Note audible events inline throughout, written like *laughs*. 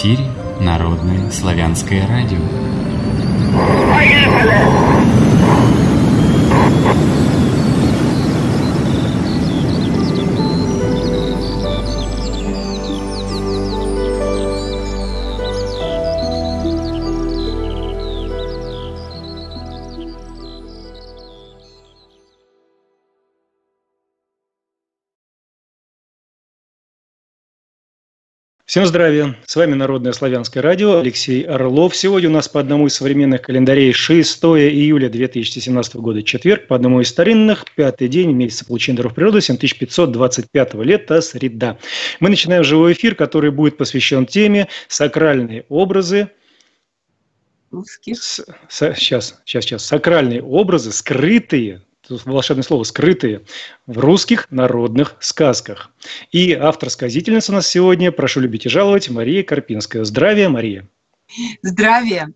эфире Народное славянское радио. Поехали! Всем здравия! С вами Народное славянское радио, Алексей Орлов. Сегодня у нас по одному из современных календарей 6 июля 2017 года, четверг, по одному из старинных, пятый день месяца получения даров природы, 7525 лета, среда. Мы начинаем живой эфир, который будет посвящен теме «Сакральные образы Русских. Сейчас, сейчас, сейчас. Сакральные образы, скрытые волшебное слово «скрытые» в русских народных сказках. И автор-сказительница у нас сегодня, прошу любить и жаловать, Мария Карпинская. Здравия, Мария. Здравия.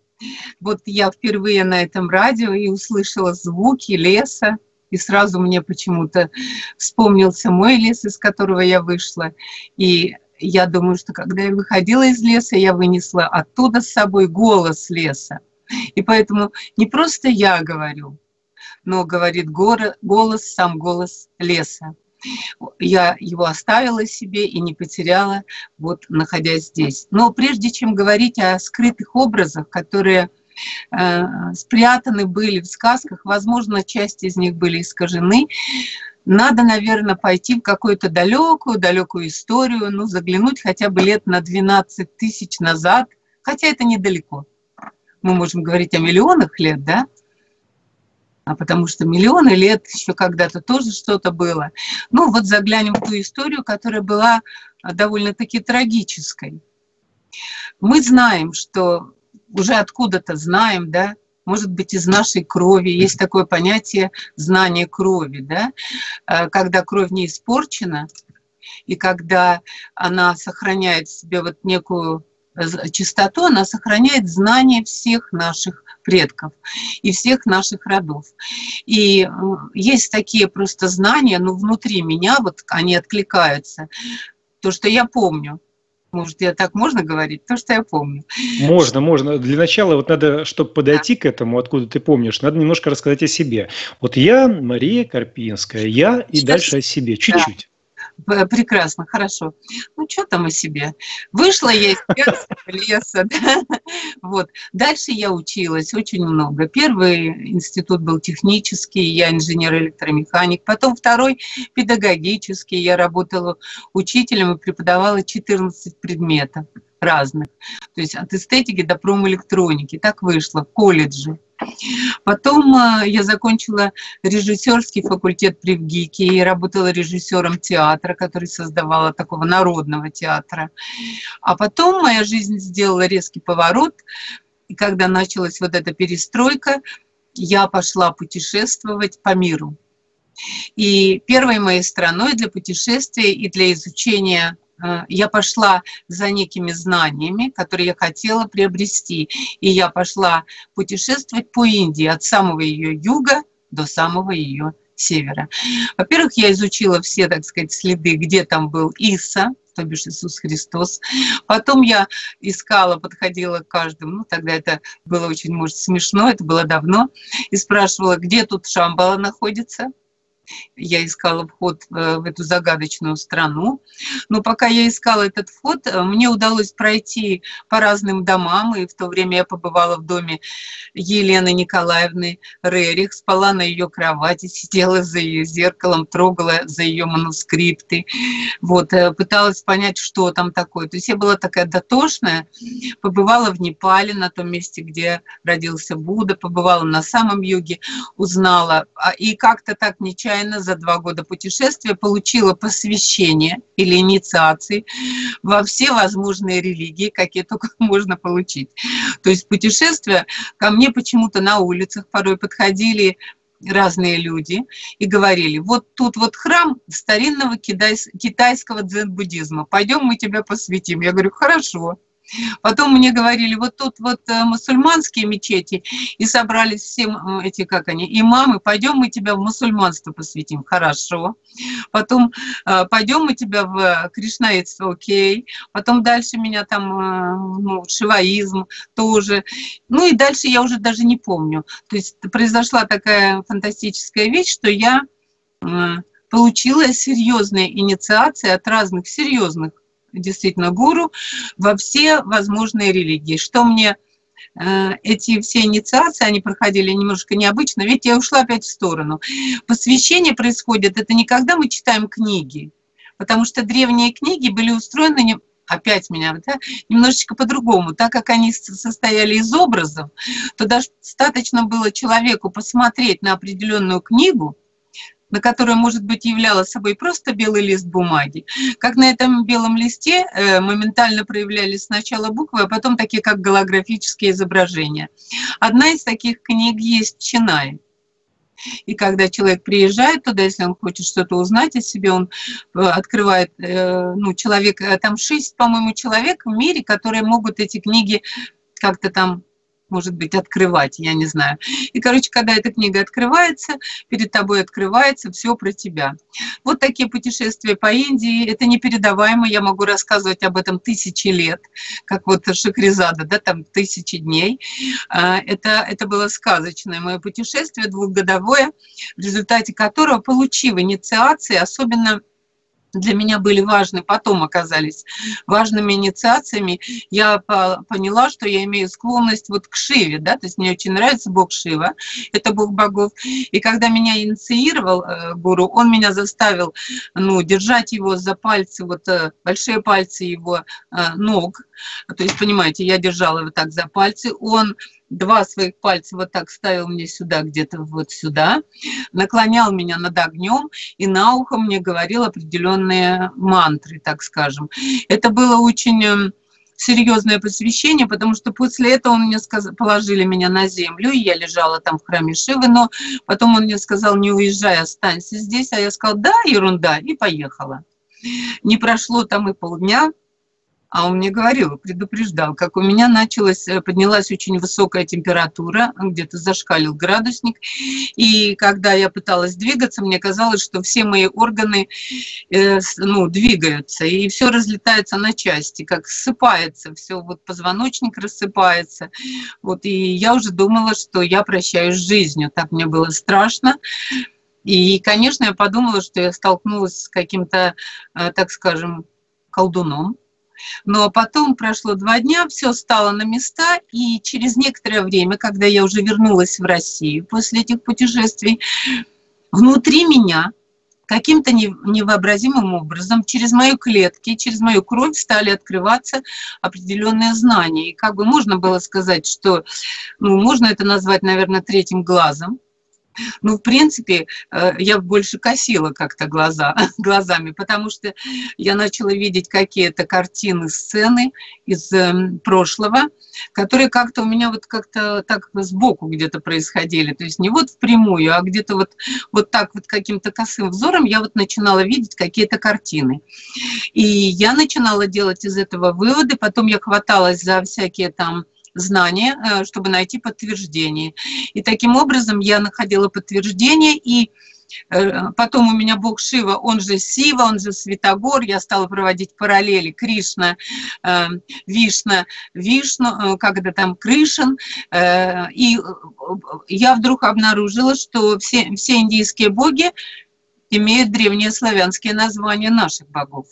Вот я впервые на этом радио и услышала звуки леса, и сразу мне почему-то вспомнился мой лес, из которого я вышла. И я думаю, что когда я выходила из леса, я вынесла оттуда с собой голос леса. И поэтому не просто я говорю, но говорит голос, сам голос леса. Я его оставила себе и не потеряла, вот находясь здесь. Но прежде чем говорить о скрытых образах, которые э, спрятаны были в сказках, возможно, часть из них были искажены, надо, наверное, пойти в какую-то далекую, далекую историю, ну, заглянуть хотя бы лет на 12 тысяч назад, хотя это недалеко. Мы можем говорить о миллионах лет, да, а потому что миллионы лет еще когда-то тоже что-то было. Ну вот заглянем в ту историю, которая была а, довольно-таки трагической. Мы знаем, что уже откуда-то знаем, да, может быть, из нашей крови. Есть такое понятие знание крови, да, а, когда кровь не испорчена, и когда она сохраняет в себе вот некую чистоту, она сохраняет знание всех наших предков и всех наших родов. И э, есть такие просто знания, ну, внутри меня, вот они откликаются. То, что я помню, может, я так можно говорить? То, что я помню. Можно, можно. Для начала вот надо, чтобы подойти да. к этому, откуда ты помнишь, надо немножко рассказать о себе. Вот я Мария Карпинская, я и Сейчас... дальше о себе, чуть-чуть. Прекрасно, хорошо. Ну, что там о себе? Вышла я из леса, *laughs* да? Вот. Дальше я училась очень много. Первый институт был технический, я инженер-электромеханик. Потом второй педагогический. Я работала учителем и преподавала 14 предметов разных. То есть от эстетики до промэлектроники. Так вышло в колледже. Потом э, я закончила режиссерский факультет при ВГИКе и работала режиссером театра, который создавала такого народного театра. А потом моя жизнь сделала резкий поворот, и когда началась вот эта перестройка, я пошла путешествовать по миру. И первой моей страной для путешествия и для изучения я пошла за некими знаниями, которые я хотела приобрести. И я пошла путешествовать по Индии от самого ее юга до самого ее севера. Во-первых, я изучила все, так сказать, следы, где там был Иса, то бишь Иисус Христос. Потом я искала, подходила к каждому, ну тогда это было очень, может, смешно, это было давно, и спрашивала, где тут Шамбала находится – я искала вход э, в эту загадочную страну. Но пока я искала этот вход, э, мне удалось пройти по разным домам, и в то время я побывала в доме Елены Николаевны Рерих, спала на ее кровати, *laughs* сидела за ее зеркалом, трогала за ее манускрипты, вот, э, пыталась понять, что там такое. То есть я была такая дотошная, побывала в Непале, на том месте, где родился Будда, побывала на самом юге, узнала, а, и как-то так нечаянно случайно за два года путешествия получила посвящение или инициации во все возможные религии, какие только *laughs* можно получить. То есть путешествия ко мне почему-то на улицах порой подходили разные люди и говорили, вот тут вот храм старинного китайского дзен-буддизма, пойдем мы тебя посвятим. Я говорю, хорошо. Потом мне говорили, вот тут вот э, мусульманские мечети, и собрались все эти, как они, имамы, пойдем мы тебя в мусульманство посвятим. Хорошо. Потом э, пойдем мы тебя в кришнаитство, окей. Потом дальше меня там, э, ну, шиваизм тоже. Ну и дальше я уже даже не помню. То есть произошла такая фантастическая вещь, что я получила серьезные инициации от разных серьезных действительно гуру во все возможные религии. Что мне э, эти все инициации, они проходили немножко необычно, ведь я ушла опять в сторону. Посвящение происходит, это не когда мы читаем книги, потому что древние книги были устроены не, опять меня, да, немножечко по-другому. Так как они состояли из образов, то достаточно было человеку посмотреть на определенную книгу, на которой, может быть, являла собой просто белый лист бумаги. Как на этом белом листе э, моментально проявлялись сначала буквы, а потом такие, как голографические изображения. Одна из таких книг есть Чинай. И когда человек приезжает туда, если он хочет что-то узнать о себе, он э, открывает, э, ну, человек, там шесть, по-моему, человек в мире, которые могут эти книги как-то там может быть, открывать, я не знаю. И, короче, когда эта книга открывается, перед тобой открывается все про тебя. Вот такие путешествия по Индии, это непередаваемо, я могу рассказывать об этом тысячи лет, как вот Шахризада, да, там тысячи дней. А, это, это было сказочное мое путешествие двухгодовое, в результате которого, получив инициации, особенно для меня были важны, потом оказались важными инициациями, я поняла, что я имею склонность вот к Шиве, да, то есть мне очень нравится бог Шива, это бог богов. И когда меня инициировал э, гуру, он меня заставил, ну, держать его за пальцы, вот э, большие пальцы его э, ног, то есть, понимаете, я держала его так за пальцы, он два своих пальца вот так ставил мне сюда, где-то вот сюда, наклонял меня над огнем и на ухо мне говорил определенные мантры, так скажем. Это было очень эм, серьезное посвящение, потому что после этого он мне сказал, положили меня на землю, и я лежала там в храме Шивы, но потом он мне сказал, не уезжай, останься здесь, а я сказала, да, ерунда, и поехала. Не прошло там и полдня, а он мне говорил, предупреждал, как у меня началась, э, поднялась очень высокая температура, где-то зашкалил градусник, и когда я пыталась двигаться, мне казалось, что все мои органы э, ну, двигаются, и все разлетается на части, как ссыпается, все, вот позвоночник рассыпается, вот, и я уже думала, что я прощаюсь с жизнью, так мне было страшно, и, конечно, я подумала, что я столкнулась с каким-то, э, так скажем, колдуном, но потом прошло два дня, все стало на места, и через некоторое время, когда я уже вернулась в Россию после этих путешествий, внутри меня каким-то невообразимым образом через мою клетки, через мою кровь стали открываться определенные знания. И как бы можно было сказать, что, ну, можно это назвать, наверное, третьим глазом, ну, в принципе, э, я больше косила как-то глаза, *laughs* глазами, потому что я начала видеть какие-то картины, сцены из эм, прошлого, которые как-то у меня вот как-то так сбоку где-то происходили. То есть не вот впрямую, а где-то вот, вот так вот каким-то косым взором я вот начинала видеть какие-то картины. И я начинала делать из этого выводы, потом я хваталась за всякие там знания, э, чтобы найти подтверждение. И таким образом я находила подтверждение, и э, Потом у меня бог Шива, он же Сива, он же Святогор. Я стала проводить параллели Кришна, э, Вишна, Вишну, это там, Кришин. И я вдруг обнаружила, что все, все индийские боги имеют древние славянские названия наших богов.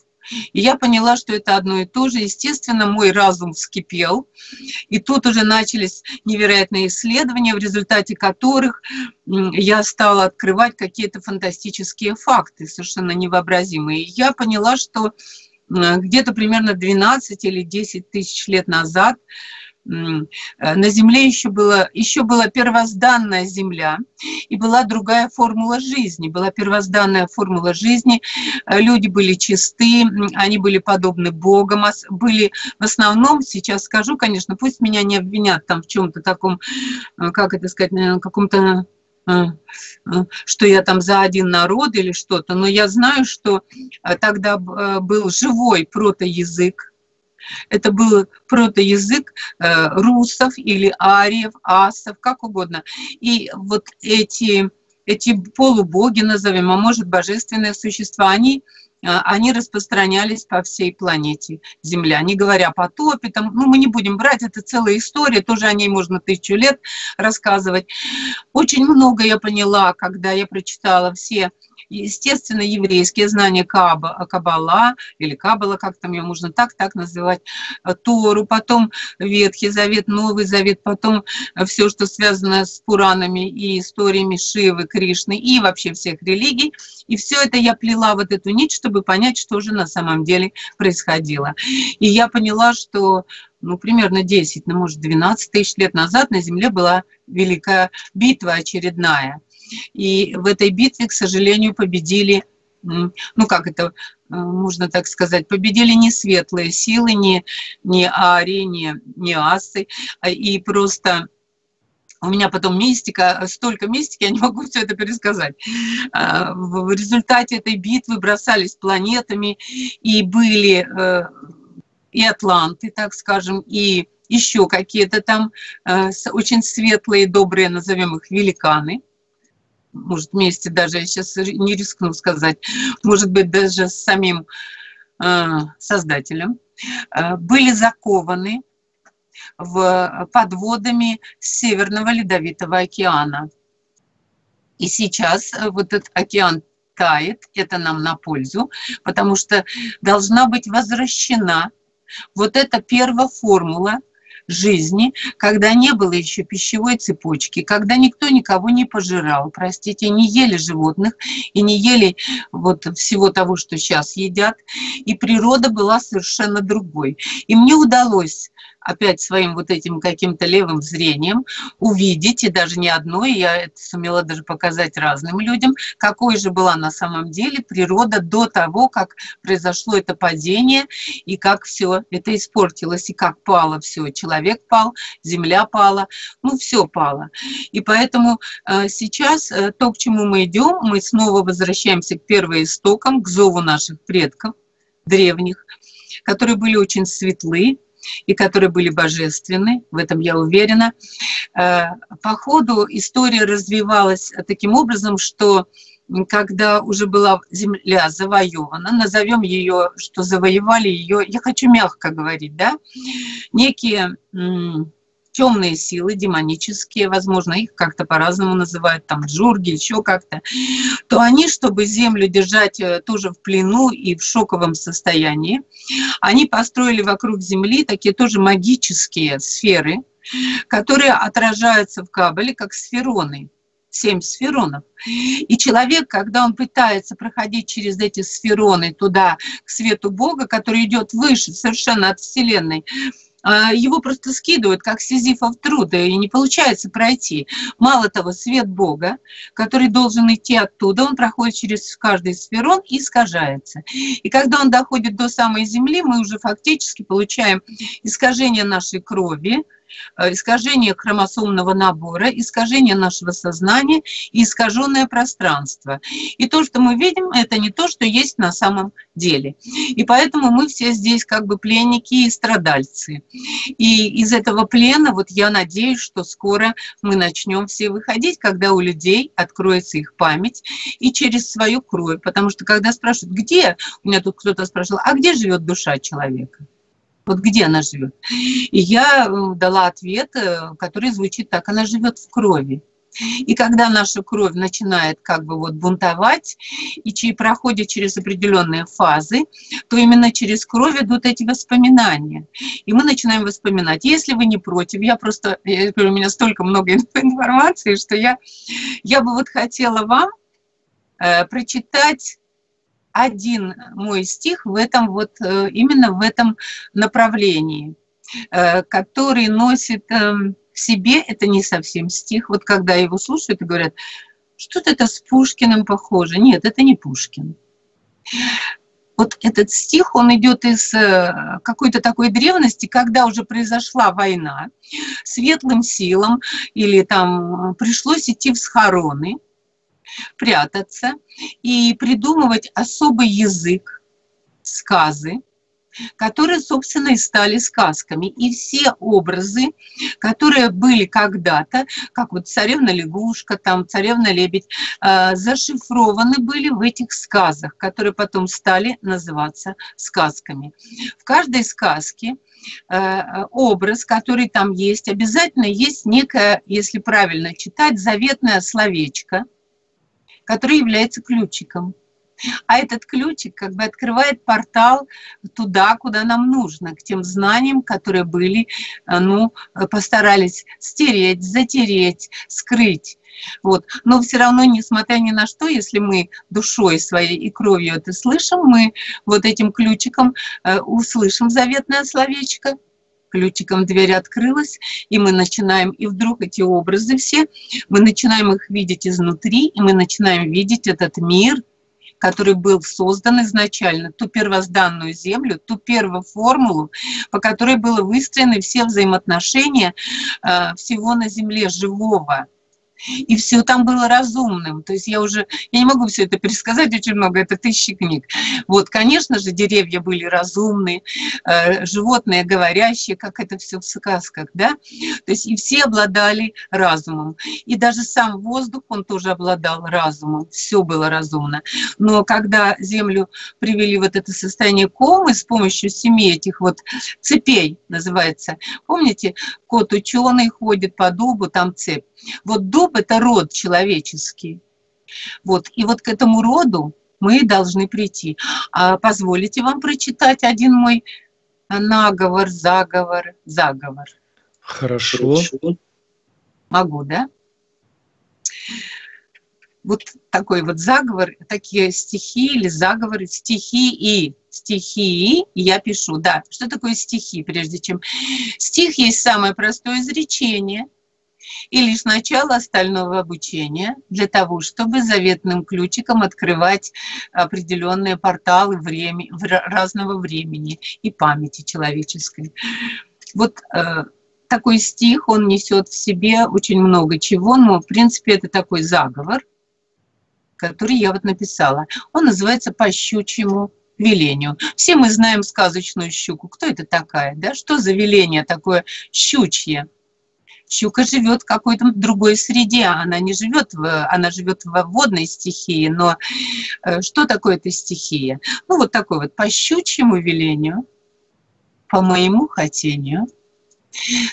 И я поняла, что это одно и то же. Естественно, мой разум вскипел. И тут уже начались невероятные исследования, в результате которых я стала открывать какие-то фантастические факты, совершенно невообразимые. И я поняла, что где-то примерно 12 или 10 тысяч лет назад на Земле еще, было, еще была первозданная Земля, и была другая формула жизни. Была первозданная формула жизни, э, люди были чисты, они были подобны Богом, были в основном, сейчас скажу, конечно, пусть меня не обвинят там в чем-то таком, э, как это сказать, каком-то что я там за один народ или что-то, но я знаю, что тогда был живой протоязык, Это был протоязык э, русов или ариев, асов, как угодно. И вот эти, эти полубоги, назовем, а может божественные существа, они а, они распространялись по всей планете Земля. Не говоря о потопе, там, ну, мы не будем брать, это целая история, тоже о ней можно тысячу лет рассказывать. Очень много я поняла, когда я прочитала все естественно, еврейские знания Каба, Кабала или Кабала, как там ее можно так, так называть, Тору, потом Ветхий Завет, Новый Завет, потом все, что связано с Пуранами и историями Шивы, Кришны и вообще всех религий. И все это я плела вот эту нить, чтобы понять, что же на самом деле происходило. И я поняла, что ну, примерно 10, ну, может, 12 тысяч лет назад на Земле была великая битва очередная – и в этой битве, к сожалению, победили ну как это э, можно так сказать, победили не светлые силы, не, не Ари, не, не Асы, а и просто у меня потом мистика, столько мистики, я не могу все это пересказать. А, в результате этой битвы бросались планетами, и были э, и атланты, так скажем, и еще какие-то там э, очень светлые, добрые, назовем их великаны – может, вместе даже, я сейчас не рискну сказать, может быть, даже с самим э, создателем, э, были закованы в подводами Северного Ледовитого океана. И сейчас э, вот этот океан тает, это нам на пользу, потому что должна быть возвращена вот эта первая формула – жизни, когда не было еще пищевой цепочки, когда никто никого не пожирал, простите, не ели животных и не ели вот всего того, что сейчас едят, и природа была совершенно другой. И мне удалось опять своим вот этим каким-то левым зрением увидеть, и даже не одной, я это сумела даже показать разным людям, какой же была на самом деле природа до того, как произошло это падение, и как все это испортилось, и как пало все. Человек пал, земля пала, ну все пало. И поэтому э, сейчас э, то, к чему мы идем, мы снова возвращаемся к первоистокам, к зову наших предков древних, которые были очень светлы, и которые были божественны, в этом я уверена. Э, по ходу история развивалась таким образом, что когда уже была земля завоевана, назовем ее, что завоевали ее, я хочу мягко говорить, да, некие темные силы, демонические, возможно, их как-то по-разному называют, там джурги, еще как-то, то они, чтобы землю держать э, тоже в плену и в шоковом состоянии, они построили вокруг земли такие тоже магические сферы, которые отражаются в Кабале как сфероны семь сферонов. И человек, когда он пытается проходить через эти сфероны туда, к свету Бога, который идет выше совершенно от Вселенной, его просто скидывают, как сизифов труд, и не получается пройти. Мало того, свет Бога, который должен идти оттуда, он проходит через каждый сферон и искажается. И когда он доходит до самой Земли, мы уже фактически получаем искажение нашей крови, искажение хромосомного набора, искажение нашего сознания и искаженное пространство. И то, что мы видим, это не то, что есть на самом деле. И поэтому мы все здесь как бы пленники и страдальцы. И из этого плена вот я надеюсь, что скоро мы начнем все выходить, когда у людей откроется их память и через свою кровь. Потому что когда спрашивают, где, у меня тут кто-то спрашивал, а где живет душа человека? Вот где она живет? И я э, дала ответ, э, который звучит так. Она живет в крови. И когда наша кровь начинает как бы вот бунтовать и проходит через определенные фазы, то именно через кровь идут эти воспоминания. И мы начинаем воспоминать. Если вы не против, я просто, я, у меня столько много *laughs* информации, что я, я бы вот хотела вам э, прочитать один мой стих в этом вот, э, именно в этом направлении, э, который носит эм, в себе, это не совсем стих, вот когда его слушают и говорят, что-то это с Пушкиным похоже. Нет, это не Пушкин. Вот этот стих, он идет из э, какой-то такой древности, когда уже произошла война, светлым силам или там пришлось идти в схороны – прятаться и придумывать особый язык, сказы, которые, собственно, и стали сказками. И все образы, которые были когда-то, как вот царевна-лягушка, там царевна-лебедь, э, зашифрованы были в этих сказах, которые потом стали называться сказками. В каждой сказке э, образ, который там есть, обязательно есть некое, если правильно читать, заветное словечко, которое является ключиком. А этот ключик как бы открывает портал туда, куда нам нужно, к тем знаниям, которые были, э, ну, постарались стереть, затереть, скрыть. Вот. Но все равно, несмотря ни на что, если мы душой своей и кровью это слышим, мы вот этим ключиком э, услышим заветное словечко, ключиком дверь открылась, и мы начинаем, и вдруг эти образы все, мы начинаем их видеть изнутри, и мы начинаем видеть этот мир, который был создан изначально, ту первозданную землю, ту первую формулу, по которой было выстроены все взаимоотношения э, всего на земле живого и все там было разумным. То есть я уже, я не могу все это пересказать, очень много, это тысячи книг. Вот, конечно же, деревья были разумные, э, животные говорящие, как это все в сказках, да. То есть и все обладали разумом. И даже сам воздух, он тоже обладал разумом, все было разумно. Но когда Землю привели вот это состояние комы с помощью семи этих вот цепей, называется, помните, кот ученый ходит по дубу, там цепь. Вот дуб – это род человеческий. Вот. И вот к этому роду мы должны прийти. А позволите вам прочитать один мой наговор, заговор, заговор. Хорошо. Могу, да? Вот такой вот заговор, такие стихи или заговоры, стихи и стихи я пишу. Да, что такое стихи, прежде чем... Стих есть самое простое изречение – и лишь начало остального обучения для того, чтобы заветным ключиком открывать определенные порталы время, разного времени и памяти человеческой. Вот э, такой стих, он несет в себе очень много чего, но в принципе это такой заговор, который я вот написала. Он называется «По щучьему велению». Все мы знаем сказочную щуку. Кто это такая? Да? Что за веление такое щучье? Щука живет в какой-то другой среде, она не живет, в, она живет в водной стихии, но э, что такое эта стихия? Ну, вот такой вот по щучьему велению, по моему хотению,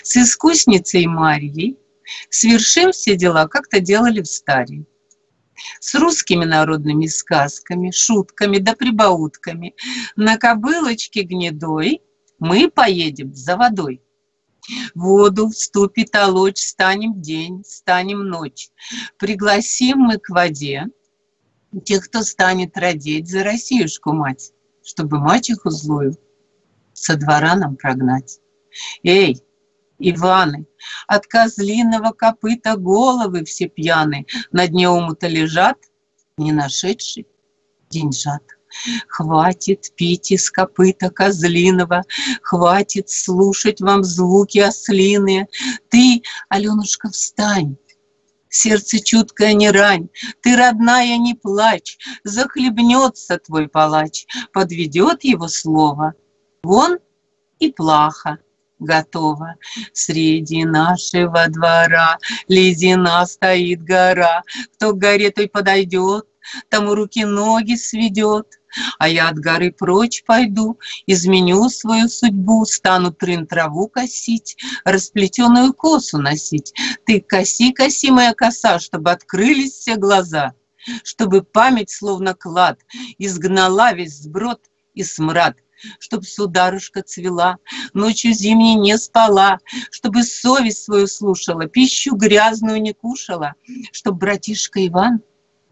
с искусницей Марьей свершим все дела, как-то делали в старе с русскими народными сказками, шутками да прибаутками. На кобылочке гнедой мы поедем за водой. Воду вступит толочь, станем день, станем ночь. Пригласим мы к воде тех, кто станет родить за Россиюшку мать, чтобы мачеху злую со двора нам прогнать. Эй, Иваны, от козлиного копыта головы все пьяны, на дне омута лежат, не нашедший деньжат. Хватит пить из копыта козлиного, Хватит слушать вам звуки ослиные. Ты, Аленушка, встань, Сердце чуткое не рань, ты, родная, не плачь, Захлебнется твой палач, подведет его слово. Вон и плаха готова. Среди нашего двора ледяна стоит гора. Кто к горе той подойдет, тому руки-ноги сведет. А я от горы прочь пойду, изменю свою судьбу, стану трын траву косить, расплетенную косу носить. Ты коси, коси, моя коса, чтобы открылись все глаза, чтобы память, словно клад, изгнала весь сброд и смрад, чтоб сударушка цвела, ночью зимней не спала, чтобы совесть свою слушала, пищу грязную не кушала, чтоб братишка Иван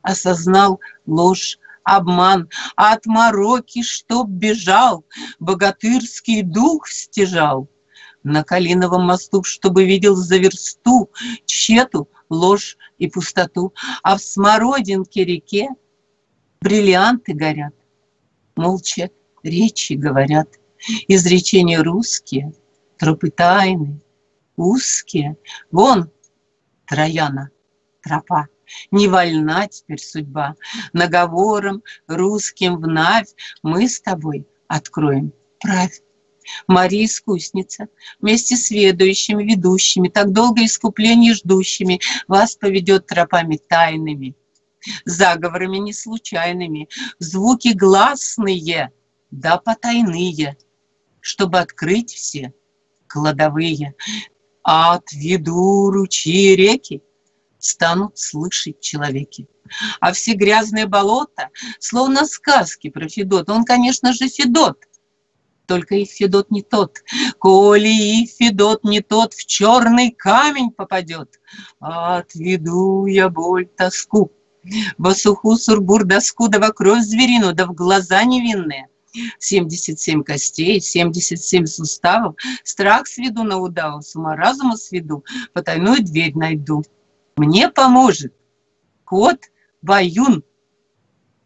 осознал ложь, обман, а от мороки, чтоб бежал, богатырский дух стяжал. На Калиновом мосту, чтобы видел за версту тщету, ложь и пустоту, а в Смородинке реке бриллианты горят. Молча речи говорят, изречения русские, тропы тайны, узкие. Вон, Трояна, тропа. Не вольна теперь судьба. Наговором русским вновь мы с тобой откроем правь. Мария Искусница, вместе с ведущими, ведущими, так долго искупление ждущими, вас поведет тропами тайными, заговорами не случайными, звуки гласные, да потайные, чтобы открыть все кладовые. Отведу ручьи реки, станут слышать человеки. А все грязные болота, словно сказки про Федот. Он, конечно же, Федот, только и Федот не тот. Коли и Федот не тот, в черный камень попадет. Отведу я боль, тоску, во суху сурбур доску, да во кровь зверину, да в глаза невинные. 77 костей, 77 суставов, страх сведу на удаву, с ума разума сведу, потайную дверь найду. Мне поможет кот Баюн,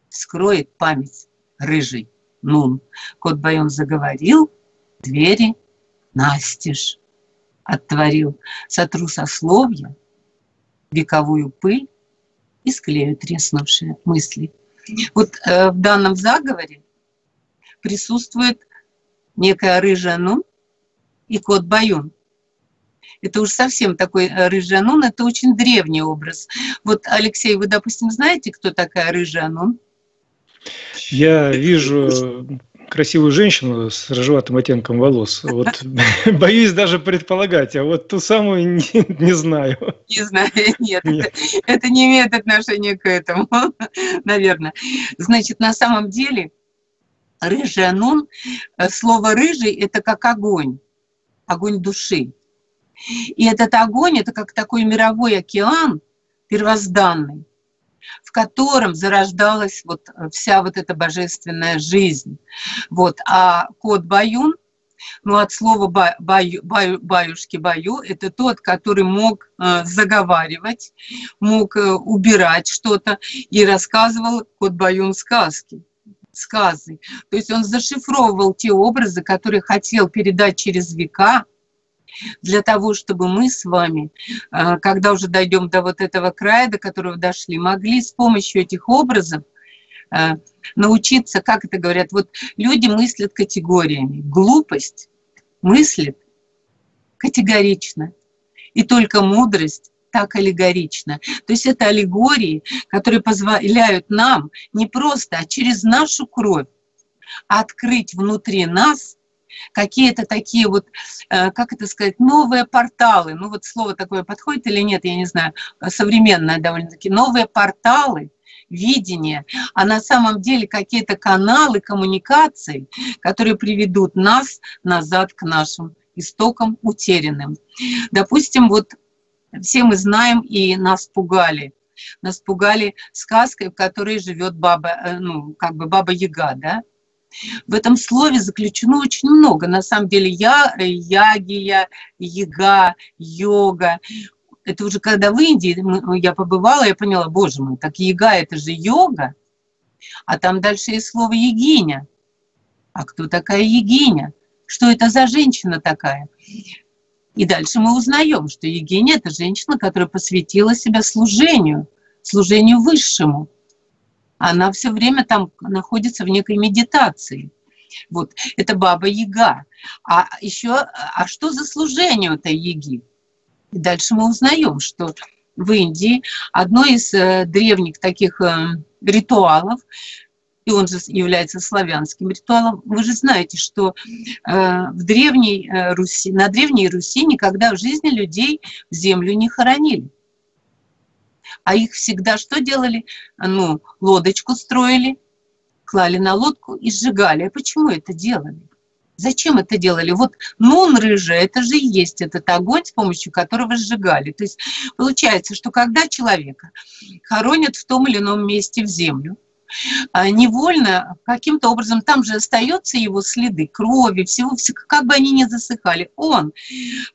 скроет память рыжий Нун. Кот Баюн заговорил, двери настежь оттворил, сотру сословья, вековую пыль и склею треснувшие мысли. Вот э, в данном заговоре присутствует некая рыжая Нун и кот Баюн. Это уж совсем такой э, рыжий Анун, это очень древний образ. Вот, Алексей, вы, допустим, знаете, кто такая рыжая Анун? Я вижу красивую женщину с рыжеватым оттенком волос. Вот *laughs* боюсь даже предполагать, а вот ту самую не, не знаю. Не знаю, нет, *laughs* нет. Это, это не имеет отношения к этому, *laughs* наверное. Значит, на самом деле рыжий анун, э, слово рыжий – это как огонь, огонь души. И этот огонь – это как такой мировой океан первозданный, в котором зарождалась вот вся вот эта божественная жизнь. Вот. А кот Баюн, ну, от слова баю, баю, баюшки баю, это тот, который мог э, заговаривать, мог э, убирать что-то и рассказывал кот Баюн сказки сказы. То есть он зашифровывал те образы, которые хотел передать через века, для того, чтобы мы с вами, э, когда уже дойдем до вот этого края, до которого дошли, могли с помощью этих образов э, научиться, как это говорят, вот люди мыслят категориями. Глупость мыслит категорично. И только мудрость так аллегорично. То есть это аллегории, которые позволяют нам не просто, а через нашу кровь открыть внутри нас какие-то такие вот, э, как это сказать, новые порталы. Ну вот слово такое подходит или нет, я не знаю, современное довольно-таки. Новые порталы, видение, а на самом деле какие-то каналы коммуникации, которые приведут нас назад к нашим истокам утерянным. Допустим, вот все мы знаем и нас пугали. Нас пугали сказкой, в которой живет баба, э, ну, как бы баба Яга, да? В этом слове заключено очень много. На самом деле я, ягия, яга, йога. Это уже когда в Индии я побывала, я поняла, боже мой, так яга это же йога, а там дальше есть слово егиня. А кто такая егиня? Что это за женщина такая? И дальше мы узнаем, что Егиня – это женщина, которая посвятила себя служению, служению высшему – она все время там находится в некой медитации. Вот, это баба Яга. А еще, а что за служение этой Яги? И дальше мы узнаем, что в Индии одно из э, древних таких э, ритуалов, и он же является славянским ритуалом. Вы же знаете, что э, в древней Руси, на древней Руси никогда в жизни людей в землю не хоронили. А их всегда что делали? Ну, лодочку строили, клали на лодку и сжигали. А почему это делали? Зачем это делали? Вот нун рыжая, это же и есть этот огонь, с помощью которого сжигали. То есть получается, что когда человека хоронят в том или ином месте в землю, а, невольно каким-то образом там же остаются его следы крови, всего, как бы они ни засыхали. Он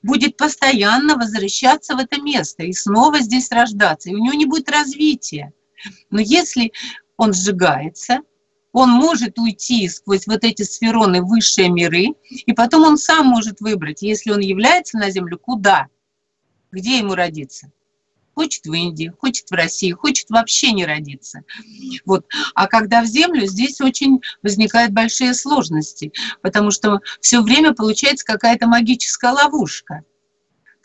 будет постоянно возвращаться в это место и снова здесь рождаться, и у него не будет развития. Но если он сжигается, он может уйти сквозь вот эти сфероны высшие миры, и потом он сам может выбрать, если он является на Землю, куда, где ему родиться. Хочет в Индии, хочет в России, хочет вообще не родиться. Вот. А когда в землю, здесь очень возникают большие сложности, потому что все время получается какая-то магическая ловушка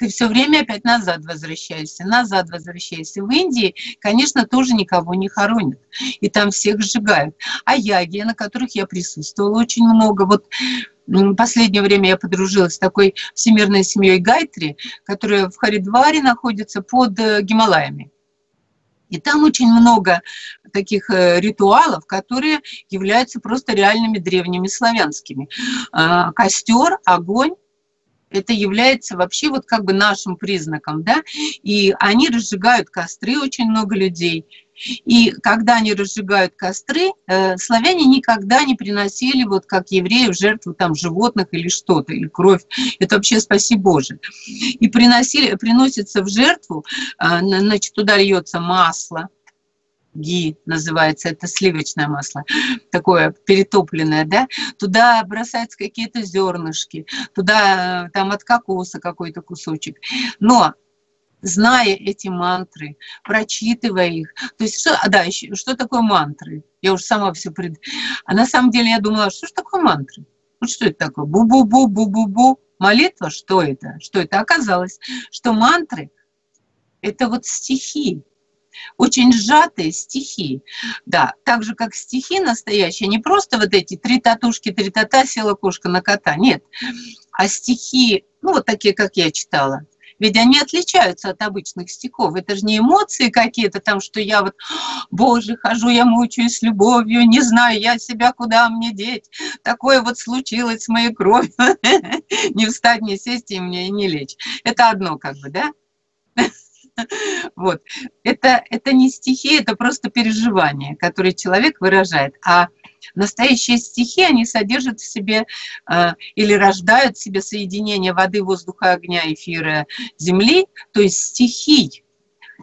ты все время опять назад возвращаешься, назад возвращаешься. В Индии, конечно, тоже никого не хоронят, и там всех сжигают. А яги, на которых я присутствовала очень много, вот в последнее время я подружилась с такой всемирной семьей Гайтри, которая в Харидваре находится под э, Гималаями. И там очень много таких э, ритуалов, которые являются просто реальными древними славянскими. А, костер, огонь, это является вообще вот как бы нашим признаком, да, и они разжигают костры, очень много людей, и когда они разжигают костры, э, славяне никогда не приносили, вот как евреи, в жертву там животных или что-то, или кровь. Это вообще спаси Боже. И приносили, приносится в жертву, э, значит, туда льется масло, ги называется, это сливочное масло, такое перетопленное, да, туда бросаются какие-то зернышки, туда там от кокоса какой-то кусочек. Но зная эти мантры, прочитывая их. То есть, что, а, да, еще, что такое мантры? Я уже сама все пред... А на самом деле я думала, что же такое мантры? Вот что это такое? Бу-бу-бу, бу-бу-бу. Молитва? Что это? Что это? Оказалось, что мантры – это вот стихи, очень сжатые стихи. Да, так же, как стихи настоящие, не просто вот эти три татушки, три тата, села кошка на кота, нет. А стихи, ну, вот такие, как я читала, ведь они отличаются от обычных стихов. Это же не эмоции какие-то там, что я вот, боже, хожу, я мучаюсь любовью, не знаю я себя, куда мне деть. Такое вот случилось с моей кровью. *laughs* Не встать, не сесть и мне не лечь. Это одно как бы, да? *laughs* Вот. Это, это не стихи, это просто переживания, которые человек выражает. А настоящие стихи, они содержат в себе э, или рождают в себе соединение воды, воздуха, огня, эфира, земли, то есть стихий.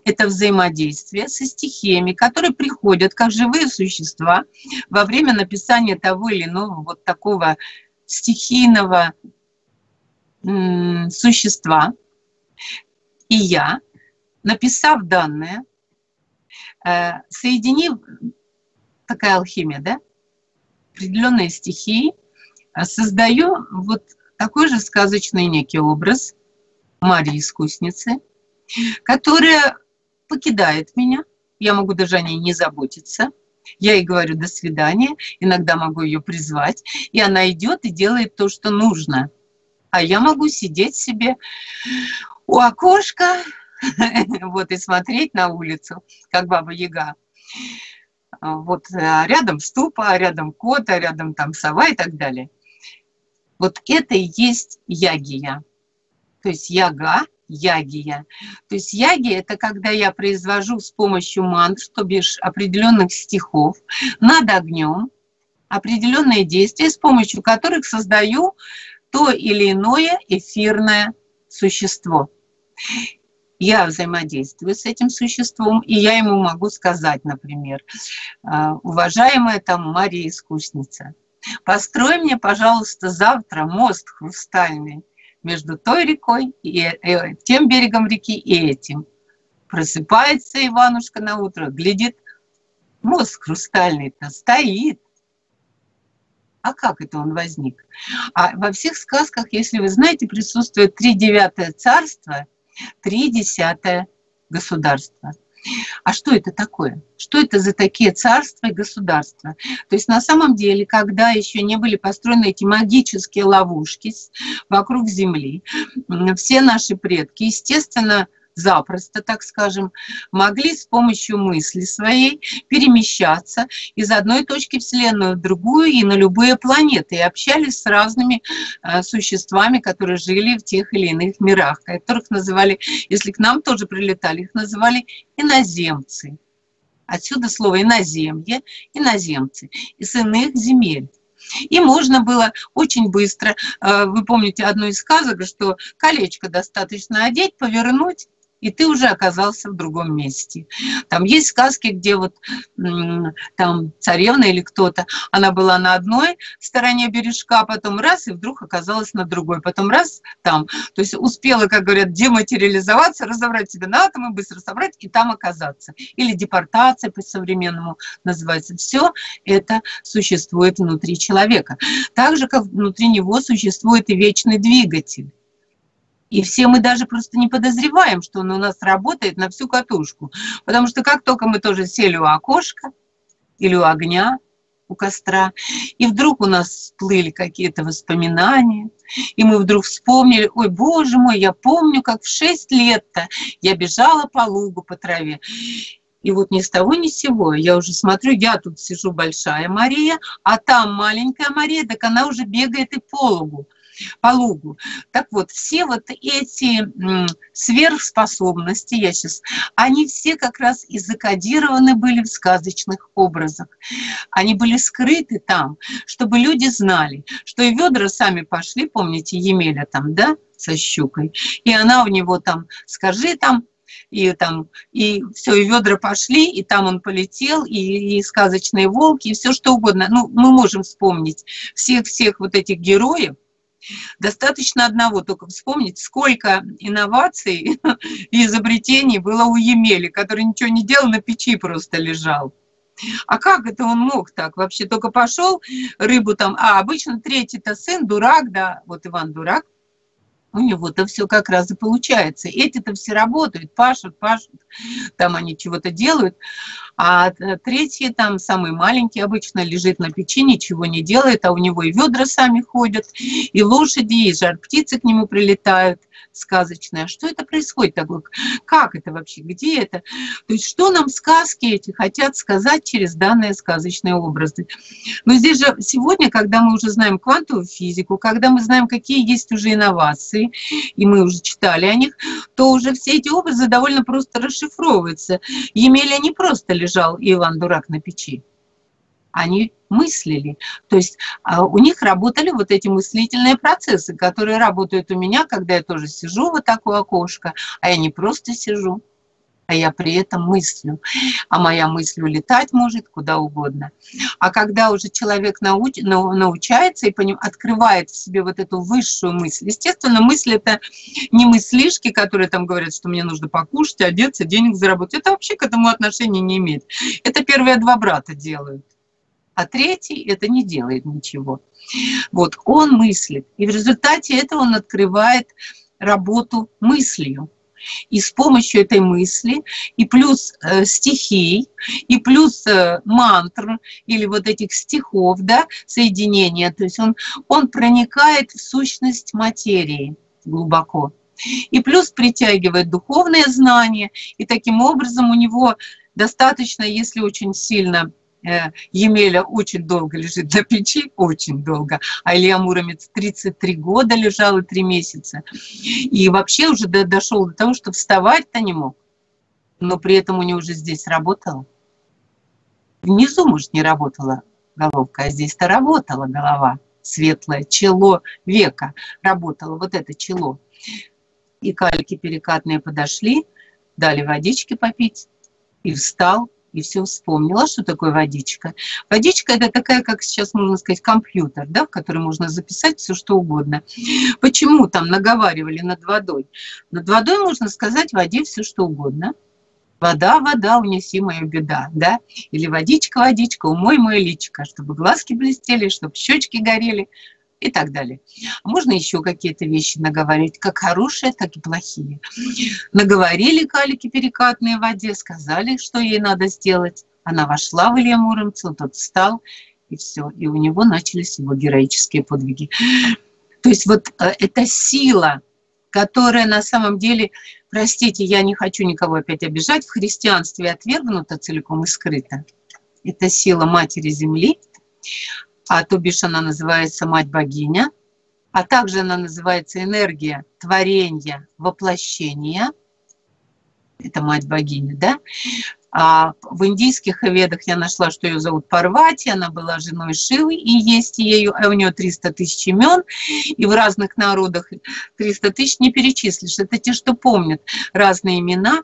Это взаимодействие со стихиями, которые приходят как живые существа во время написания того или иного вот такого стихийного существа. И я написав данные, соединив, такая алхимия, да, определенные стихии, э, создаю вот такой же сказочный некий образ Марии-искусницы, которая покидает меня, я могу даже о ней не заботиться, я ей говорю «до свидания», иногда могу ее призвать, и она идет и делает то, что нужно. А я могу сидеть себе у окошка, *laughs* вот, и смотреть на улицу, как Баба Яга. Вот а рядом ступа, рядом кот, а рядом там сова и так далее. Вот это и есть ягия. То есть яга, ягия. То есть ягия – это когда я произвожу с помощью мантр, то бишь определенных стихов, над огнем, определенные действия, с помощью которых создаю то или иное эфирное существо я взаимодействую с этим существом, и я ему могу сказать, например, «А, уважаемая там Мария Искусница, построй мне, пожалуйста, завтра мост хрустальный между той рекой и э, тем берегом реки и этим. Просыпается Иванушка на утро, глядит, мост хрустальный-то стоит. А как это он возник? А во всех сказках, если вы знаете, присутствует три девятое царство – три десятое государства. А что это такое? Что это за такие царства и государства? То есть на самом деле, когда еще не были построены эти магические ловушки вокруг Земли, все наши предки, естественно, запросто, так скажем, могли с помощью мысли своей перемещаться из одной точки Вселенной в другую и на любые планеты, и общались с разными э, существами, которые жили в тех или иных мирах, которых называли, если к нам тоже прилетали, их называли иноземцы. Отсюда слово иноземье, иноземцы, из иных земель. И можно было очень быстро, э, вы помните одну из сказок, что колечко достаточно одеть, повернуть, и ты уже оказался в другом месте. Там есть сказки, где вот там царевна или кто-то, она была на одной стороне бережка, потом раз, и вдруг оказалась на другой, потом раз там. То есть успела, как говорят, дематериализоваться, разобрать себя на атомы, быстро собрать и там оказаться. Или депортация по-современному называется. Все это существует внутри человека. Так же, как внутри него существует и вечный двигатель. И все мы даже просто не подозреваем, что он у нас работает на всю катушку. Потому что как только мы тоже сели у окошка или у огня, у костра, и вдруг у нас всплыли какие-то воспоминания, и мы вдруг вспомнили, ой, боже мой, я помню, как в шесть лет-то я бежала по лугу, по траве. И вот ни с того ни с сего, я уже смотрю, я тут сижу большая Мария, а там маленькая Мария, так она уже бегает и по лугу по лугу. Так вот, все вот эти сверхспособности, я сейчас, они все как раз и закодированы были в сказочных образах. Они были скрыты там, чтобы люди знали, что и ведра сами пошли, помните, Емеля там, да, со щукой, и она у него там, скажи там, и там, и все, и ведра пошли, и там он полетел, и, и сказочные волки, и все что угодно. Ну, мы можем вспомнить всех-всех вот этих героев, Достаточно одного только вспомнить, сколько инноваций *laughs* и изобретений было у Емели, который ничего не делал, на печи просто лежал. А как это он мог так? Вообще только пошел рыбу там, а обычно третий-то сын, дурак, да, вот Иван дурак, у него-то все как раз и получается. Эти-то все работают, пашут, пашут, там они чего-то делают, а третий там самый маленький обычно лежит на печи, ничего не делает, а у него и ведра сами ходят, и лошади, и жар птицы к нему прилетают сказочные. А что это происходит такое? Как это вообще? Где это? То есть что нам сказки эти хотят сказать через данные сказочные образы? Но здесь же сегодня, когда мы уже знаем квантовую физику, когда мы знаем, какие есть уже инновации, и мы уже читали о них, то уже все эти образы довольно просто расшифровываются. Емеля не просто лежал Иван Дурак на печи они мыслили. То есть а, у них работали вот эти мыслительные процессы, которые работают у меня, когда я тоже сижу вот такое окошко, а я не просто сижу, а я при этом мыслю. А моя мысль улетать может куда угодно. А когда уже человек науч, научается и поним, открывает в себе вот эту высшую мысль, естественно, мысль это не мыслишки, которые там говорят, что мне нужно покушать, одеться, денег заработать. Это вообще к этому отношения не имеет. Это первые два брата делают а третий это не делает ничего. Вот он мыслит, и в результате этого он открывает работу мыслью. И с помощью этой мысли, и плюс э, стихий, и плюс э, мантр, или вот этих стихов, да, соединения, то есть он, он проникает в сущность материи глубоко. И плюс притягивает духовные знания, и таким образом у него достаточно, если очень сильно Емеля очень долго лежит на печи, очень долго, а Илья Муромец 33 года лежал и 3 месяца. И вообще уже дошел до того, что вставать-то не мог. Но при этом у него уже здесь работало. Внизу, может, не работала головка, а здесь-то работала голова светлое, чело века работало, вот это чело. И кальки перекатные подошли, дали водички попить, и встал, и все вспомнила, что такое водичка. Водичка это такая, как сейчас можно сказать, компьютер, да, в который можно записать все что угодно. Почему там наговаривали над водой? Над водой можно сказать воде все что угодно. Вода, вода, унеси мою беда, да? Или водичка, водичка, умой мое личико, чтобы глазки блестели, чтобы щечки горели и так далее. Можно еще какие-то вещи наговорить, как хорошие, так и плохие. Наговорили калики перекатные в воде, сказали, что ей надо сделать. Она вошла в Илья Муромца, тот встал, и все. И у него начались его героические подвиги. То есть вот э, эта сила, которая на самом деле, простите, я не хочу никого опять обижать, в христианстве отвергнута целиком и скрыта. Это сила Матери Земли, а то бишь она называется Мать-богиня, а также она называется энергия творения, воплощения, это Мать-богиня, да, А в индийских ведах я нашла, что ее зовут Парвати, она была женой Шивы, и есть ею, а у нее 300 тысяч имен, и в разных народах 300 тысяч не перечислишь. Это те, что помнят разные имена,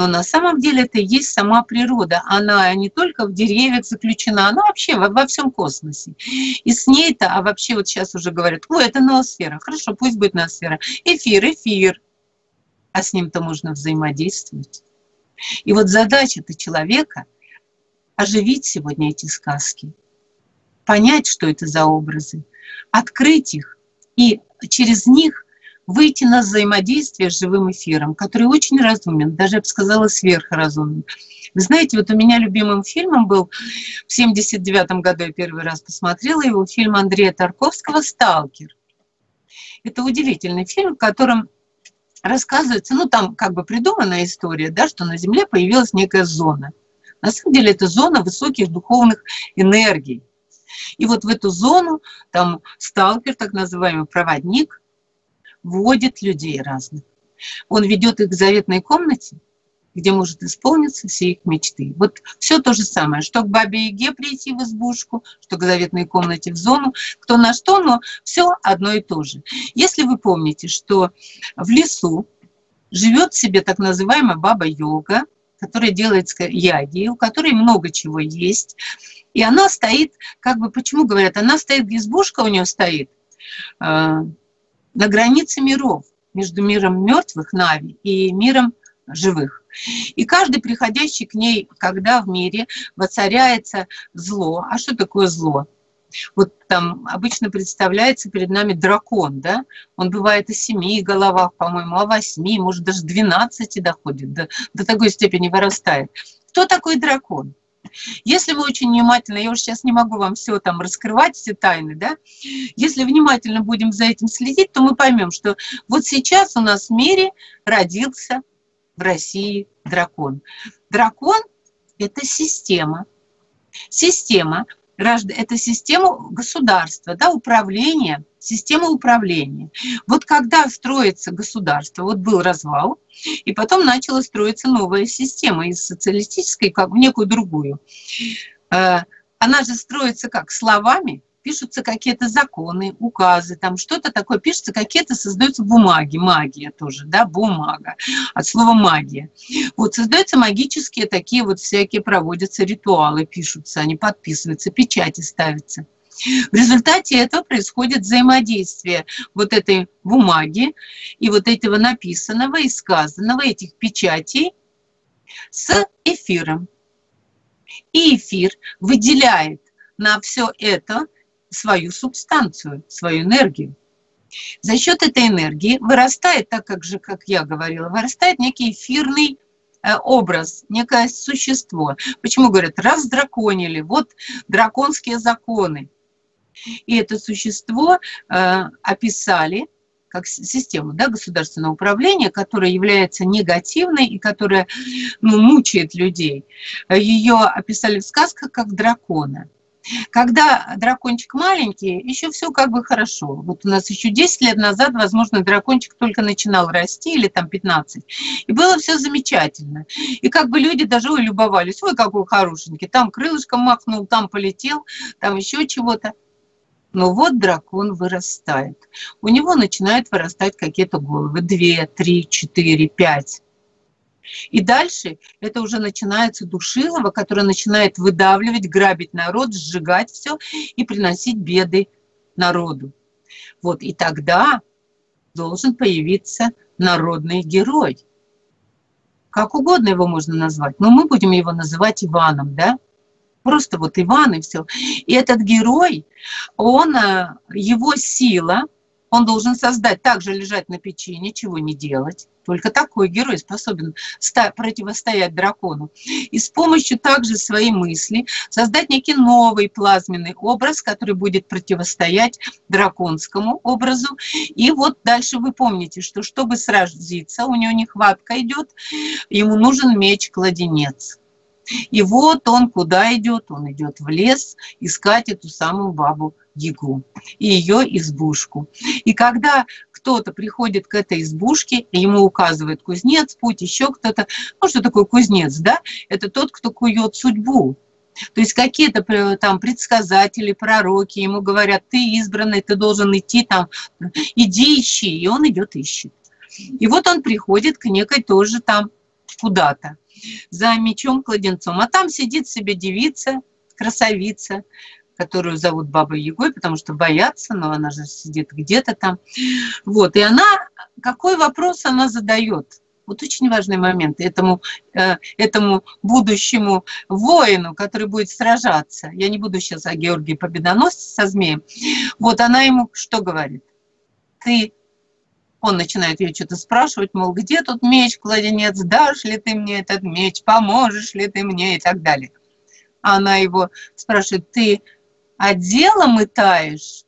но на самом деле это и есть сама природа. Она не только в деревьях заключена, она вообще во, во всем космосе. И с ней-то, а вообще вот сейчас уже говорят, ой, это ноосфера. Хорошо, пусть будет ноосфера. Эфир, эфир. А с ним-то можно взаимодействовать. И вот задача-то человека – оживить сегодня эти сказки, понять, что это за образы, открыть их и через них выйти на взаимодействие с живым эфиром, который очень разумен, даже, я бы сказала, сверхразумен. Вы знаете, вот у меня любимым фильмом был, в 79 году я первый раз посмотрела его, фильм Андрея Тарковского «Сталкер». Это удивительный фильм, в котором рассказывается, ну там как бы придуманная история, да, что на Земле появилась некая зона. На самом деле это зона высоких духовных энергий. И вот в эту зону там сталкер, так называемый проводник, вводит людей разных. Он ведет их к заветной комнате, где может исполниться все их мечты. Вот все то же самое, что к бабе Яге прийти в избушку, что к заветной комнате в зону, кто на что, но все одно и то же. Если вы помните, что в лесу живет себе так называемая баба-йога, которая делает яги, у которой много чего есть, и она стоит, как бы, почему говорят, она стоит, избушка у нее стоит, на границе миров, между миром мертвых, Нави, и миром живых. И каждый приходящий к ней, когда в мире воцаряется зло. А что такое зло? Вот там обычно представляется перед нами дракон, да? Он бывает о семи головах, по-моему, о восьми, может, даже двенадцати доходит, до, до такой степени вырастает. Кто такой дракон? Если вы очень внимательно, я уже сейчас не могу вам все там раскрывать, все тайны, да, если внимательно будем за этим следить, то мы поймем, что вот сейчас у нас в мире родился в России дракон. Дракон – это система. Система – это система государства, да, управления, система управления. Вот когда строится государство, вот был развал, и потом начала строиться новая система из социалистической как в некую другую. Э, она же строится как словами, пишутся какие-то законы, указы, там что-то такое пишется, какие-то создаются бумаги, магия тоже, да, бумага, от слова магия. Вот создаются магические такие вот всякие, проводятся ритуалы, пишутся, они подписываются, печати ставятся. В результате этого происходит взаимодействие вот этой бумаги и вот этого написанного и сказанного, этих печатей с эфиром. И эфир выделяет на все это свою субстанцию, свою энергию. За счет этой энергии вырастает, так как же, как я говорила, вырастает некий эфирный э, образ, некое существо. Почему говорят, раздраконили, вот драконские законы. И это существо э, описали как систему да, государственного управления, которая является негативной и которая ну, мучает людей. Ее описали в сказках как дракона. Когда дракончик маленький, еще все как бы хорошо. Вот у нас еще 10 лет назад, возможно, дракончик только начинал расти, или там 15. И было все замечательно. И как бы люди даже ой, любовались, ой, какой хорошенький, там крылышком махнул, там полетел, там еще чего-то. Но вот дракон вырастает. У него начинают вырастать какие-то головы. Две, три, четыре, пять. И дальше это уже начинается душилово, которое начинает выдавливать, грабить народ, сжигать все и приносить беды народу. Вот и тогда должен появиться народный герой. Как угодно его можно назвать, но мы будем его называть Иваном, да? Просто вот Иван и все. И этот герой, он, э, его сила – он должен создать, также лежать на печи, ничего не делать. Только такой герой способен противостоять дракону. И с помощью также своей мысли создать некий новый плазменный образ, который будет противостоять драконскому образу. И вот дальше вы помните, что чтобы сразиться, у него нехватка идет, ему нужен меч-кладенец. И вот он куда идет? Он идет в лес искать эту самую бабу Ягу и ее избушку. И когда кто-то приходит к этой избушке, ему указывает кузнец, путь, еще кто-то. Ну, что такое кузнец, да? Это тот, кто кует судьбу. То есть какие-то там предсказатели, пророки ему говорят, ты избранный, ты должен идти там, иди ищи, и он идет ищет. И вот он приходит к некой тоже там куда-то за мечом-кладенцом. А там сидит себе девица, красавица, которую зовут Бабой Егой, потому что боятся, но она же сидит где-то там. Вот, и она, какой вопрос она задает? Вот очень важный момент этому, э, этому будущему воину, который будет сражаться. Я не буду сейчас о Георгии Победоносце со змеем. Вот она ему что говорит? Ты он начинает ее что-то спрашивать, мол, где тут меч, кладенец, дашь ли ты мне этот меч, поможешь ли ты мне и так далее. Она его спрашивает, ты отдела мытаешь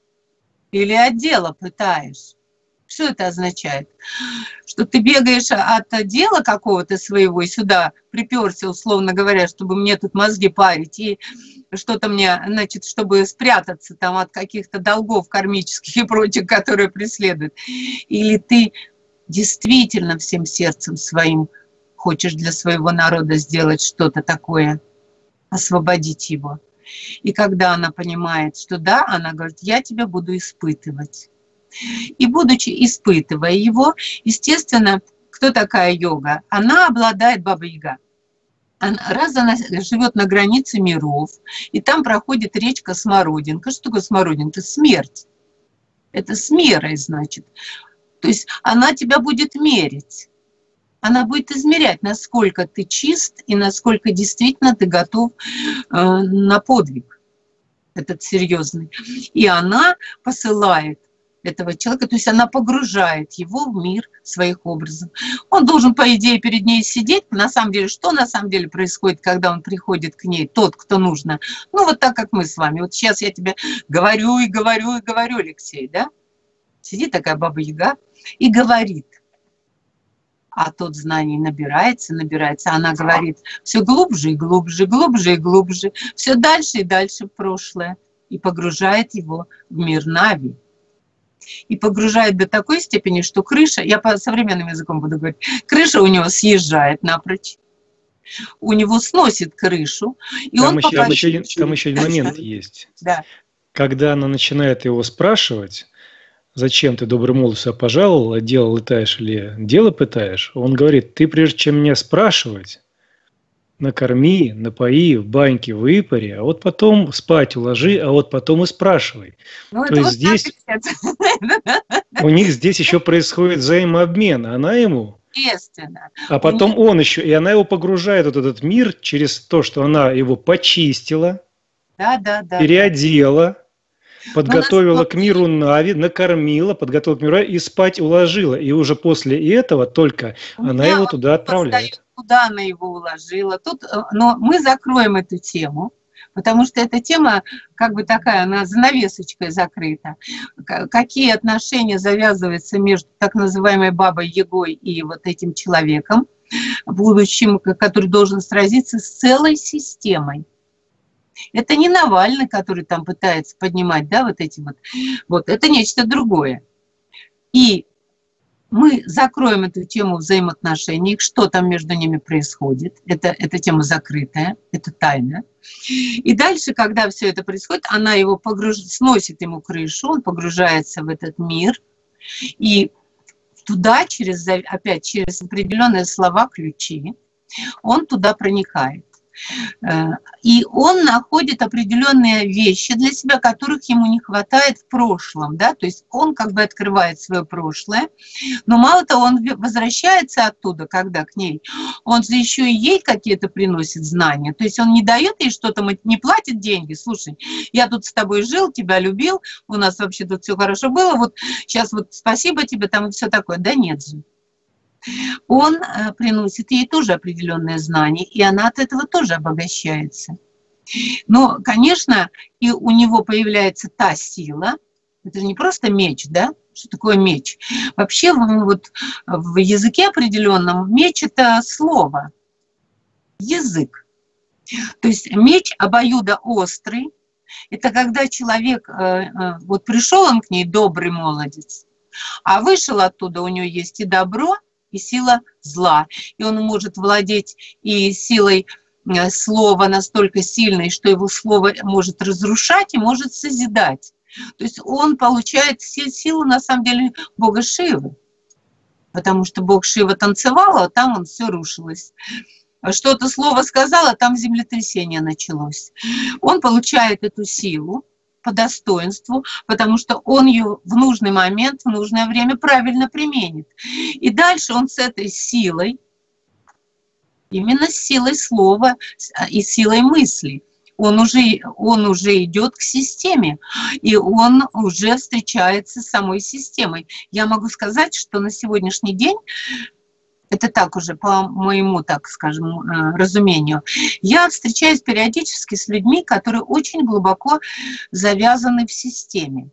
или отдела пытаешь? Что это означает? Что ты бегаешь от дела какого-то своего и сюда приперся, условно говоря, чтобы мне тут мозги парить, и что-то мне, значит, чтобы спрятаться там от каких-то долгов кармических и прочих, которые преследуют. Или ты действительно всем сердцем своим хочешь для своего народа сделать что-то такое, освободить его. И когда она понимает, что да, она говорит, я тебя буду испытывать. И будучи испытывая его, естественно, кто такая йога? Она обладает Баба-Яга. Раз она живет на границе миров, и там проходит речка Смородинка. Что такое Смородинка? Смерть. Это с мерой, значит. То есть она тебя будет мерить. Она будет измерять, насколько ты чист и насколько действительно ты готов э, на подвиг этот серьезный. И она посылает этого человека, то есть она погружает его в мир своих образов. Он должен, по идее, перед ней сидеть. На самом деле, что на самом деле происходит, когда он приходит к ней, тот, кто нужно? Ну, вот так, как мы с вами. Вот сейчас я тебе говорю и говорю и говорю, Алексей, да? Сидит такая баба-яга и говорит. А тот знаний набирается, набирается. Она говорит все глубже и глубже, глубже и глубже, все дальше и дальше в прошлое и погружает его в мир Нави и погружает до такой степени, что крыша, я по современным языком буду говорить, крыша у него съезжает напрочь, у него сносит крышу, и там он еще, пока... там, еще, там еще один момент есть. Да. Когда она начинает его спрашивать, зачем ты, добрый молод, сюда пожаловал, дело летаешь или дело пытаешь, он говорит, ты прежде чем меня спрашивать, накорми, напои, в баньке выпари, а вот потом спать уложи, а вот потом и спрашивай. Ну, То есть вот здесь у них здесь еще происходит взаимообмен, она ему, Естественно. А потом он еще, и она его погружает в этот мир через то, что она его почистила, да, да, да, переодела, подготовила к миру Нави, накормила, подготовила к миру и спать уложила. И уже после этого только она его туда отправляет куда она его уложила. Тут, э, но мы закроем эту тему, потому что эта тема как бы такая, она занавесочкой закрыта. Какие отношения завязываются между так называемой бабой Егой и вот этим человеком, будущим, который должен сразиться с целой системой. Это не Навальный, который там пытается поднимать, да, вот эти вот. Вот, это нечто другое. И мы закроем эту тему взаимоотношений, что там между ними происходит. Это, эта тема закрытая, это тайна. И дальше, когда все это происходит, она его погруж... сносит ему крышу, он погружается в этот мир. И туда, через, опять через определенные слова, ключи, он туда проникает. Э, и он находит определенные вещи для себя, которых ему не хватает в прошлом, да, то есть он как бы открывает свое прошлое, но мало того, он возвращается оттуда, когда к ней, он же еще и ей какие-то приносит знания, то есть он не дает ей что-то, не платит деньги, слушай, я тут с тобой жил, тебя любил, у нас вообще тут все хорошо было, вот сейчас вот спасибо тебе там и все такое, да нет же он э, приносит ей тоже определенные знания, и она от этого тоже обогащается. Но, конечно, и у него появляется та сила, это же не просто меч, да? Что такое меч? Вообще вот в языке определенном меч – это слово, язык. То есть меч обоюдоострый. Это когда человек, э, э, вот пришел он к ней, добрый молодец, А вышел оттуда, у него есть и добро, и сила зла. И он может владеть и силой э, слова настолько сильной, что его слово может разрушать и может созидать. То есть он получает все силы, на самом деле, Бога Шивы. Потому что Бог Шива танцевал, а там он все рушилось. Что-то слово сказал, а там землетрясение началось. Он получает эту силу, по достоинству, потому что он ее в нужный момент, в нужное время правильно применит. И дальше он с этой силой, именно с силой слова и силой мысли, он уже, он уже идет к системе, и он уже встречается с самой системой. Я могу сказать, что на сегодняшний день это так уже по моему, так скажем, э, разумению, я встречаюсь периодически с людьми, которые очень глубоко завязаны в системе.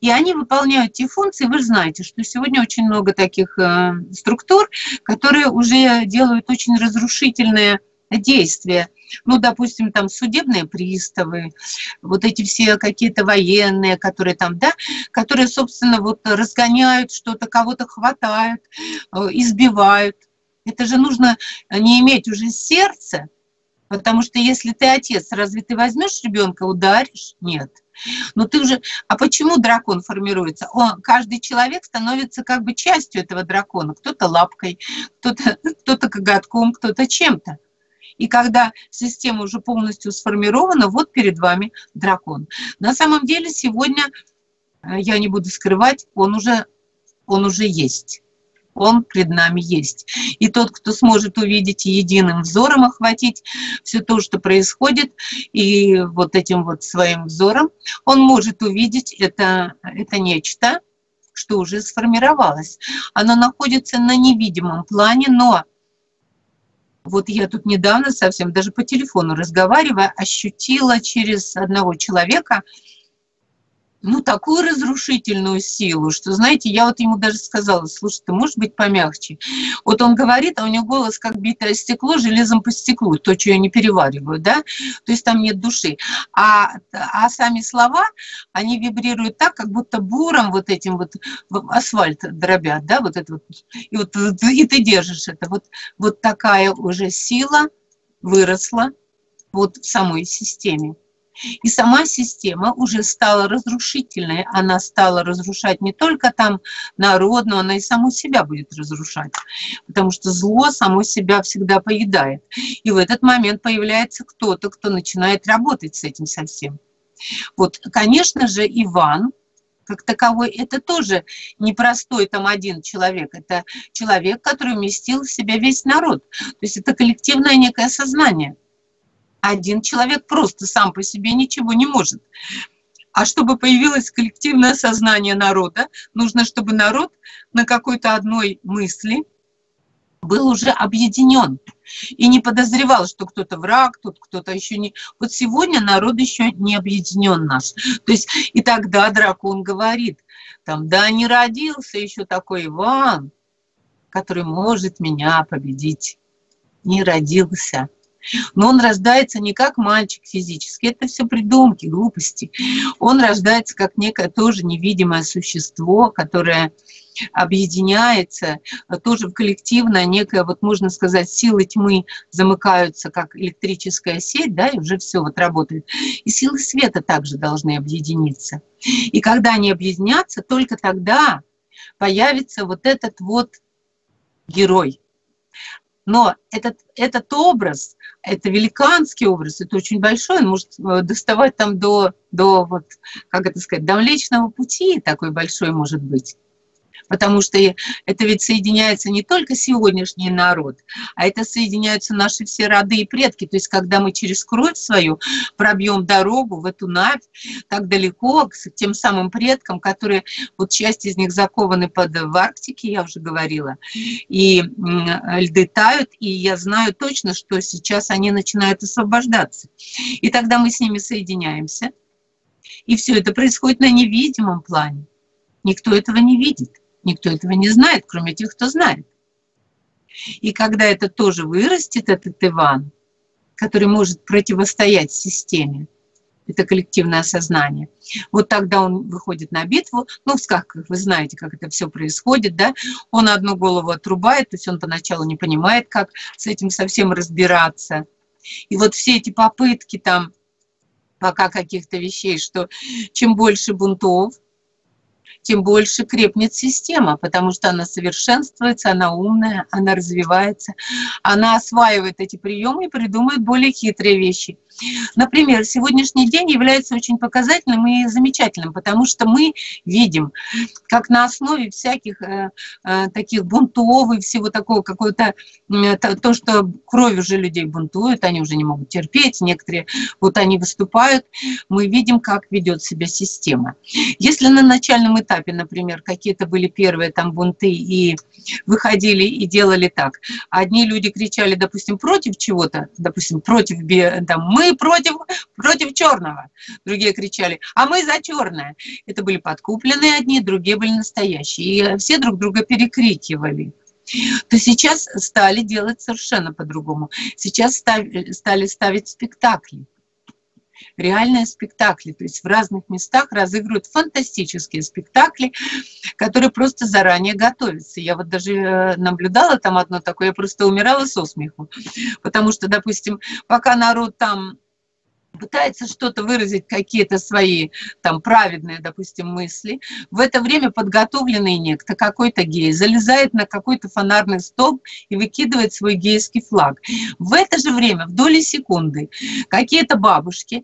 И они выполняют те функции, вы знаете, что сегодня очень много таких э, структур, которые уже делают очень разрушительные действия ну, допустим, там судебные приставы, вот эти все какие-то военные, которые там, да, которые, собственно, вот разгоняют что-то, кого-то хватают, э, избивают. Это же нужно не иметь уже сердца, потому что если ты отец, разве ты возьмешь ребенка, ударишь? Нет. Но ты уже... А почему дракон формируется? Он, каждый человек становится как бы частью этого дракона. Кто-то лапкой, кто-то кто, -то, коготком, кто-то чем-то. И когда система уже полностью сформирована, вот перед вами дракон. На самом деле сегодня, э, я не буду скрывать, он уже, он уже есть. Он пред нами есть. И тот, кто сможет увидеть единым взором охватить все то, что происходит, и вот этим вот своим взором, он может увидеть это, это нечто, что уже сформировалось. Оно находится на невидимом плане, но вот я тут недавно совсем, даже по телефону разговаривая, ощутила через одного человека, ну, такую разрушительную силу, что, знаете, я вот ему даже сказала, слушай, ты можешь быть помягче? Вот он говорит, а у него голос как битое стекло железом по стеклу, то, что я не перевариваю, да, то есть там нет души. А, а сами слова, они вибрируют так, как будто буром вот этим вот асфальт дробят, да, вот это вот, и вот и ты держишь это. Вот, вот такая уже сила выросла вот в самой системе. И сама система уже стала разрушительной. Она стала разрушать не только там народ, но она и саму себя будет разрушать. Потому что зло само себя всегда поедает. И в этот момент появляется кто-то, кто начинает работать с этим совсем. Вот, конечно же, Иван, как таковой, это тоже непростой там один человек, это человек, который вместил в себя весь народ. То есть это коллективное некое сознание – один человек просто сам по себе ничего не может. А чтобы появилось коллективное сознание народа, нужно, чтобы народ на какой-то одной мысли был уже объединен и не подозревал, что кто-то враг, тут кто-то еще не... Вот сегодня народ еще не объединен наш. То есть и тогда дракон говорит, там, да не родился еще такой Иван, который может меня победить. Не родился. Но он рождается не как мальчик физически, это все придумки, глупости. Он рождается как некое тоже невидимое существо, которое объединяется, тоже в коллективное некое, вот можно сказать, силы тьмы замыкаются, как электрическая сеть, да, и уже все вот работает. И силы света также должны объединиться. И когда они объединятся, только тогда появится вот этот вот герой. Но этот, этот образ, это великанский образ, это очень большой, он может э, доставать там до, до вот, как это сказать, до Млечного пути такой большой может быть потому что это ведь соединяется не только сегодняшний народ, а это соединяются наши все роды и предки. То есть когда мы через кровь свою пробьем дорогу в эту Навь так далеко к тем самым предкам, которые, вот часть из них закованы под в Арктике, я уже говорила, и льды тают, и я знаю точно, что сейчас они начинают освобождаться. И тогда мы с ними соединяемся, и все это происходит на невидимом плане. Никто этого не видит. Никто этого не знает, кроме тех, кто знает. И когда это тоже вырастет, этот Иван, который может противостоять системе, это коллективное сознание. Вот тогда он выходит на битву, ну, в вы знаете, как это все происходит, да, он одну голову отрубает, то есть он поначалу не понимает, как с этим совсем разбираться. И вот все эти попытки там пока каких-то вещей, что чем больше бунтов, тем больше крепнет система, потому что она совершенствуется, она умная, она развивается, она осваивает эти приемы и придумывает более хитрые вещи. Например, сегодняшний день является очень показательным и замечательным, потому что мы видим, как на основе всяких э, э, таких бунтов и всего такого какого-то, э, то, что кровь уже людей бунтует, они уже не могут терпеть, некоторые, вот они выступают, мы видим, как ведет себя система. Если на начальном этапе, например, какие-то были первые там бунты и выходили и делали так, одни люди кричали, допустим, против чего-то, допустим, против, там, мы против, против черного. Другие кричали, а мы за черное. Это были подкупленные одни, другие были настоящие. И все друг друга перекрикивали то сейчас стали делать совершенно по-другому. Сейчас стали ставить спектакли реальные спектакли. То есть в разных местах разыгрывают фантастические спектакли, которые просто заранее готовятся. Я вот даже э, наблюдала там одно такое, я просто умирала со смеху. Потому что, допустим, пока народ там пытается что-то выразить, какие-то свои там праведные, допустим, мысли. В это время подготовленный некто, какой-то гей, залезает на какой-то фонарный столб и выкидывает свой гейский флаг. В это же время, в доли секунды, какие-то бабушки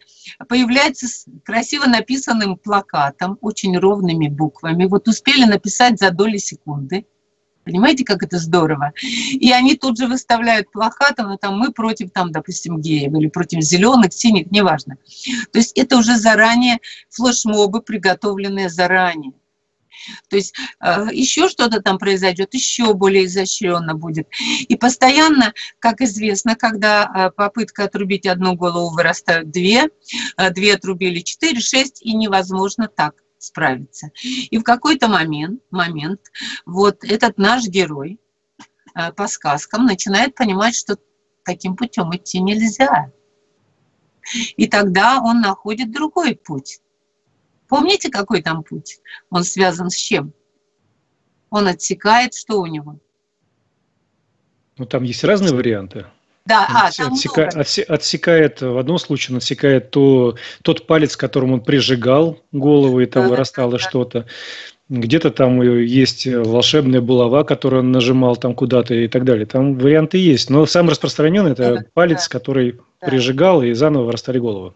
появляются с красиво написанным плакатом, очень ровными буквами. Вот успели написать за доли секунды Понимаете, как это здорово? И они тут же выставляют плакаты, но там мы против, там, допустим, геев или против зеленых, синих, неважно. То есть это уже заранее флешмобы, приготовленные заранее. То есть э, еще что-то там произойдет, еще более изощренно будет. И постоянно, как известно, когда э, попытка отрубить одну голову вырастают две, э, две отрубили четыре, шесть, и невозможно так справиться. И в какой-то момент, момент вот этот наш герой э, по сказкам начинает понимать, что таким путем идти нельзя. И тогда он находит другой путь. Помните, какой там путь? Он связан с чем? Он отсекает, что у него? Ну, там есть разные варианты. Да, а, там отсека, отсе, отсекает, в одном случае он отсекает то, тот палец, которым он прижигал голову, и там да, вырастало да, что-то. Где-то там есть волшебная булава, которую он нажимал там куда-то и так далее. Там варианты есть. Но самый распространенный это да, палец, да, который да. прижигал и заново вырастали голову.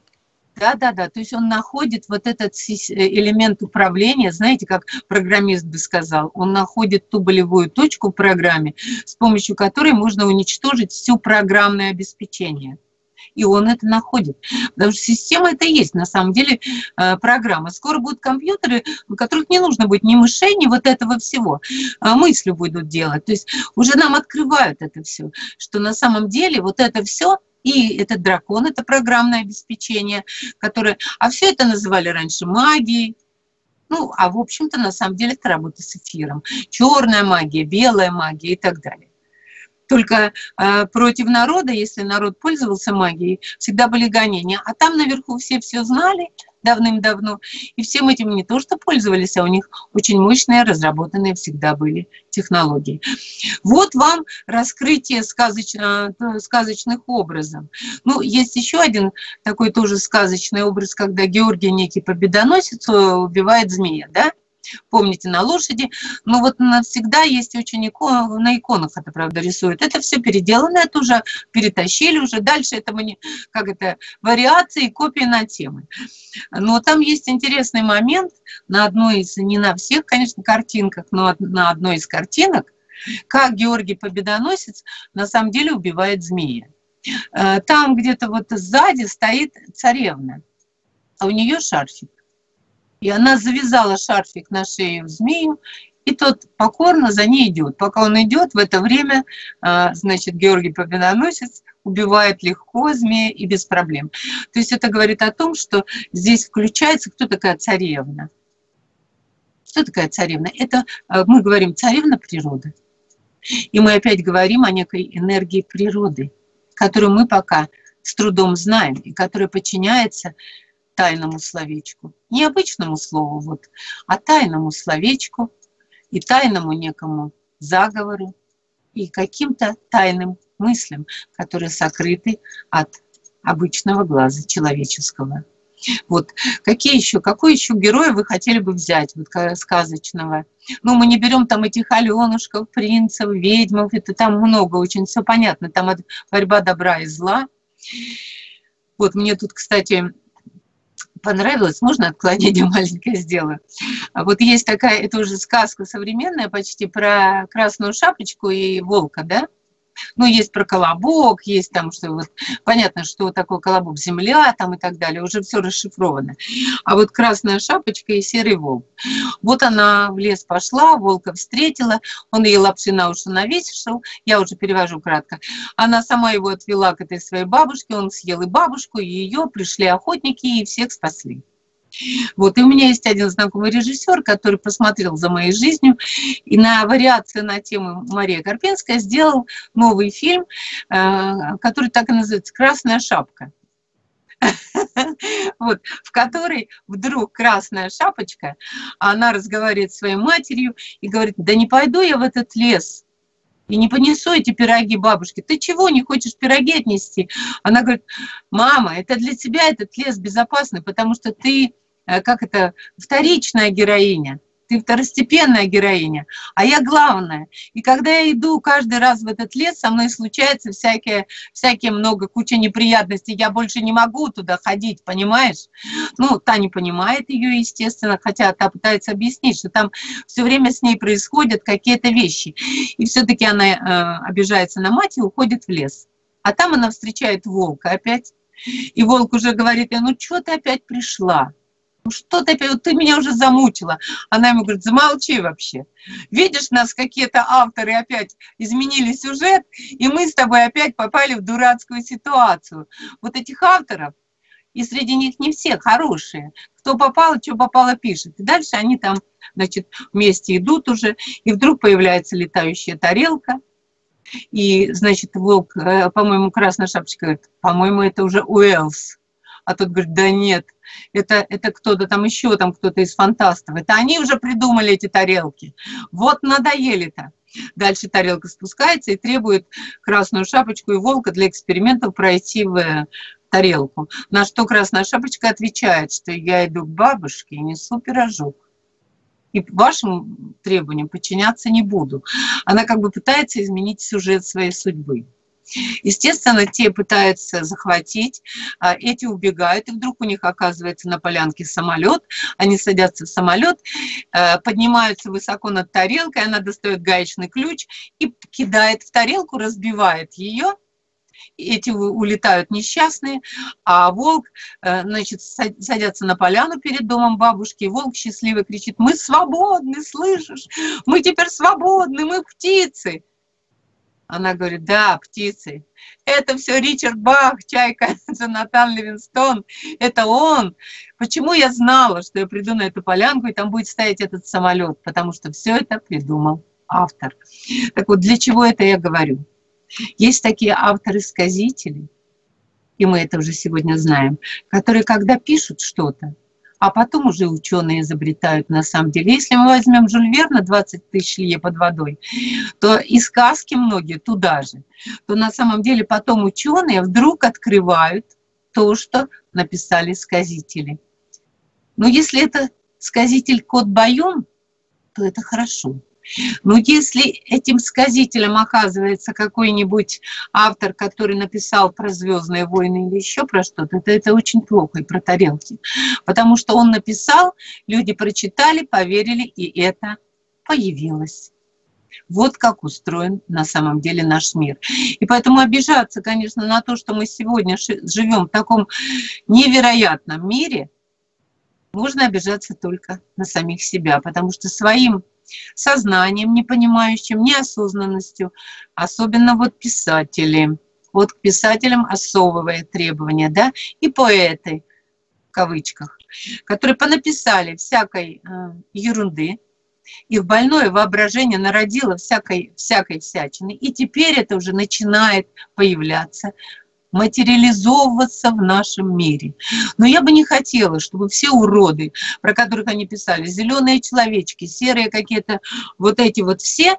Да, да, да. То есть он находит вот этот э, элемент управления, знаете, как программист бы сказал, он находит ту болевую точку в программе, с помощью которой можно уничтожить все программное обеспечение. И он это находит. Потому что система это и есть, на самом деле, э, программа. Скоро будут компьютеры, у которых не нужно будет ни мышей, ни вот этого всего. А мысли будут делать. То есть уже нам открывают это все, что на самом деле вот это все – и этот дракон, это программное обеспечение, которое... А все это называли раньше магией. Ну, а в общем-то, на самом деле, это работа с эфиром. Черная магия, белая магия и так далее. Только э, против народа, если народ пользовался магией, всегда были гонения. А там наверху все все знали, давным-давно. И всем этим не то что пользовались, а у них очень мощные, разработанные всегда были технологии. Вот вам раскрытие сказочно, сказочных образов. Ну, есть еще один такой тоже сказочный образ, когда Георгий некий победоносец убивает змея, да? Помните, на лошади. Но вот навсегда есть очень икон, на иконах это, правда, рисуют. Это все переделано, это уже перетащили уже. Дальше это как это, вариации, копии на темы. Но там есть интересный момент на одной из, не на всех, конечно, картинках, но на одной из картинок, как Георгий Победоносец на самом деле убивает змея. Э, там где-то вот сзади стоит царевна, а у нее шарфик. И она завязала шарфик на шею змею, и тот покорно за ней идет. Пока он идет, в это время, а, значит, Георгий Победоносец убивает легко змея и без проблем. То есть это говорит о том, что здесь включается, кто такая царевна. Что такая царевна? Это, а, мы говорим, царевна природа. И мы опять говорим о некой энергии природы, которую мы пока с трудом знаем, и которая подчиняется тайному словечку. Не обычному слову, вот, а тайному словечку и тайному некому заговору и каким-то тайным мыслям, которые сокрыты от обычного глаза человеческого. Вот какие еще, какой еще героя вы хотели бы взять, вот сказочного? Ну, мы не берем там этих Аленушков, принцев, ведьмов, это там много, очень все понятно, там борьба добра и зла. Вот мне тут, кстати, понравилось, можно отклонение *laughs* маленькое сделаю. Вот есть такая, это уже сказка современная почти про красную шапочку и волка, да? Ну, есть про колобок, есть там, что вот понятно, что такое колобок, земля там и так далее, уже все расшифровано. А вот красная шапочка и серый волк. Вот она в лес пошла, волка встретила, он ей лапши на уши навесил, я уже перевожу кратко. Она сама его отвела к этой своей бабушке, он съел и бабушку, и ее, пришли охотники и всех спасли. Вот. И у меня есть один знакомый режиссер, который посмотрел за моей жизнью и на вариацию на тему Мария Карпенская сделал новый фильм, э, который так и называется «Красная шапка». *laughs* Вот, в которой вдруг красная шапочка, она разговаривает с своей матерью и говорит, да не пойду я в этот лес, и не понесу эти пироги бабушке. Ты чего не хочешь пироги отнести? Она говорит, мама, это для тебя этот лес безопасный, потому что ты Э, как это, вторичная героиня, ты второстепенная героиня, а я главная. И когда я иду каждый раз в этот лес, со мной случается всякие, всякие много, куча неприятностей, я больше не могу туда ходить, понимаешь? Ну, та не понимает ее, естественно, хотя та пытается объяснить, что там все время с ней происходят какие-то вещи. И все-таки она э, обижается на мать и уходит в лес. А там она встречает волка опять, и волк уже говорит, ну что ты опять пришла? Ну что ты ты меня уже замучила. Она ему говорит, замолчи вообще. Видишь, нас какие-то авторы опять изменили сюжет, и мы с тобой опять попали в дурацкую ситуацию. Вот этих авторов, и среди них не все хорошие. Кто попало, что попало, пишет. И дальше они там, значит, вместе идут уже, и вдруг появляется летающая тарелка, и, значит, волк, э, по-моему, красная шапочка говорит, по-моему, это уже Уэллс. А тот говорит, да нет, это, это кто-то там еще, там кто-то из фантастов. Это они уже придумали эти тарелки. Вот надоели-то. Дальше тарелка спускается и требует красную шапочку и волка для экспериментов пройти в тарелку. На что красная шапочка отвечает, что я иду к бабушке и несу пирожок. И вашим требованиям подчиняться не буду. Она как бы пытается изменить сюжет своей судьбы. Естественно, те пытаются захватить, а эти убегают, и вдруг у них оказывается на полянке самолет, они садятся в самолет, э, поднимаются высоко над тарелкой, она достает гаечный ключ и кидает в тарелку, разбивает ее, эти улетают несчастные, а волк, э, значит, садятся на поляну перед домом бабушки, и волк счастливо кричит, мы свободны, слышишь, мы теперь свободны, мы птицы. Она говорит, да, птицы. Это все Ричард Бах, Чайка, *laughs* Джонатан Ливинстон. Это он. Почему я знала, что я приду на эту полянку, и там будет стоять этот самолет? Потому что все это придумал автор. Так вот, для чего это я говорю? Есть такие авторы-сказители, и мы это уже сегодня знаем, которые, когда пишут что-то, а потом уже ученые изобретают на самом деле. Если мы возьмем Жюль Верна «20 тысяч лье под водой», то и сказки многие туда же, то на самом деле потом ученые вдруг открывают то, что написали сказители. Но если это сказитель Кот Байон, то это хорошо. Но если этим сказителем оказывается какой-нибудь автор, который написал про Звездные войны или еще про что-то, то это очень плохо и про тарелки. Потому что он написал, люди прочитали, поверили, и это появилось. Вот как устроен на самом деле наш мир. И поэтому обижаться, конечно, на то, что мы сегодня живем в таком невероятном мире, можно обижаться только на самих себя, потому что своим сознанием, не понимающим, неосознанностью, особенно вот писатели. Вот к писателям особое требование, да, и поэты, в кавычках, которые понаписали всякой э, ерунды, их больное воображение народило всякой, всякой всячины, и теперь это уже начинает появляться материализовываться в нашем мире. Но я бы не хотела, чтобы все уроды, про которых они писали, зеленые человечки, серые какие-то, вот эти вот все,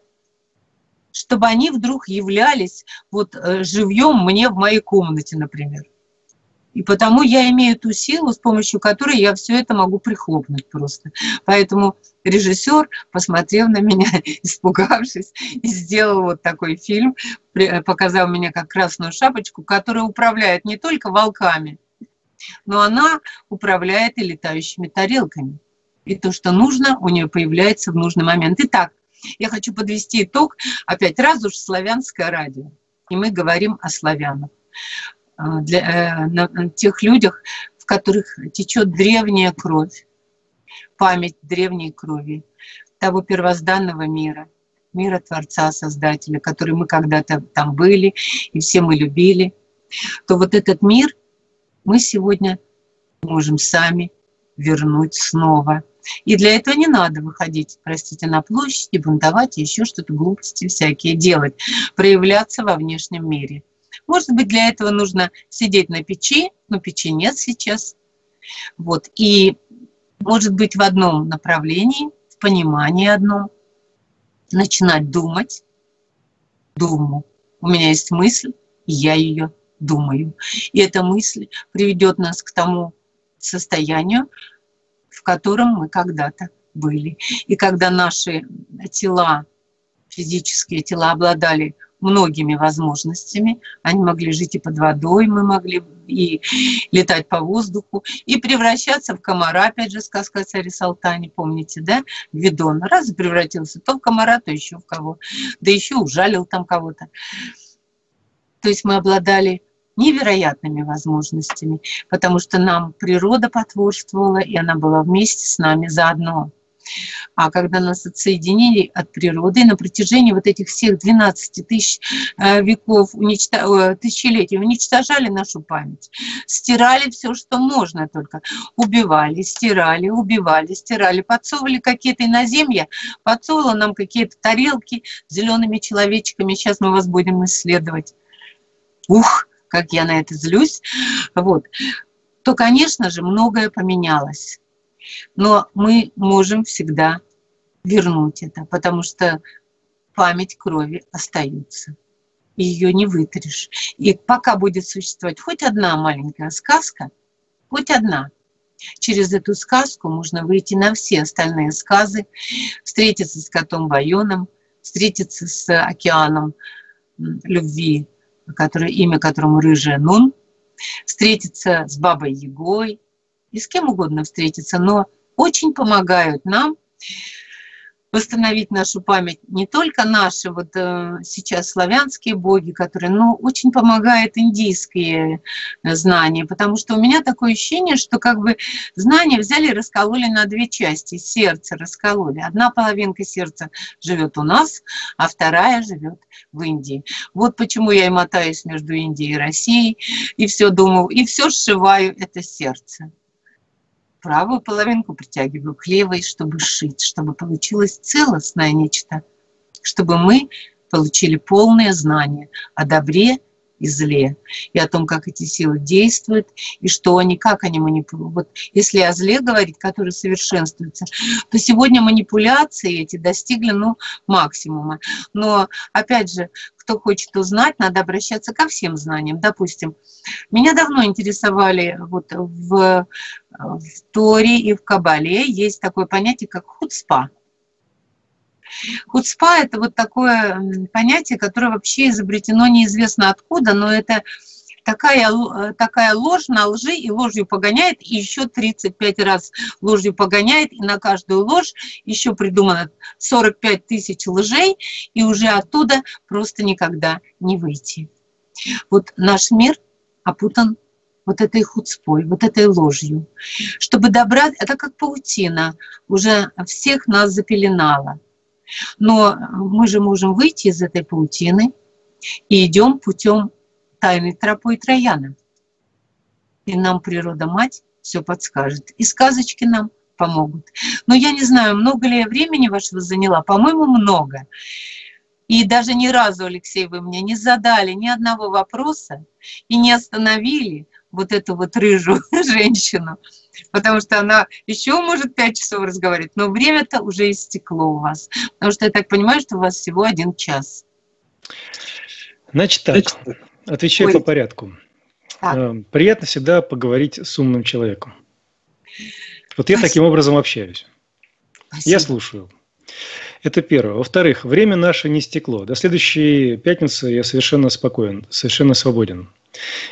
чтобы они вдруг являлись вот э, живьем мне в моей комнате, например. И потому я имею ту силу, с помощью которой я все это могу прихлопнуть просто. Поэтому режиссер, посмотрев на меня, *laughs* испугавшись, и сделал вот такой фильм, показал меня как красную шапочку, которая управляет не только волками, но она управляет и летающими тарелками. И то, что нужно, у нее появляется в нужный момент. Итак, я хочу подвести итог. Опять раз уж славянское радио. И мы говорим о славянах. А, для, э, на тех людях, в которых течет древняя кровь, память древней крови, того первозданного мира, мира Творца, Создателя, который мы когда-то там были, и все мы любили, то вот этот мир мы сегодня можем сами вернуть снова. И для этого не надо выходить, простите, на площадь и бунтовать, и еще что-то глупости всякие делать, проявляться во внешнем мире – может быть, для этого нужно сидеть на печи, но печи нет сейчас. Вот. И может быть в одном направлении, в понимании одном, начинать думать, думаю. У меня есть мысль, и я ее думаю. И эта мысль приведет нас к тому состоянию, в котором мы когда-то были. И когда наши тела, физические тела обладали многими возможностями. Они могли жить и под водой, мы могли и летать по воздуху, и превращаться в комара, опять же, сказка о царе Салтане, помните, да? Видон. Раз превратился то в комара, то еще в кого. Да еще ужалил там кого-то. То есть мы обладали невероятными возможностями, потому что нам природа потворствовала, и она была вместе с нами заодно. А когда нас отсоединили от природы, на протяжении вот этих всех 12 тысяч э, веков, уничтож... тысячелетий, уничтожали нашу память, стирали все, что можно только. Убивали, стирали, убивали, стирали, подсовывали какие-то иноземья, подсовывала нам какие-то тарелки с зелеными человечками. Сейчас мы вас будем исследовать. Ух, как я на это злюсь. Вот. То, конечно же, многое поменялось. Но мы можем всегда вернуть это, потому что память крови остается. Ее не вытрешь. И пока будет существовать хоть одна маленькая сказка, хоть одна, через эту сказку можно выйти на все остальные сказы, встретиться с котом Байоном, встретиться с океаном любви, который, имя которому Рыжая Нун, встретиться с Бабой Егой, и с кем угодно встретиться, но очень помогают нам восстановить нашу память не только наши вот э, сейчас славянские боги, которые, но очень помогают индийские э, знания, потому что у меня такое ощущение, что как бы знания взяли и раскололи на две части, сердце раскололи. Одна половинка сердца живет у нас, а вторая живет в Индии. Вот почему я и мотаюсь между Индией и Россией, и все думаю, и все сшиваю это сердце правую половинку притягиваю к левой, чтобы шить, чтобы получилось целостное нечто, чтобы мы получили полное знание о добре и зле, и о том, как эти силы действуют, и что они, как они манипулируют. Вот если о зле говорить, который совершенствуется, то сегодня манипуляции эти достигли ну, максимума. Но, опять же, кто хочет узнать, надо обращаться ко всем знаниям. Допустим, меня давно интересовали вот в, в Торе и в Кабале есть такое понятие, как худспа. Худспа – это вот такое понятие, которое вообще изобретено неизвестно откуда, но это такая, такая ложь на лжи и ложью погоняет, и еще 35 раз ложью погоняет, и на каждую ложь еще придумано 45 тысяч лжей, и уже оттуда просто никогда не выйти. Вот наш мир опутан вот этой худспой, вот этой ложью. Чтобы добрать, это как паутина, уже всех нас запеленала – но мы же можем выйти из этой паутины и идем путем тайной тропой Трояна. И нам природа-мать все подскажет. И сказочки нам помогут. Но я не знаю, много ли я времени вашего заняла. По-моему, много. И даже ни разу, Алексей, вы мне не задали ни одного вопроса и не остановили вот эту вот рыжую *laughs* женщину, потому что она еще может пять часов разговаривать, но время-то уже истекло у вас, потому что я так понимаю, что у вас всего один час. Значит так, отвечаю Ой. по порядку. Так. Э, приятно всегда поговорить с умным человеком. Вот я Спасибо. таким образом общаюсь. Спасибо. Я слушаю. Это первое. Во-вторых, время наше не стекло. До следующей пятницы я совершенно спокоен, совершенно свободен.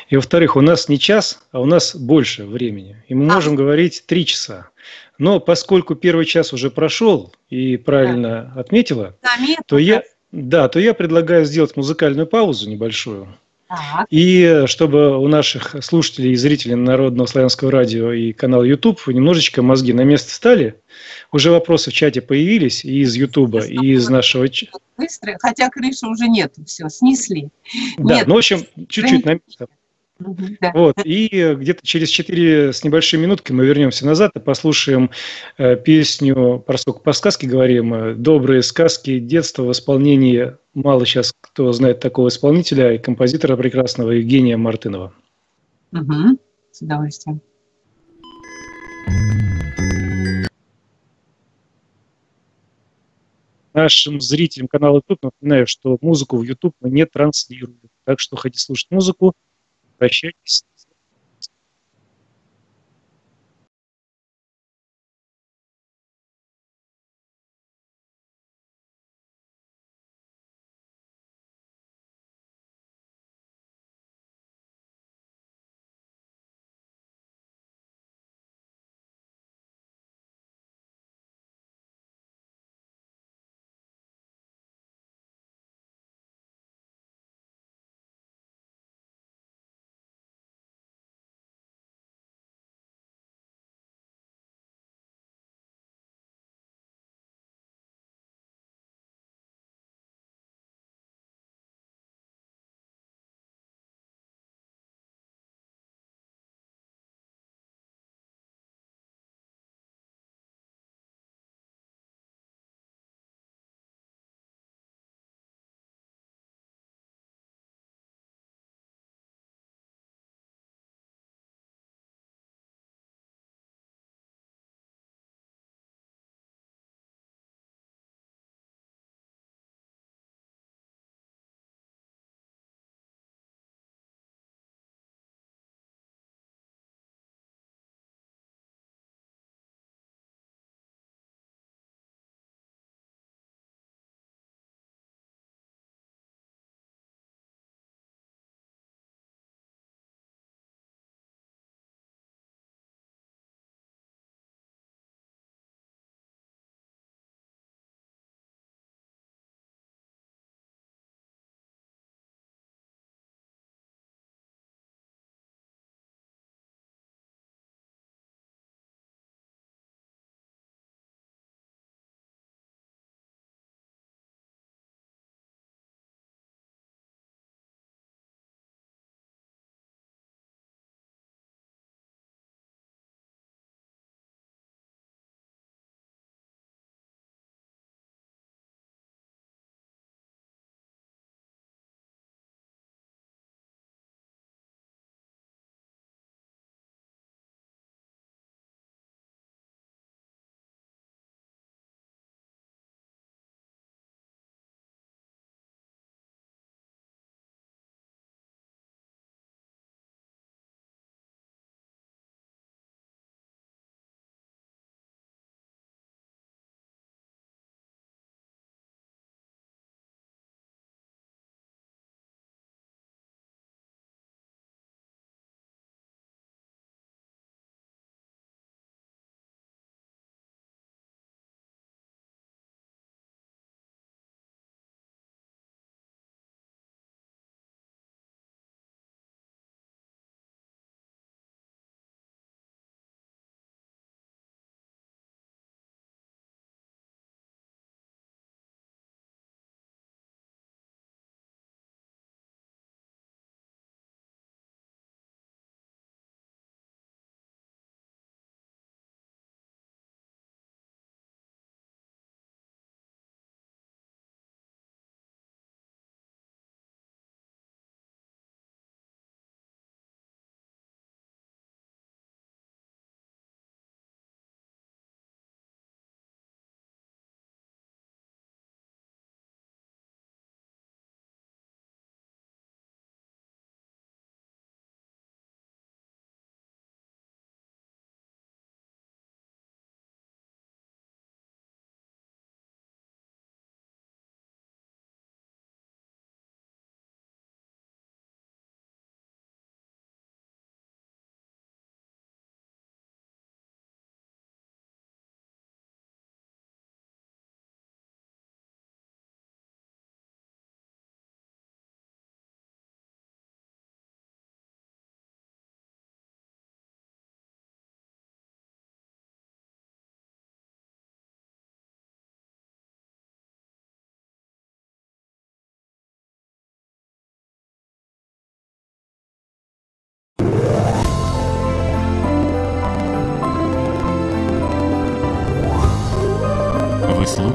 И во-вторых, у нас не час, а у нас больше времени. И мы а. можем говорить три часа. Но поскольку первый час уже прошел и правильно да. отметила, Заметно, то я, да, то я предлагаю сделать музыкальную паузу небольшую. Так. И чтобы у наших слушателей и зрителей Народного славянского радио и канала YouTube немножечко мозги на место стали, уже вопросы в чате появились и из YouTube, и из нашего... Быстро, хотя крыши уже нет, все, снесли. Да, нет. ну, в общем, чуть-чуть на место. Да. Вот, и где-то через 4 с небольшой минуткой мы вернемся назад и послушаем э, песню, просто по сказке говорим, э, «Добрые сказки детства» в исполнении, мало сейчас кто знает такого исполнителя, и композитора прекрасного Евгения Мартынова. Угу. С удовольствием. Нашим зрителям канала YouTube напоминаю, что музыку в YouTube мы не транслируем. Так что хотите слушать музыку, обращайтесь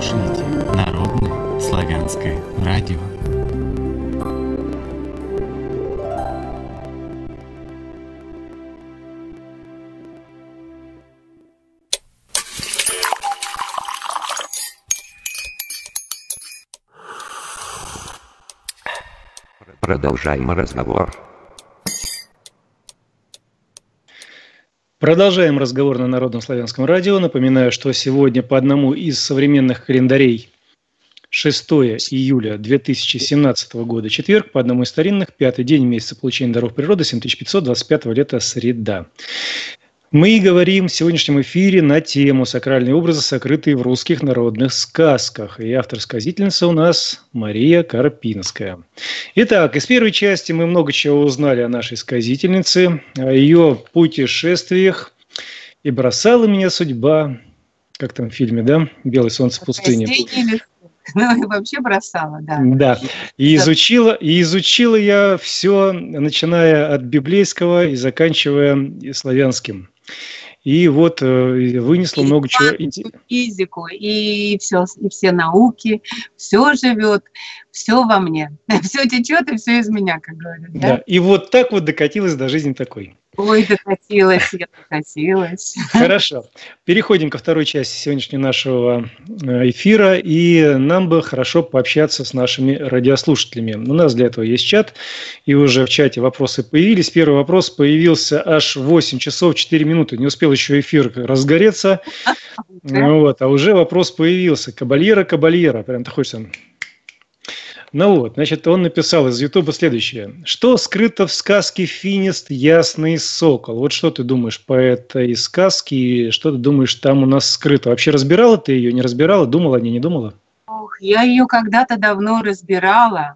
слушаете Народное славянское радио. Продолжаем разговор. Продолжаем разговор на Народном славянском радио. Напоминаю, что сегодня по одному из современных календарей 6 июля 2017 года, четверг, по одному из старинных, пятый день месяца получения даров природы, 7525 лета, среда. Мы говорим в сегодняшнем эфире на тему «Сакральные образы, сокрытые в русских народных сказках». И автор-сказительница у нас Мария Карпинская. Итак, из первой части мы много чего узнали о нашей сказительнице, о ее путешествиях. «И бросала меня судьба», как там в фильме, да? «Белое солнце в пустыне». Ну, и вообще бросала, да. Да. И изучила, и изучила я все, начиная от библейского и заканчивая славянским. И вот э, вынесла и много чего. Физику, и все, и все науки, все живет, все во мне. *laughs* Все течет, и все из меня, как говорят. Да? да. И вот так вот докатилась до жизни такой. Ой, докатилась, я докатилась. Хорошо. Переходим ко второй части сегодняшнего нашего э, эфира. И нам бы хорошо пообщаться с нашими радиослушателями. У нас для этого есть чат. И уже в чате вопросы появились. Первый вопрос появился аж в 8 часов 4 минуты. Не успел еще эфир разгореться. *laughs* Вот, а уже вопрос появился. Кабальера, кабальера. Прям ты хочется ну вот, значит, он написал из Ютуба следующее. Что скрыто в сказке «Финист. Ясный сокол»? Вот что ты думаешь по этой сказке и что ты думаешь там у нас скрыто? Вообще разбирала ты ее, не разбирала? Думала, не, не думала? Ох, я ее когда-то давно разбирала.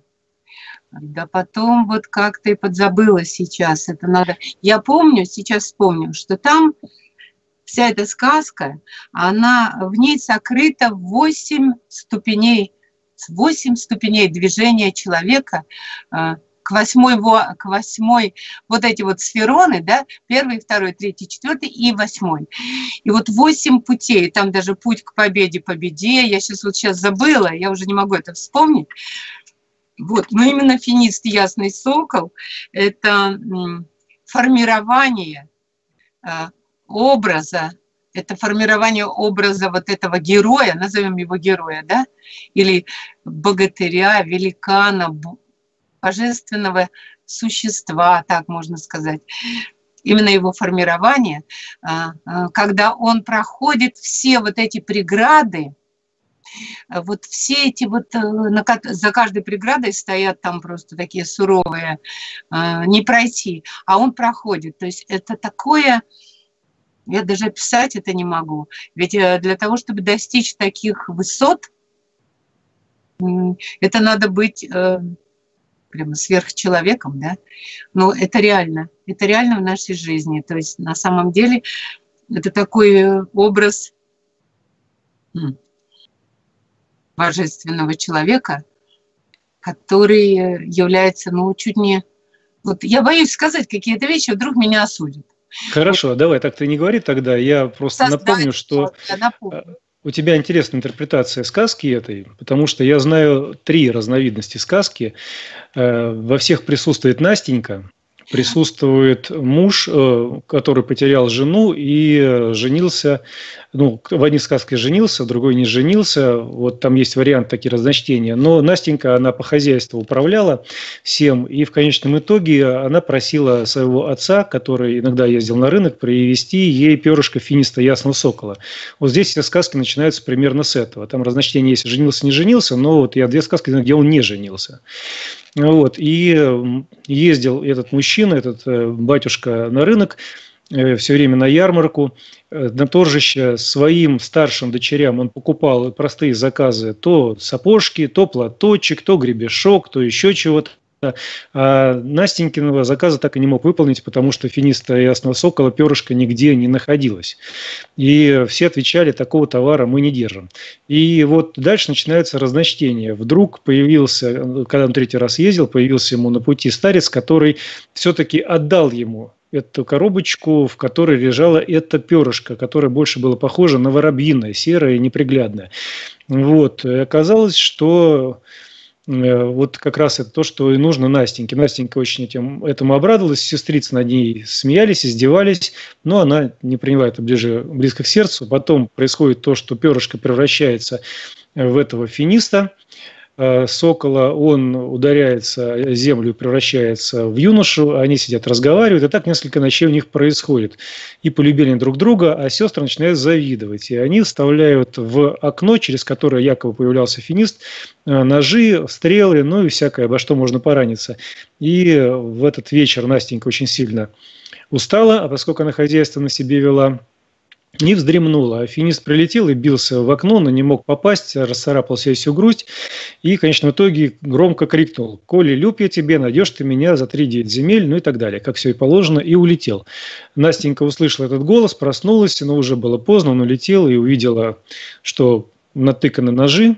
Да потом вот как-то и подзабыла сейчас. Это надо... Я помню, сейчас вспомню, что там вся эта сказка, она в ней сокрыта восемь ступеней восемь ступеней движения человека э, к восьмой, к восьмой вот эти вот сфероны, да, первый, второй, третий, четвертый и восьмой. И вот восемь путей, там даже путь к победе, победе, я сейчас вот сейчас забыла, я уже не могу это вспомнить. Вот, но именно финист ясный сокол – это формирование э, образа это формирование образа вот этого героя, назовем его героя, да, или богатыря, великана, божественного существа, так можно сказать. Именно его формирование, а, а, когда он проходит все вот эти преграды, вот все эти вот, э, за каждой преградой стоят там просто такие суровые, а, не пройти, а он проходит. То есть это такое, я даже описать это не могу. Ведь э, для того, чтобы достичь таких высот, это надо быть э, прямо сверхчеловеком, да? Но это реально, это реально в нашей жизни. То есть на самом деле это такой э, образ божественного человека, который является, ну, чуть не... Вот я боюсь сказать какие-то вещи, вдруг меня осудят. Хорошо, давай так ты не говори тогда. Я просто Создать, напомню, что напомню. Э, у тебя интересная интерпретация сказки этой, потому что я знаю три разновидности сказки. Э, во всех присутствует Настенька, присутствует муж, э, который потерял жену и женился, ну, в одних сказках женился, в другой не женился. Вот там есть вариант такие разночтения. Но Настенька, она по хозяйству управляла всем, и в конечном итоге она просила своего отца, который иногда ездил на рынок, привезти ей перышко финиста ясного сокола. Вот здесь все сказки начинаются примерно с этого. Там разночтение есть женился, не женился, но вот я две сказки, где он не женился. Вот. И ездил этот мужчина, этот э, батюшка на рынок, э, все время на ярмарку, э, на торжище своим старшим дочерям он покупал простые заказы, то сапожки, то платочек, то гребешок, то еще чего-то. А Настенькиного заказа так и не мог выполнить, потому что финиста Ясного Сокола перышко нигде не находилось. И все отвечали, такого товара мы не держим. И вот дальше начинается разночтение. Вдруг появился, когда он третий раз ездил, появился ему на пути старец, который все-таки отдал ему эту коробочку, в которой лежало это перышко, которое больше было похоже на воробьиное, серое и неприглядное. Вот. И оказалось, что вот как раз это то, что и нужно Настеньке. Настенька очень этим, этому обрадовалась, сестрицы над ней смеялись, издевались, но она не приняла это ближе, близко к сердцу. Потом происходит то, что перышко превращается в этого финиста – Э, сокола, он ударяется о землю, превращается в юношу, они сидят, разговаривают, и так несколько ночей у них происходит. И полюбили друг друга, а сестры начинают завидовать. И они вставляют в окно, через которое якобы появлялся финист, э, ножи, стрелы, ну и всякое, обо что можно пораниться. И в этот вечер Настенька очень сильно устала, а поскольку она хозяйство на себе вела, не вздремнула. Афинист прилетел и бился в окно, но не мог попасть, расцарапал себе всю грусть и, конечно, в итоге громко крикнул «Коли люб я тебе, найдешь ты меня за три девять земель», ну и так далее, как все и положено, и улетел. Настенька услышала этот голос, проснулась, но уже было поздно, он улетел и увидела, что натыканы ножи,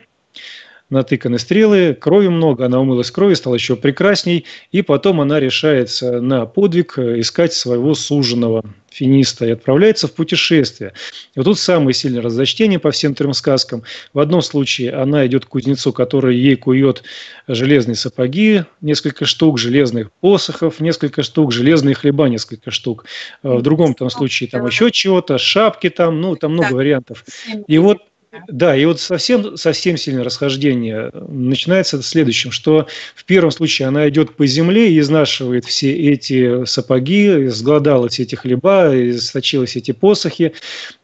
натыканы стрелы, крови много, она умылась кровью, стала еще прекрасней, и потом она решается на подвиг искать своего суженого финиста и отправляется в путешествие. И вот тут самое сильное разночтение по всем трем сказкам. В одном случае она идет к кузнецу, который ей кует железные сапоги, несколько штук, железных посохов, несколько штук, железные хлеба, несколько штук. В другом там случае там еще чего-то, шапки там, ну, там много вариантов. И вот да, и вот совсем, совсем сильное расхождение начинается следующим, что в первом случае она идет по земле и изнашивает все эти сапоги, сгладала все эти хлеба, источила все эти посохи.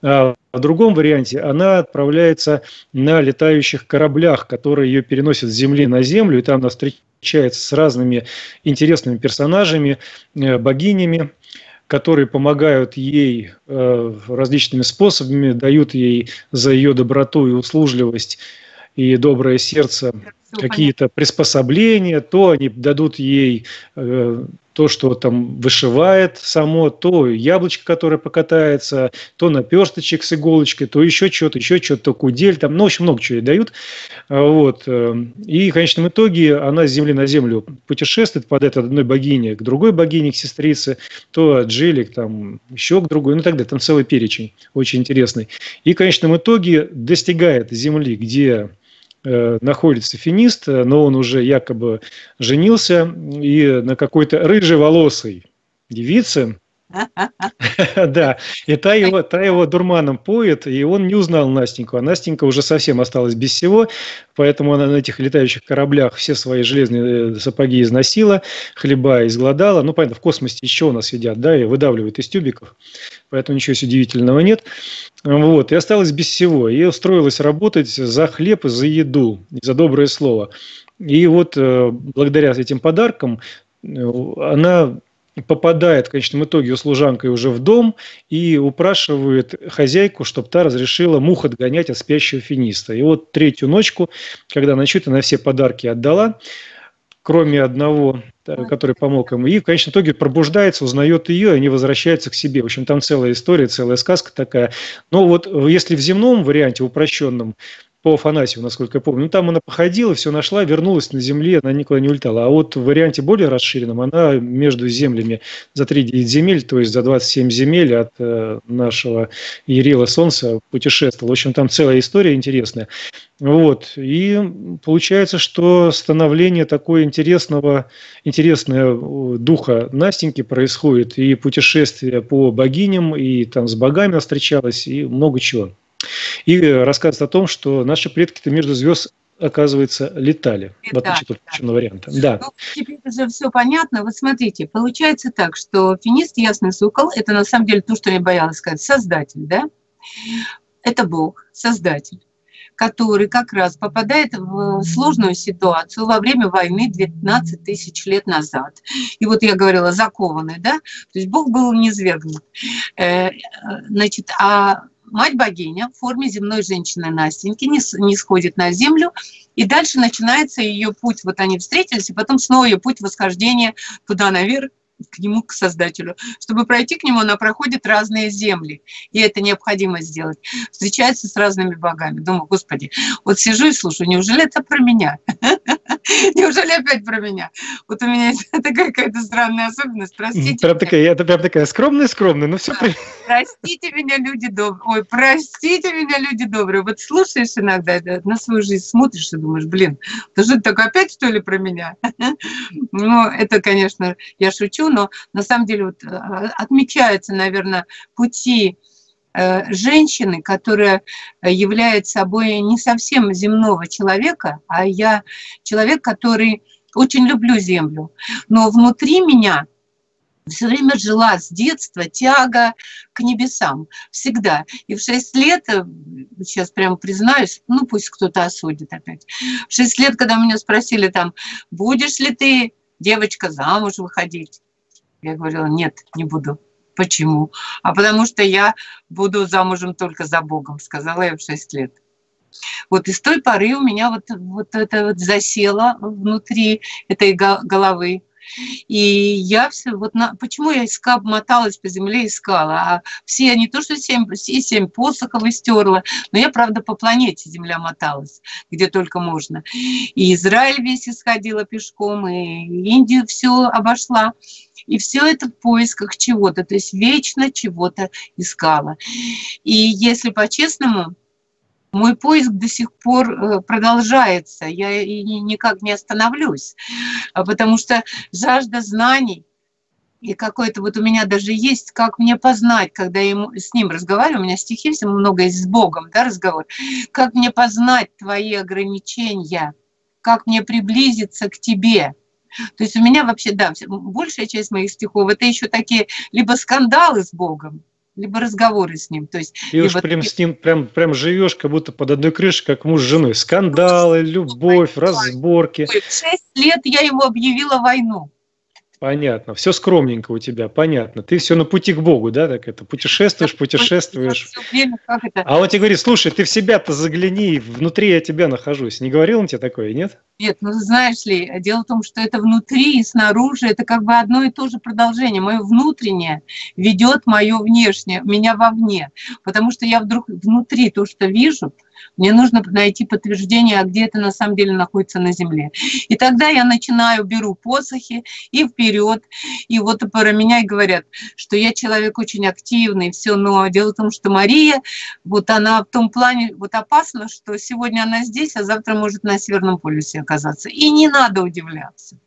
А в другом варианте она отправляется на летающих кораблях, которые ее переносят с земли на землю, и там она встречается с разными интересными персонажами, э, богинями, которые помогают ей э, различными способами, дают ей за ее доброту и услужливость и доброе сердце какие-то приспособления, то они дадут ей э, то, что там вышивает само, то яблочко, которое покатается, то наперсточек с иголочкой, то еще что-то, еще что-то, то кудель, там, ну, очень много чего ей дают. А, вот. Э, и в конечном итоге она с земли на землю путешествует, падает от одной богини к другой богине, к сестрице, то от Джили там, еще к другой, ну далее. Там целый перечень очень интересный. И в конечном итоге достигает земли, где находится финист, но он уже якобы женился и на какой-то рыжеволосой девице, *laughs* да, и та его, та его дурманом поет, и он не узнал Настеньку, а Настенька уже совсем осталась без всего, поэтому она на этих летающих кораблях все свои железные э, сапоги износила, хлеба изгладала, ну, понятно, в космосе еще у нас едят, да, и выдавливают из тюбиков, поэтому ничего удивительного нет, вот, и осталась без всего, и устроилась работать за хлеб и за еду, за доброе слово. И вот э, благодаря этим подаркам э, она попадает в конечном итоге служанкой уже в дом и упрашивает хозяйку, чтобы та разрешила мух отгонять от спящего финиста. И вот третью ночку, когда она чуть она все подарки отдала, кроме одного, который помог ему. И в конечном итоге пробуждается, узнает ее, и они возвращаются к себе. В общем, там целая история, целая сказка такая. Но вот если в земном варианте, упрощенном, по Афанасьеву, насколько я помню. Ну, там она походила, все нашла, вернулась на земле, она никуда не улетала. А вот в варианте более расширенном, она между землями за 3 земель, то есть за 27 земель от э, нашего Ерила Солнца путешествовала. В общем, там целая история интересная. Вот. И получается, что становление такое интересного, интересного духа Настеньки происходит, и путешествие по богиням, и там с богами она встречалась, и много чего. И рассказывает о том, что наши предки-то между звезд оказывается, летали, летали в отличие от да. варианта. Да. Ну, теперь уже все понятно. Вот смотрите, получается так, что финист, ясный сокол, это на самом деле то, что я боялась сказать, создатель, да? Это Бог, создатель который как раз попадает в сложную ситуацию во время войны 19 тысяч лет назад. И вот я говорила, закованный, да? То есть Бог был низвергнут. Э, значит, а мать-богиня в форме земной женщины Настеньки не, не сходит на землю, и дальше начинается ее путь. Вот они встретились, и потом снова ее путь восхождения туда наверх, к нему, к Создателю. Чтобы пройти к нему, она проходит разные земли. И это необходимо сделать. Встречается с разными богами. Думаю, господи, вот сижу и слушаю, неужели это про меня? *laughs* Неужели опять про меня? Вот у меня есть *laughs* такая какая-то странная особенность. Простите. Прям такая, это прям такая скромная-скромная, но все. Простите меня, люди добрые. Ой, простите меня, люди добрые. Вот слушаешь иногда на свою жизнь, смотришь и думаешь, блин, ты же так опять что ли про меня? *laughs* Ну, это, конечно, я шучу, но на самом деле вот э, отмечаются, наверное, пути э, женщины, которая является собой не совсем земного человека, а я человек, который очень люблю землю. Но внутри меня все время жила с детства тяга к небесам, всегда. И в 6 лет, э, сейчас прямо признаюсь, ну пусть кто-то осудит опять, в 6 лет, когда меня спросили там, будешь ли ты, девочка, замуж выходить, я говорила, нет, не буду. Почему? А потому что я буду замужем только за Богом, сказала я в 6 лет. Вот и с той поры у меня вот, вот это вот засело внутри этой головы. И я все, вот на, почему я искала, моталась по земле, искала, а все, не то, что семь, все семь посохов истерла, но я, правда, по планете Земля моталась, где только можно. И Израиль весь исходила пешком, и Индию все обошла. И все это в поисках чего-то, то есть вечно чего-то искала. И если по-честному, мой поиск до сих пор э, продолжается, я никак не остановлюсь, а потому что жажда знаний, и какой-то вот у меня даже есть, как мне познать, когда я ему, с ним разговариваю, у меня стихи все много есть с Богом, да, разговор, как мне познать твои ограничения, как мне приблизиться к тебе. То есть у меня вообще, да, большая часть моих стихов, это еще такие либо скандалы с Богом, либо разговоры с ним. То есть, и уж прям с ним прям, прям живешь, как будто под одной крышей, как муж с женой. Скандалы, любовь, разборки. Шесть лет я его объявила войну. Понятно. Все скромненько у тебя, понятно. Ты все на пути к Богу, да, так это? Путешествуешь, путешествуешь. А он тебе говорит, слушай, ты в себя-то загляни, внутри я тебя нахожусь. Не говорил он тебе такое, нет? Нет, ну знаешь ли, дело в том, что это внутри и снаружи, это как бы одно и то же продолжение. Мое внутреннее ведет мое внешнее, меня вовне. Потому что я вдруг внутри то, что вижу, мне нужно найти подтверждение, а где это на самом деле находится на земле. И тогда я начинаю, беру посохи и вперед. И вот про меня и говорят, что я человек очень активный, все. Но дело в том, что Мария, вот она в том плане вот опасна, что сегодня она здесь, а завтра может на Северном полюсе оказаться. И не надо удивляться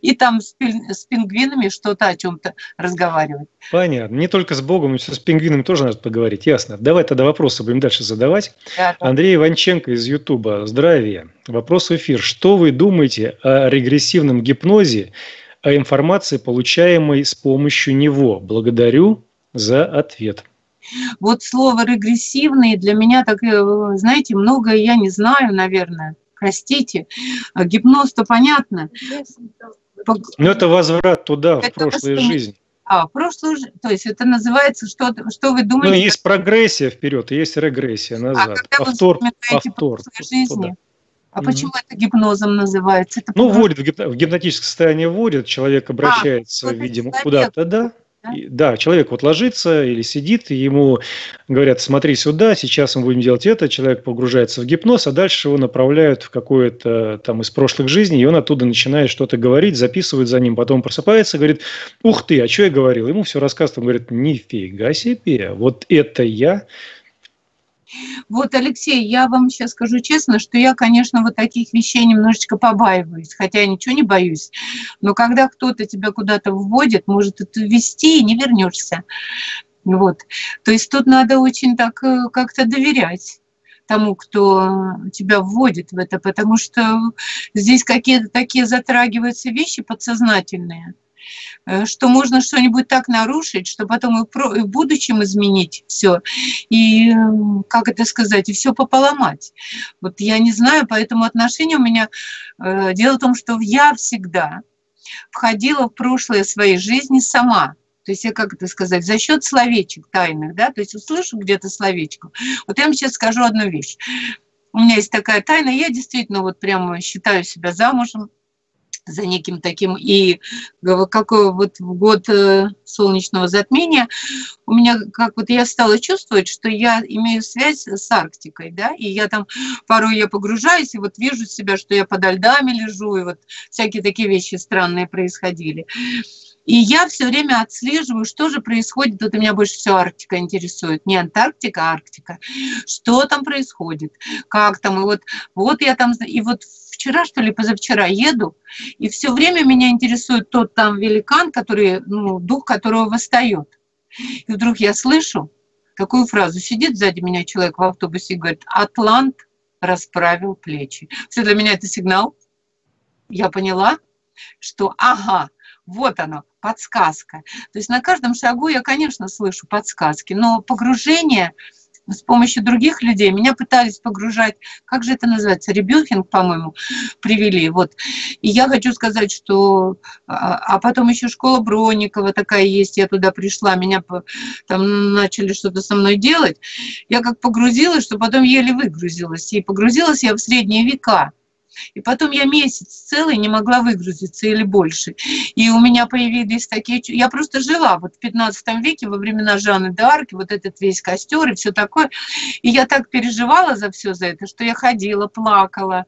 и там с, с пингвинами что-то о чем-то разговаривать. Понятно. Не только с Богом, но и с пингвинами тоже надо поговорить. Ясно. Давай тогда вопросы будем дальше задавать. Да, да. Андрей Иванченко из Ютуба. Здравия. Вопрос в эфир. Что вы думаете о регрессивном гипнозе, о информации, получаемой с помощью него? Благодарю за ответ. Вот слово регрессивный для меня так, э, знаете, многое я не знаю, наверное простите, а гипноз-то понятно. Ну, это возврат туда, это в прошлую жизнь. А, прошлую жизнь, то есть это называется, что, что вы думаете? Ну, есть прогрессия вперед, есть регрессия а назад. А повтор, повтор. Жизни? Туда. А mm-hmm. почему это гипнозом называется? Это ну, вводит в, гипно, в гипнотическое состояние вводит, человек а, обращается, а, видимо, куда-то, да, да? человек вот ложится или сидит, ему говорят, смотри сюда, сейчас мы будем делать это, человек погружается в гипноз, а дальше его направляют в какое-то там из прошлых жизней, и он оттуда начинает что-то говорить, записывает за ним, потом просыпается, говорит, ух ты, а что я говорил? Ему все рассказывает, он говорит, нифига себе, вот это я, вот, Алексей, я вам сейчас скажу честно, что я, конечно, вот таких вещей немножечко побаиваюсь, хотя я ничего не боюсь. Но когда кто-то тебя куда-то вводит, может это ввести и не вернешься. Вот. То есть тут надо очень так э, как-то доверять тому, кто тебя вводит в это, потому что здесь какие-то такие затрагиваются вещи подсознательные – что можно что-нибудь так нарушить, что потом и, в будущем изменить все, и, эм, как это сказать, и все пополомать. Вот я не знаю, поэтому отношение у меня... Э, дело в том, что я всегда входила в прошлое своей жизни сама. То есть я, как это сказать, за счет словечек тайных, да, то есть услышу где-то словечко. Вот я вам сейчас скажу одну вещь. У меня есть такая тайна, я действительно вот прямо считаю себя замужем, за неким таким. И какой вот в год э, солнечного затмения у меня, как вот я стала чувствовать, что я имею связь с Арктикой, да, и я там порой я погружаюсь, и вот вижу себя, что я подо льдами лежу, и вот всякие такие вещи странные происходили. И я все время отслеживаю, что же происходит. Вот меня больше всего Арктика интересует. Не Антарктика, а Арктика. Что там происходит? Как там? И вот, вот я там... И вот вчера, что ли, позавчера еду, и все время меня интересует тот там великан, который, ну, дух которого восстает. И вдруг я слышу такую фразу. Сидит сзади меня человек в автобусе и говорит, Атлант расправил плечи. Все для меня это сигнал. Я поняла, что ага, вот оно, подсказка. То есть на каждом шагу я, конечно, слышу подсказки, но погружение с помощью других людей. Меня пытались погружать, как же это называется, ребюхинг, по-моему, привели. Вот. И я хочу сказать, что... А, а потом еще школа Броникова такая есть, я туда пришла, меня там начали что-то со мной делать. Я как погрузилась, что потом еле выгрузилась. И погрузилась я в средние века. И потом я месяц целый не могла выгрузиться или больше. И у меня появились такие... Я просто жила вот в 15 веке, во времена Жанны д'Арки, вот этот весь костер и все такое. И я так переживала за все за это, что я ходила, плакала,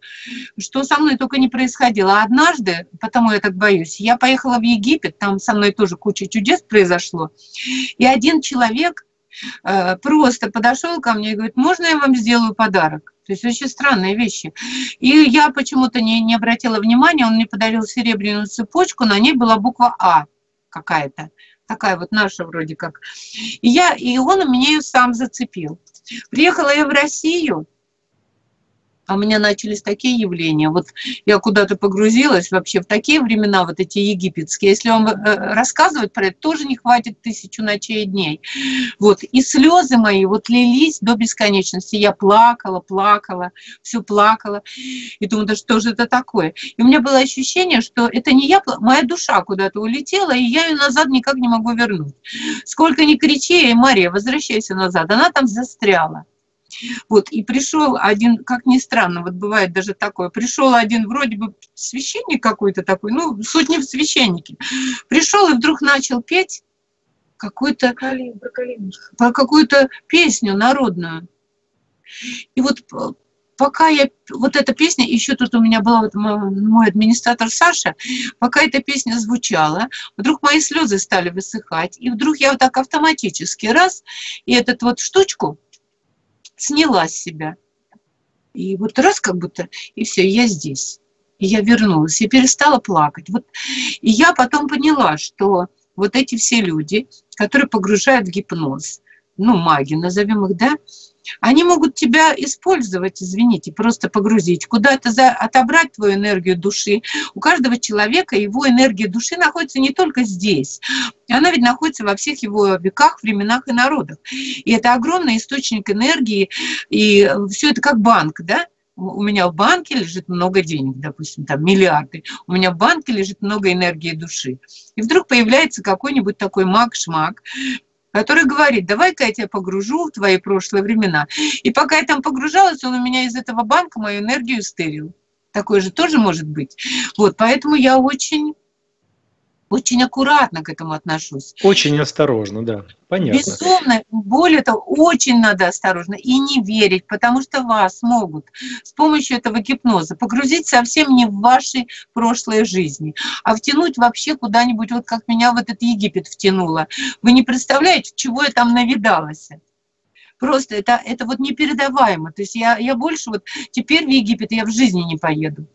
что со мной только не происходило. А однажды, потому я так боюсь, я поехала в Египет, там со мной тоже куча чудес произошло. И один человек просто подошел ко мне и говорит, можно я вам сделаю подарок? То есть очень странные вещи. И я почему-то не, не обратила внимания, он мне подарил серебряную цепочку, на ней была буква А какая-то, такая вот наша вроде как. И, я, и он меня ее сам зацепил. Приехала я в Россию, а у меня начались такие явления. Вот я куда-то погрузилась вообще в такие времена, вот эти египетские. Если вам э, рассказывать про это, тоже не хватит тысячу ночей и дней. Вот. И слезы мои вот лились до бесконечности. Я плакала, плакала, все плакала. И думаю, да что же это такое? И у меня было ощущение, что это не я, моя душа куда-то улетела, и я ее назад никак не могу вернуть. Сколько ни кричи, Мария, возвращайся назад, она там застряла. Вот, и пришел один, как ни странно, вот бывает даже такое, пришел один вроде бы священник какой-то такой, ну, сотни в священники, пришел и вдруг начал петь какую-то про какую-то песню народную. И вот пока я, вот эта песня, еще тут у меня был вот мой администратор Саша, пока эта песня звучала, вдруг мои слезы стали высыхать, и вдруг я вот так автоматически раз, и этот вот штучку сняла с себя. И вот раз как будто, и все, я здесь. И я вернулась, и перестала плакать. Вот. И я потом поняла, что вот эти все люди, которые погружают в гипноз, ну, маги, назовем их, да, они могут тебя использовать, извините, просто погрузить, куда-то за, отобрать твою энергию души. У каждого человека его энергия души находится не только здесь, она ведь находится во всех его веках, временах и народах. И это огромный источник энергии, и все это как банк, да? у меня в банке лежит много денег, допустим, там миллиарды, у меня в банке лежит много энергии души. И вдруг появляется какой-нибудь такой маг-шмак, который говорит, давай-ка я тебя погружу в твои прошлые времена. И пока я там погружалась, он у меня из этого банка мою энергию стырил. Такое же тоже может быть. Вот, поэтому я очень очень аккуратно к этому отношусь. Очень осторожно, да, понятно. Безумно, более того, очень надо осторожно и не верить, потому что вас могут с помощью этого гипноза погрузить совсем не в ваши прошлые жизни, а втянуть вообще куда-нибудь, вот как меня в этот Египет втянуло. Вы не представляете, чего я там навидалась. Просто это, это вот непередаваемо. То есть я, я больше вот теперь в Египет я в жизни не поеду.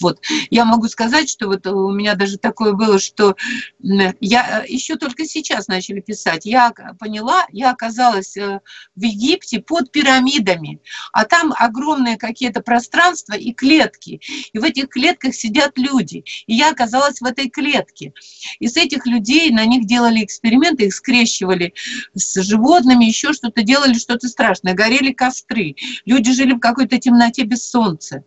Вот. Я могу сказать, что вот у меня даже такое было, что я э, еще только сейчас начали писать. Я поняла, я оказалась э, в Египте под пирамидами, а там огромные какие-то пространства и клетки. И в этих клетках сидят люди. И я оказалась в этой клетке. И с этих людей на них делали эксперименты, их скрещивали с животными, еще что-то делали, что-то страшное. Горели костры. Люди жили в какой-то темноте без солнца.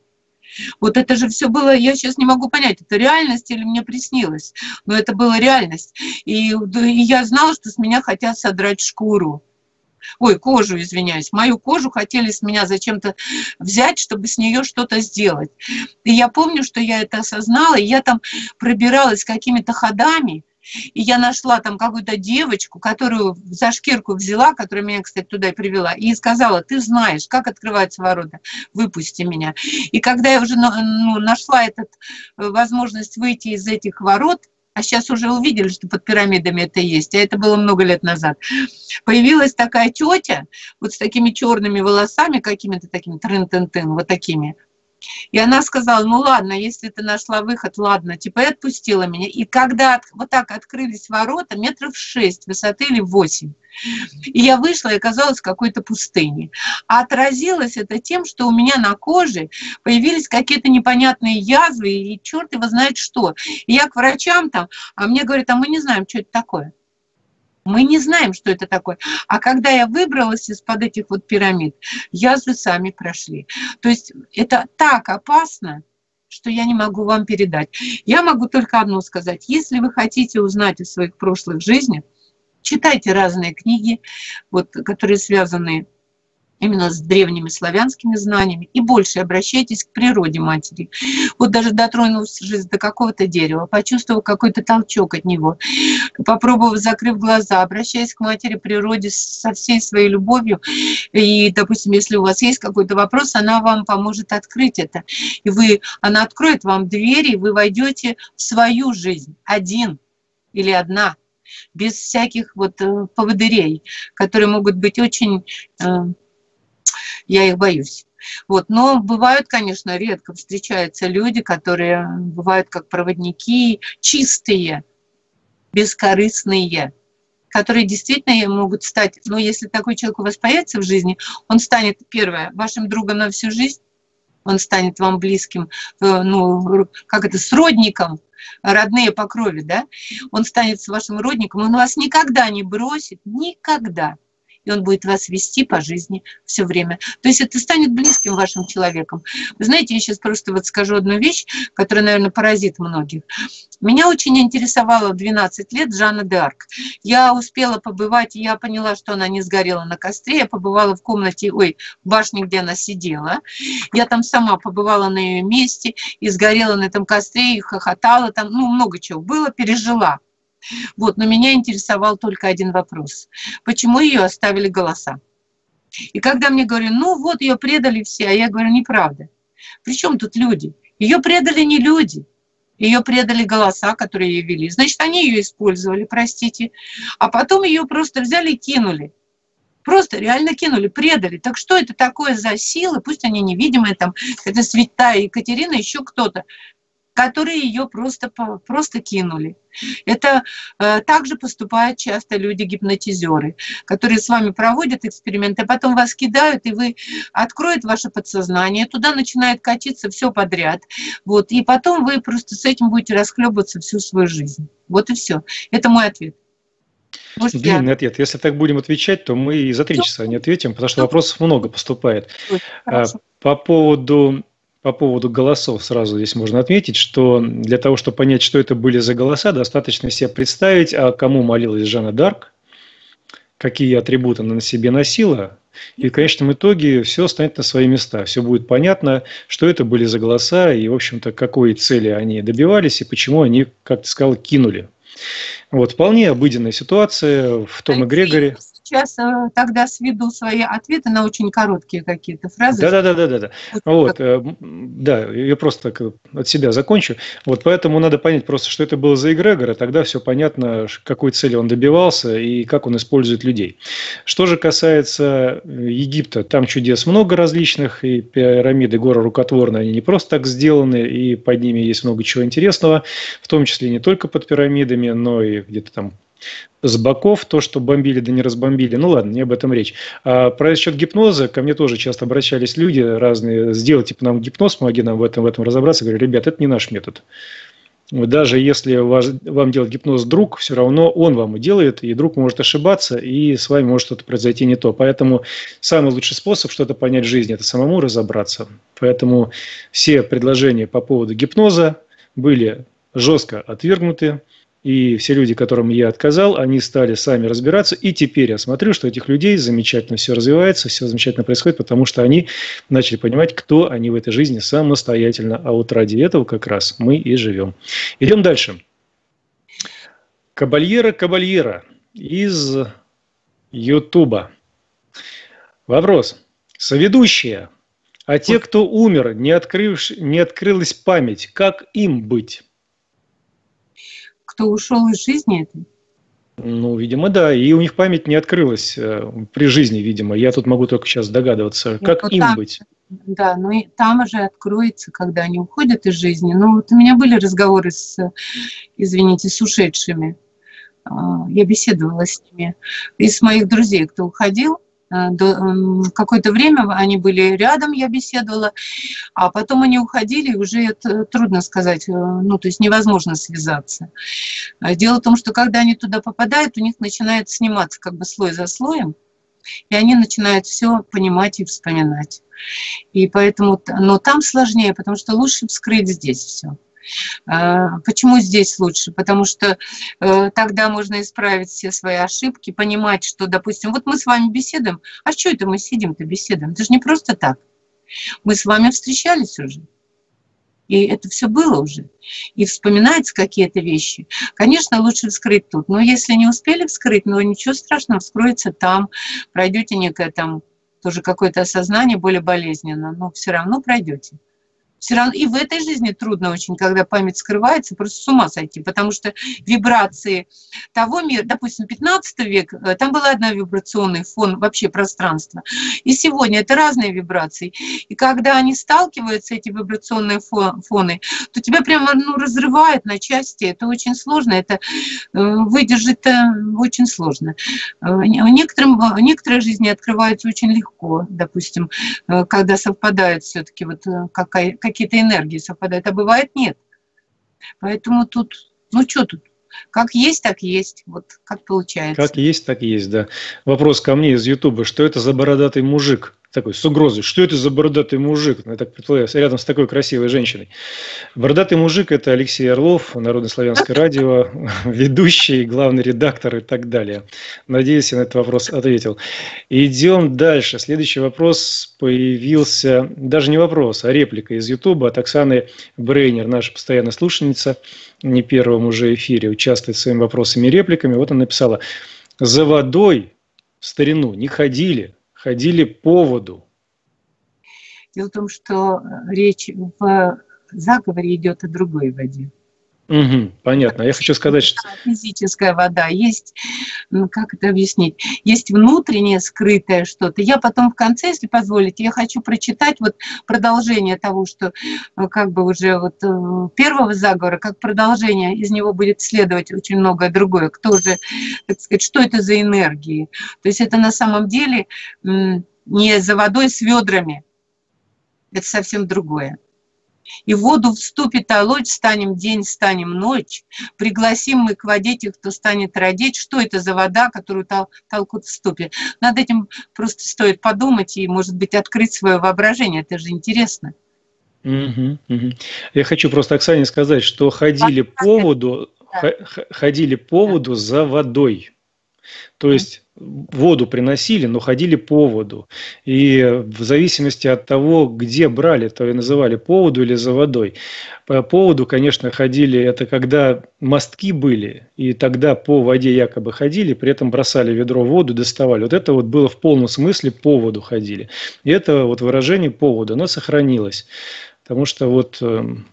Вот это же все было, я сейчас не могу понять, это реальность или мне приснилось, но это была реальность. И, и я знала, что с меня хотят содрать шкуру. ой, кожу, извиняюсь, мою кожу хотели с меня зачем-то взять, чтобы с нее что-то сделать. И я помню, что я это осознала, и я там пробиралась какими-то ходами, и я нашла там какую-то девочку, которую за шкирку взяла, которая меня, кстати, туда и привела, и сказала, ты знаешь, как открываются ворота, выпусти меня. И когда я уже ну, нашла эту э, возможность выйти из этих ворот, а сейчас уже увидели, что под пирамидами это есть, а это было много лет назад. Появилась такая тетя, вот с такими черными волосами, какими-то такими трын-тын-тын, вот такими. И она сказала, ну ладно, если ты нашла выход, ладно, типа и отпустила меня. И когда вот так открылись ворота, метров шесть высоты или восемь, и я вышла и оказалась в какой-то пустыне. А отразилось это тем, что у меня на коже появились какие-то непонятные язвы, и черт его знает что. И я к врачам там, а мне говорят, а мы не знаем, что это такое. Мы не знаем, что это такое. А когда я выбралась из-под этих вот пирамид, язвы сами прошли. То есть это так опасно, что я не могу вам передать. Я могу только одно сказать. Если вы хотите узнать о своих прошлых жизнях, читайте разные книги, вот, которые связаны именно с древними славянскими знаниями, и больше обращайтесь к природе матери. Вот даже дотронувшись до какого-то дерева, почувствовав какой-то толчок от него, попробовав, закрыв глаза, обращаясь к матери природе со всей своей любовью, и, допустим, если у вас есть какой-то вопрос, она вам поможет открыть это. И вы, она откроет вам двери, и вы войдете в свою жизнь, один или одна, без всяких вот э, поводырей, которые могут быть очень э, я их боюсь. Вот. Но бывают, конечно, редко встречаются люди, которые бывают как проводники, чистые, бескорыстные, которые действительно могут стать, но если такой человек у вас появится в жизни, он станет, первое, вашим другом на всю жизнь, он станет вам близким, э, ну, как это, сродником, родные по крови, да, он станет вашим родником, он вас никогда не бросит, никогда и он будет вас вести по жизни все время. То есть это станет близким вашим человеком. Вы знаете, я сейчас просто вот скажу одну вещь, которая, наверное, поразит многих. Меня очень интересовала 12 лет Жанна д'Арк. Я успела побывать, я поняла, что она не сгорела на костре, я побывала в комнате, ой, в башне, где она сидела. Я там сама побывала на ее месте и сгорела на этом костре, и хохотала там, ну, много чего было, пережила. Вот, но меня интересовал только один вопрос. Почему ее оставили голоса? И когда мне говорят, ну вот ее предали все, а я говорю, неправда. Причем тут люди? Ее предали не люди, ее предали голоса, которые ее вели. Значит, они ее использовали, простите. А потом ее просто взяли и кинули. Просто реально кинули, предали. Так что это такое за силы? Пусть они невидимые, там, это святая Екатерина, еще кто-то которые ее просто, просто кинули. Это э, также поступают часто люди-гипнотизеры, которые с вами проводят эксперименты, а потом вас кидают, и вы откроют ваше подсознание, туда начинает катиться все подряд. Вот, и потом вы просто с этим будете расхлебываться всю свою жизнь. Вот и все. Это мой ответ. Может, Длинный я... ответ. Если так будем отвечать, то мы и за три часа не ответим, потому что вопросов много поступает. А, хорошо. По поводу по поводу голосов сразу здесь можно отметить, что для того, чтобы понять, что это были за голоса, достаточно себе представить, а кому молилась Жанна Дарк, какие атрибуты она на себе носила, и в конечном итоге все станет на свои места. Все будет понятно, что это были за голоса, и, в общем-то, какой цели они добивались, и почему они, как ты сказал, кинули. Вот, вполне обыденная ситуация в том эгрегоре сейчас э, тогда сведу свои ответы на очень короткие какие-то фразы. Да, да, да, да, да, да. Вот, э, да, я просто так от себя закончу. Вот поэтому надо понять просто, что это было за эгрегор, и тогда все понятно, какой цели он добивался и как он использует людей. Что же касается э, Египта, там чудес много различных, и пирамиды, горы рукотворные, они не просто так сделаны, и под ними есть много чего интересного, в том числе не только под пирамидами, но и где-то там с боков, то, что бомбили, да не разбомбили. Ну ладно, не об этом речь. А про счет гипноза ко мне тоже часто обращались люди разные. Сделайте типа, нам гипноз, помоги нам в этом, в этом разобраться. Я говорю, ребят, это не наш метод. Даже если вас, вам делает гипноз друг, все равно он вам и делает, и друг может ошибаться, и с вами может что-то произойти не то. Поэтому самый лучший способ что-то понять в жизни – это самому разобраться. Поэтому все предложения по поводу гипноза были жестко отвергнуты И все люди, которым я отказал, они стали сами разбираться. И теперь я смотрю, что этих людей замечательно все развивается, все замечательно происходит, потому что они начали понимать, кто они в этой жизни самостоятельно. А вот ради этого как раз мы и живем. Идем дальше. Кабальера Кабальера из Ютуба. Вопрос. Соведущая. А те, кто умер, не, открывш, не открылась память, как им быть? Кто ушел из жизни, это? Ну, видимо, да. И у них память не открылась э, при жизни, видимо. Я тут могу только сейчас догадываться, как ну, им там, быть. Да, ну и там уже откроется, когда они уходят из жизни. Ну, вот у меня были разговоры с, извините, с ушедшими. А, я беседовала с ними. Из моих друзей, кто уходил, какое-то время они были рядом, я беседовала, а потом они уходили, и уже это трудно сказать, э, ну, то есть невозможно связаться. А дело в том, что когда они туда попадают, у них начинает сниматься как бы слой за слоем, и они начинают все понимать и вспоминать. И поэтому, но там сложнее, потому что лучше вскрыть здесь все. А, почему здесь лучше? Потому что э, тогда можно исправить все свои ошибки, понимать, что, допустим, вот мы с вами беседуем, а что это мы сидим-то беседуем? Это же не просто так. Мы с вами встречались уже. И это все было уже. И вспоминаются какие-то вещи. Конечно, лучше вскрыть тут. Но если не успели вскрыть, ну ничего страшного, вскроется там. Пройдете некое там тоже какое-то осознание более болезненно, но все равно пройдете все равно и в этой жизни трудно очень, когда память скрывается, просто с ума сойти, потому что вибрации того мира, допустим, 15 век, э, там был одна вибрационный фон вообще пространства, и сегодня это разные вибрации, и когда они сталкиваются, эти вибрационные фоны, то тебя прямо ну, разрывает на части, это очень сложно, это э, выдержать-то очень сложно. Э, некоторым, некоторые жизни открываются очень легко, допустим, когда совпадают все-таки вот какая, какие-то энергии совпадают, а бывает нет. Поэтому тут, ну что тут, как есть, так есть. Вот как получается. Как есть, так есть, да. Вопрос ко мне из Ютуба. Что это за бородатый мужик? Такой с угрозой. Что это за бородатый мужик? Ну, я так предполагаю, рядом с такой красивой женщиной. Бородатый мужик – это Алексей Орлов, Народно-славянское *laughs* радио, ведущий, главный редактор и так далее. Надеюсь, я на этот вопрос ответил. Идем дальше. Следующий вопрос появился, даже не вопрос, а реплика из Ютуба от Оксаны Брейнер, наша постоянная слушательница, не первом уже эфире, участвует своими вопросами и репликами. Вот она написала, за водой в старину не ходили, ходили по воду. Дело в том, что речь в заговоре идет о другой воде. Угу, понятно. Я хочу сказать, что... Физическая вода. Есть, ну, как это объяснить, есть внутреннее скрытое что-то. Я потом в конце, если позволите, я хочу прочитать вот продолжение того, что э, как бы уже вот э, первого заговора, как продолжение, из него будет следовать очень многое другое. Кто же, так сказать, что это за энергии? То есть это на самом деле не за водой с ведрами, это совсем другое. И в воду вступит олочь, станем день, станем ночь. Пригласим мы к воде тех, кто станет родить. Что это за вода, которую тол толкут в ступе? Над этим просто стоит подумать и, может быть, открыть свое воображение. Это же интересно. Угу, угу. Я хочу просто Оксане сказать, что ходили по воду, ходили по воду за водой. То есть воду приносили, но ходили по воду. И в зависимости от того, где брали, то и называли по воду или за водой. По поводу, конечно, ходили, это когда мостки были, и тогда по воде якобы ходили, при этом бросали ведро в воду, доставали. Вот это вот было в полном смысле по воду ходили. И это вот выражение по воду, оно сохранилось. Потому что вот эм,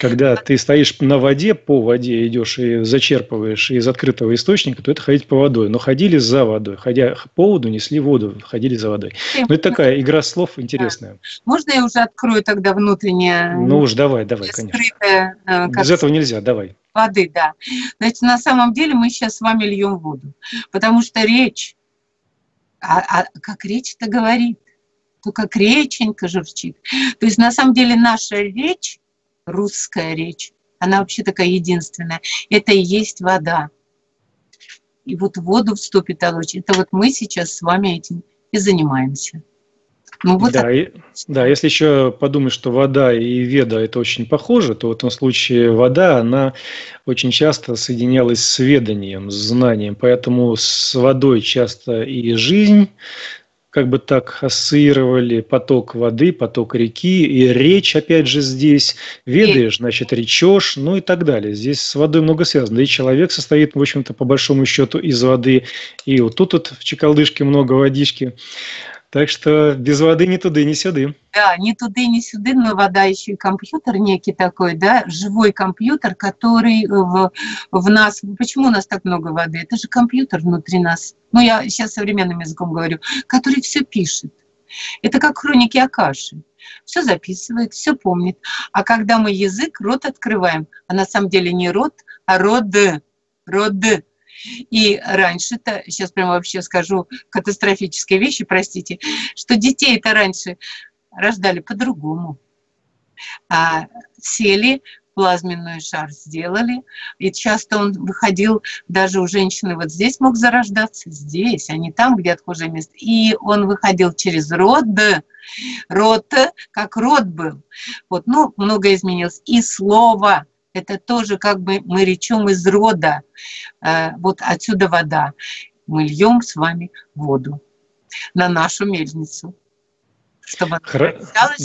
когда ты стоишь на воде, по воде идешь и зачерпываешь из открытого источника, то это ходить по водой. Но ходили за водой. Ходя по воду, несли воду, ходили за водой. Ну, это такая игра слов интересная. Можно я уже открою тогда внутреннее? Ну уж давай, давай, конечно. Э, Без этого нельзя, давай. Воды, да. Значит, на самом деле мы сейчас с вами льем воду. Потому что речь, а, а как речь-то говорит? То как реченька журчит. То есть, на самом деле, наша речь русская речь. Она вообще такая единственная. Это и есть вода. И вот в воду вступит Алоч. Это вот мы сейчас с вами этим и занимаемся. Ну, вот да, и, да, если еще подумать, что вода и веда это очень похоже, то в этом случае вода, она очень часто соединялась с веданием, с знанием, поэтому с водой часто и жизнь, как бы так ассоциировали поток воды, поток реки, и речь, опять же, здесь, ведаешь, значит, речешь, ну и так далее. Здесь с водой много связано. И человек состоит, в общем-то, по большому счету, из воды. И вот тут вот в Чекалдышке много водички. Так что без воды ни туды, ни сюды. Да, ни туды, ни сюды, но вода еще и компьютер некий такой, да, живой компьютер, который в, в нас... Почему у нас так много воды? Это же компьютер внутри нас. Ну, я сейчас современным языком говорю, который все пишет. Это как хроники Акаши. Все записывает, все помнит. А когда мы язык, рот открываем, а на самом деле не рот, а род, род, и раньше-то, сейчас прямо вообще скажу катастрофические вещи, простите, что детей это раньше рождали по-другому. А, сели, плазменную шар сделали, и часто он выходил, даже у женщины вот здесь мог зарождаться, здесь, а не там, где отхожее место. И он выходил через рот, рот, как рот был. Вот, ну, многое изменилось. И слово, это тоже как бы мы речем из рода. Э, вот отсюда вода. Мы льем с вами воду на нашу мельницу чтобы Хра...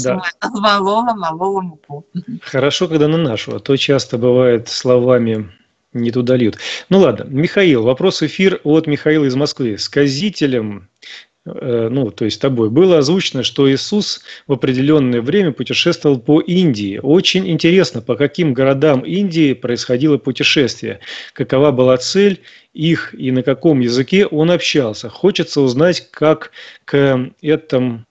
да. молола, молола муку. *laughs* Хорошо, когда на нашу, а то часто бывает словами не туда льют. Ну ладно, Михаил, вопрос эфир от Михаила из Москвы. Сказителем ну, то есть тобой, было озвучено, что Иисус в определенное время путешествовал по Индии. Очень интересно, по каким городам Индии происходило путешествие, какова была цель их и на каком языке он общался. Хочется узнать, как к этому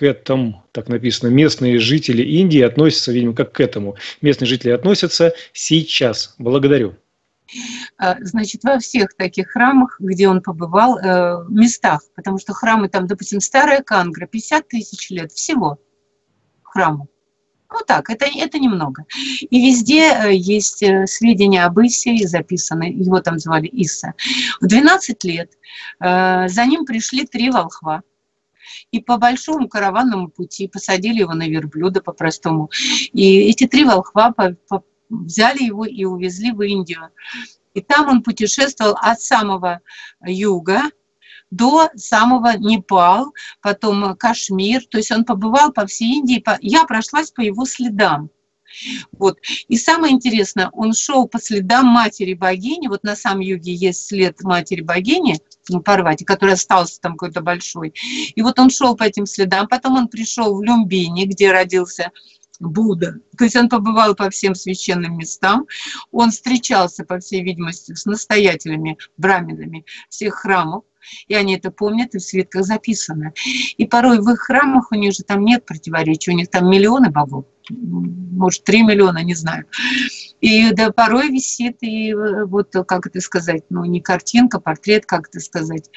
к этому, так написано, местные жители Индии относятся, видимо, как к этому. Местные жители относятся сейчас. Благодарю. А, значит, во всех таких храмах, где он побывал, э, местах, потому что храмы там, допустим, Старая Кангра, 50 тысяч лет всего храму. Ну так, это, это немного. И везде э, есть э, сведения об Исе записаны, его там звали Иса. В 12 лет за ним пришли три волхва, и по большому караванному пути посадили его на верблюда по-простому. И эти три волхва по, взяли его и увезли в Индию. И там он путешествовал от самого юга до самого Непал, потом Кашмир. То есть он побывал по всей Индии. Я прошлась по его следам. Вот. И самое интересное, он шел по следам матери богини. Вот на самом юге есть след матери богини, ну, Парвати, который остался там какой-то большой. И вот он шел по этим следам. Потом он пришел в Люмбини, где родился Будда. То есть он побывал по всем священным местам, он встречался, по всей видимости, с настоятелями, браминами всех храмов, и они это помнят, и в свитках записано. И порой в их храмах у них же там нет противоречий, у них там миллионы богов, может, три миллиона, не знаю. И да, порой висит и э, вот, как это сказать, ну, не картинка, портрет, как это сказать,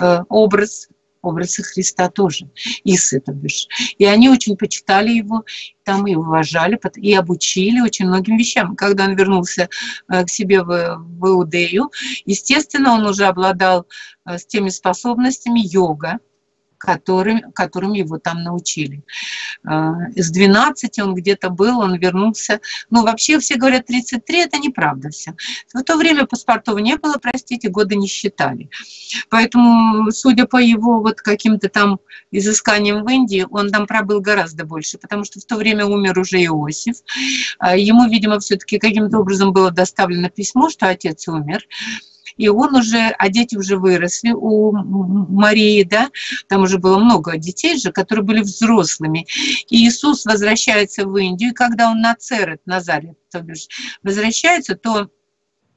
э, образ образа Христа тоже, Исы, то бишь. И они очень почитали его, там и уважали, и обучили очень многим вещам. Когда он вернулся э, к себе в, в Иудею, естественно, он уже обладал э, с теми способностями йога, которым, которым его там научили. С а, 12 он где-то был, он вернулся. Ну, вообще все говорят 33, это неправда все. В то время паспортов не было, простите, годы не считали. Поэтому, судя по его вот каким-то там изысканиям в Индии, он там пробыл гораздо больше, потому что в то время умер уже Иосиф. А, ему, видимо, все-таки каким-то образом было доставлено письмо, что отец умер и он уже, а дети уже выросли у Марии, да, там уже было много детей же, которые были взрослыми. И Иисус возвращается в Индию, и когда он на Церет, Назарет, то бишь, возвращается, то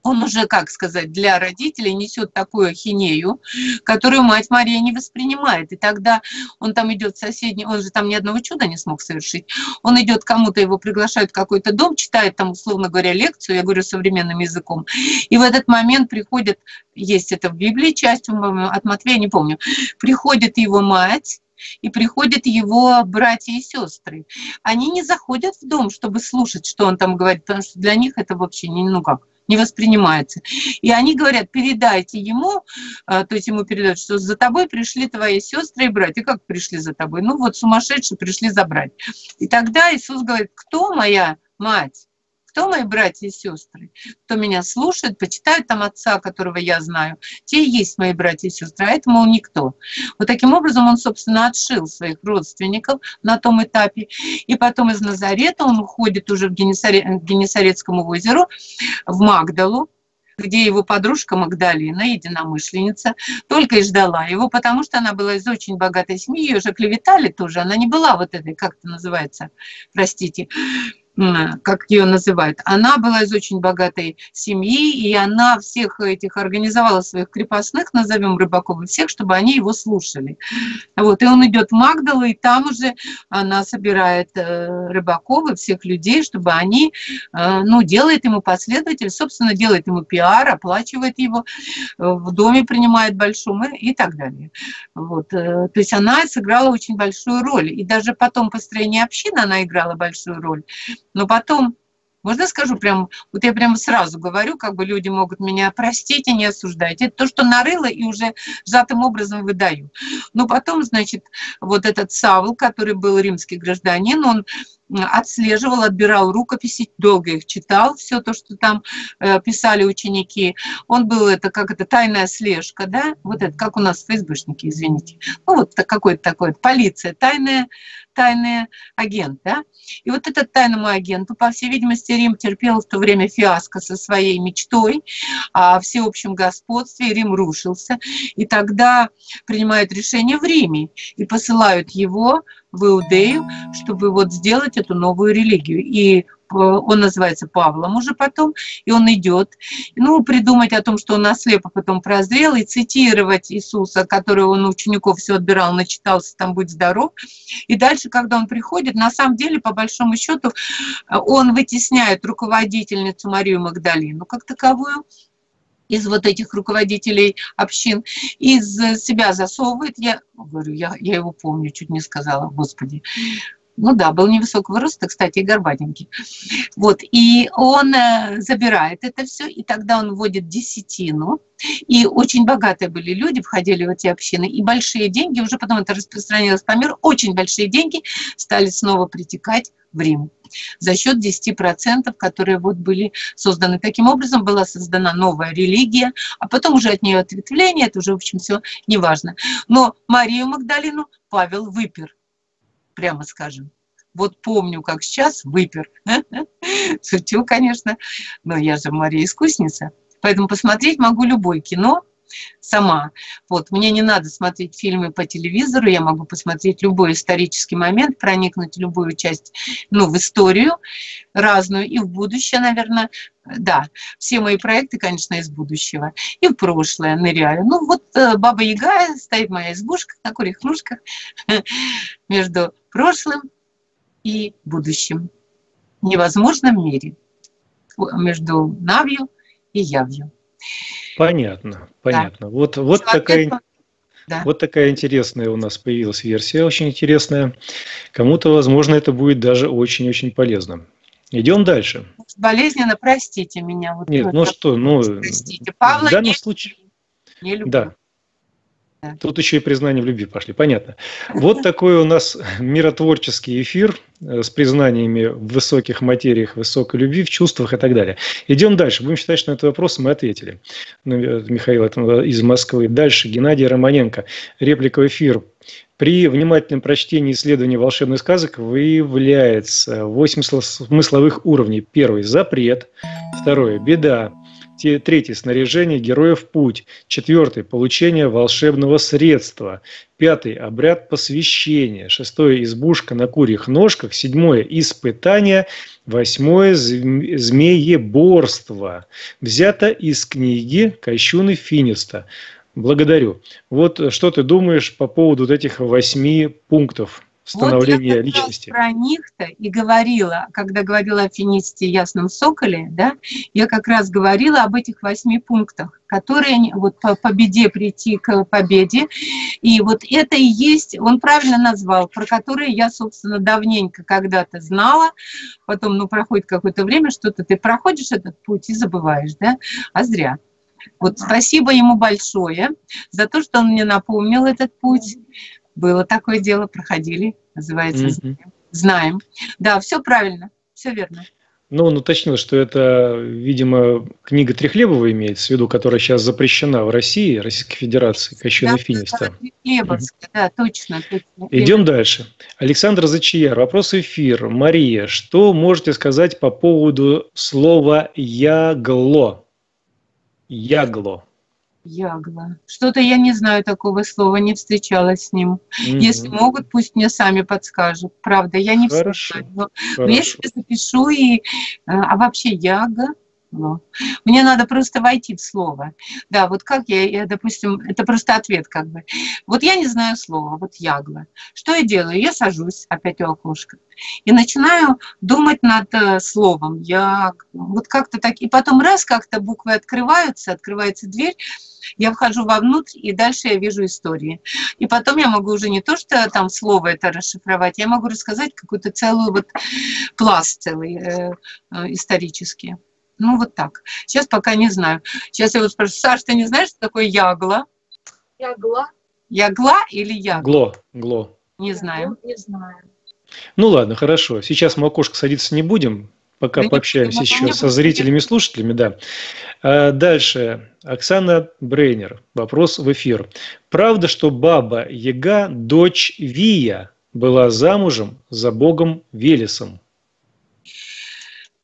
он уже, как сказать, для родителей несет такую ахинею, которую мать Мария не воспринимает. И тогда он там идет в соседний, он же там ни одного чуда не смог совершить. Он идет кому-то, его приглашают в какой-то дом, читает там, условно говоря, лекцию, я говорю современным языком. И в этот момент приходит, есть это в Библии часть, от Матвея, не помню, приходит его мать, и приходят его братья и сестры. Они не заходят в дом, чтобы слушать, что он там говорит, потому что для них это вообще не, ну как, не воспринимается. И они говорят, передайте ему, то есть ему передают, что за тобой пришли твои сестры и братья. Как пришли за тобой? Ну вот сумасшедшие пришли забрать. И тогда Иисус говорит, кто моя мать? Кто мои братья и сестры? Кто меня слушает, почитает там отца, которого я знаю, те и есть мои братья и сестры, а это, мол, никто. Вот таким образом он, собственно, отшил своих родственников на том этапе. И потом из Назарета он уходит уже в Генесаре... к Генесарецкому озеру, в Магдалу, где его подружка Магдалина, единомышленница, только и ждала его, потому что она была из очень богатой семьи, ее же клеветали тоже, она не была вот этой, как это называется, простите, как ее называют, она была из очень богатой семьи, и она всех этих организовала своих крепостных, назовем Рыбакова, всех, чтобы они его слушали. Вот, и он идет в Магдалу, и там уже она собирает э, Рыбакова, всех людей, чтобы они, э, ну, делает ему последователь, собственно, делает ему пиар, оплачивает его, э, в доме принимает большом и так далее. Вот, то есть она сыграла очень большую роль, и даже потом построение общины она играла большую роль. Но потом, можно скажу прям, вот я прямо сразу говорю, как бы люди могут меня простить и не осуждать. Это то, что нарыло и уже сжатым образом выдаю. Но потом, значит, вот этот Савл, который был римский гражданин, он отслеживал, отбирал рукописи, долго их читал, все то, что там э, писали ученики. Он был, это как это, тайная слежка, да, вот это, как у нас ФСБшники, извините. Ну, вот какой-то такой, полиция, тайная, тайный агент, да. И вот этот тайному агенту, по всей видимости, Рим терпел в то время фиаско со своей мечтой о всеобщем господстве, Рим рушился, и тогда принимают решение в Риме и посылают его в Иудею, чтобы вот сделать эту новую религию. И он называется Павлом уже потом, и он идет. Ну, придумать о том, что он ослеп, а потом прозрел, и цитировать Иисуса, который он учеников все отбирал, начитался, там, будь здоров. И дальше, когда он приходит, на самом деле, по большому счету, он вытесняет руководительницу Марию Магдалину как таковую, из вот этих руководителей общин, из себя засовывает, я говорю, я, я его помню, чуть не сказала, господи, ну да, был невысокого роста, кстати, и горбатенький. Вот, и он э, забирает это все, и тогда он вводит десятину. И очень богатые были люди, входили в эти общины, и большие деньги, уже потом это распространилось по миру, очень большие деньги стали снова притекать в Рим за счет 10%, которые вот были созданы. Таким образом была создана новая религия, а потом уже от нее ответвление, это уже, в общем, все неважно. Но Марию Магдалину Павел выпер прямо скажем. Вот помню, как сейчас выпер. *laughs* Шучу, конечно, но я же Мария искусница. Поэтому посмотреть могу любое кино, сама. Вот, мне не надо смотреть фильмы по телевизору, я могу посмотреть любой исторический момент, проникнуть в любую часть, ну, в историю разную и в будущее, наверное. Да, все мои проекты, конечно, из будущего. И в прошлое ныряю. Ну, вот э, Баба Яга, стоит моя избушка на курьих ножках *laughs* между прошлым и будущим. Невозможном мире. Между Навью и Явью. Понятно, понятно. Да. Вот, вот такая... Да. Вот такая интересная у нас появилась версия, очень интересная. Кому-то, возможно, это будет даже очень-очень полезно. Идем дальше. Болезненно, простите меня. Вот Нет, ну что, ну, простите. Павла в данном не, случае... Не люблю. Да, Тут еще и признание в любви пошли, понятно. Вот такой у нас миротворческий эфир э, с признаниями в высоких материях, высокой любви, в чувствах и так далее. Идем дальше. Будем считать, что на этот вопрос мы ответили. Ну, Михаил из Москвы. Дальше Геннадий Романенко. Реплика в эфир. При внимательном прочтении исследований волшебных сказок выявляется 8 смысловых уровней. Первый – запрет. Второе – беда. Третий – снаряжение героев в путь. Четвертый – получение волшебного средства. Пятый – обряд посвящения. Шестое – избушка на курьих ножках. Седьмое – испытание. Восьмое – змееборство. Взято из книги Кощуны Финиста. Благодарю. Вот что ты думаешь по поводу вот этих восьми пунктов становления вот я личности. про них-то и говорила, когда говорила о финисте Ясном Соколе, да, я как раз говорила об этих восьми пунктах, которые вот по победе прийти к победе. И вот это и есть, он правильно назвал, про которые я, собственно, давненько когда-то знала. Потом, ну, проходит какое-то время, что-то ты проходишь этот путь и забываешь, да, а зря. Вот спасибо ему большое за то, что он мне напомнил этот путь. Было такое дело, проходили, называется, Мгм. знаем. Да, все правильно, все верно. Ну, он уточнил, что это, видимо, книга Трехлебова имеется в виду, которая сейчас запрещена в России, Российской Федерации, Кощуна Да, Финиста. да, Хлебовская, да, точно, точно. Идем дальше. Александр Зачияр, вопрос эфир. Мария, что можете сказать по поводу слова «ягло»? Ягло. Ягла. Что-то я не знаю такого слова, не встречалась с ним. Если Мгм. могут, пусть мне сами подскажут. Правда, я не Хорошо, знаю. Но, Хорошо. я себе запишу и... э, А вообще яга... ну, Мне надо просто войти в слово. Да, вот как я, я, допустим, это просто ответ как бы. Вот я не знаю слова, вот ягла. Что я делаю? Я сажусь опять у окошка и начинаю думать над э, словом. Я вот как-то так... И потом раз как-то буквы открываются, открывается дверь, я вхожу вовнутрь, и дальше я вижу истории. И потом я могу уже не то, что там слово это расшифровать, я могу рассказать какую-то целую вот пласт целый э, э, исторический. Ну, вот так. Сейчас пока не знаю. Сейчас я вот спрашиваю, Саш, ты не знаешь, что такое ягла? Ягла? Ягла или ягла? Гло, гло. Не знаю. Не знаю. Ну ладно, хорошо. Сейчас мы окошко садиться не будем, пока Да пообщаемся еще со зрителями и слушателями, да. А дальше. Оксана Брейнер. Вопрос в эфир. Правда, что баба Яга, дочь Вия, была замужем за богом Велесом?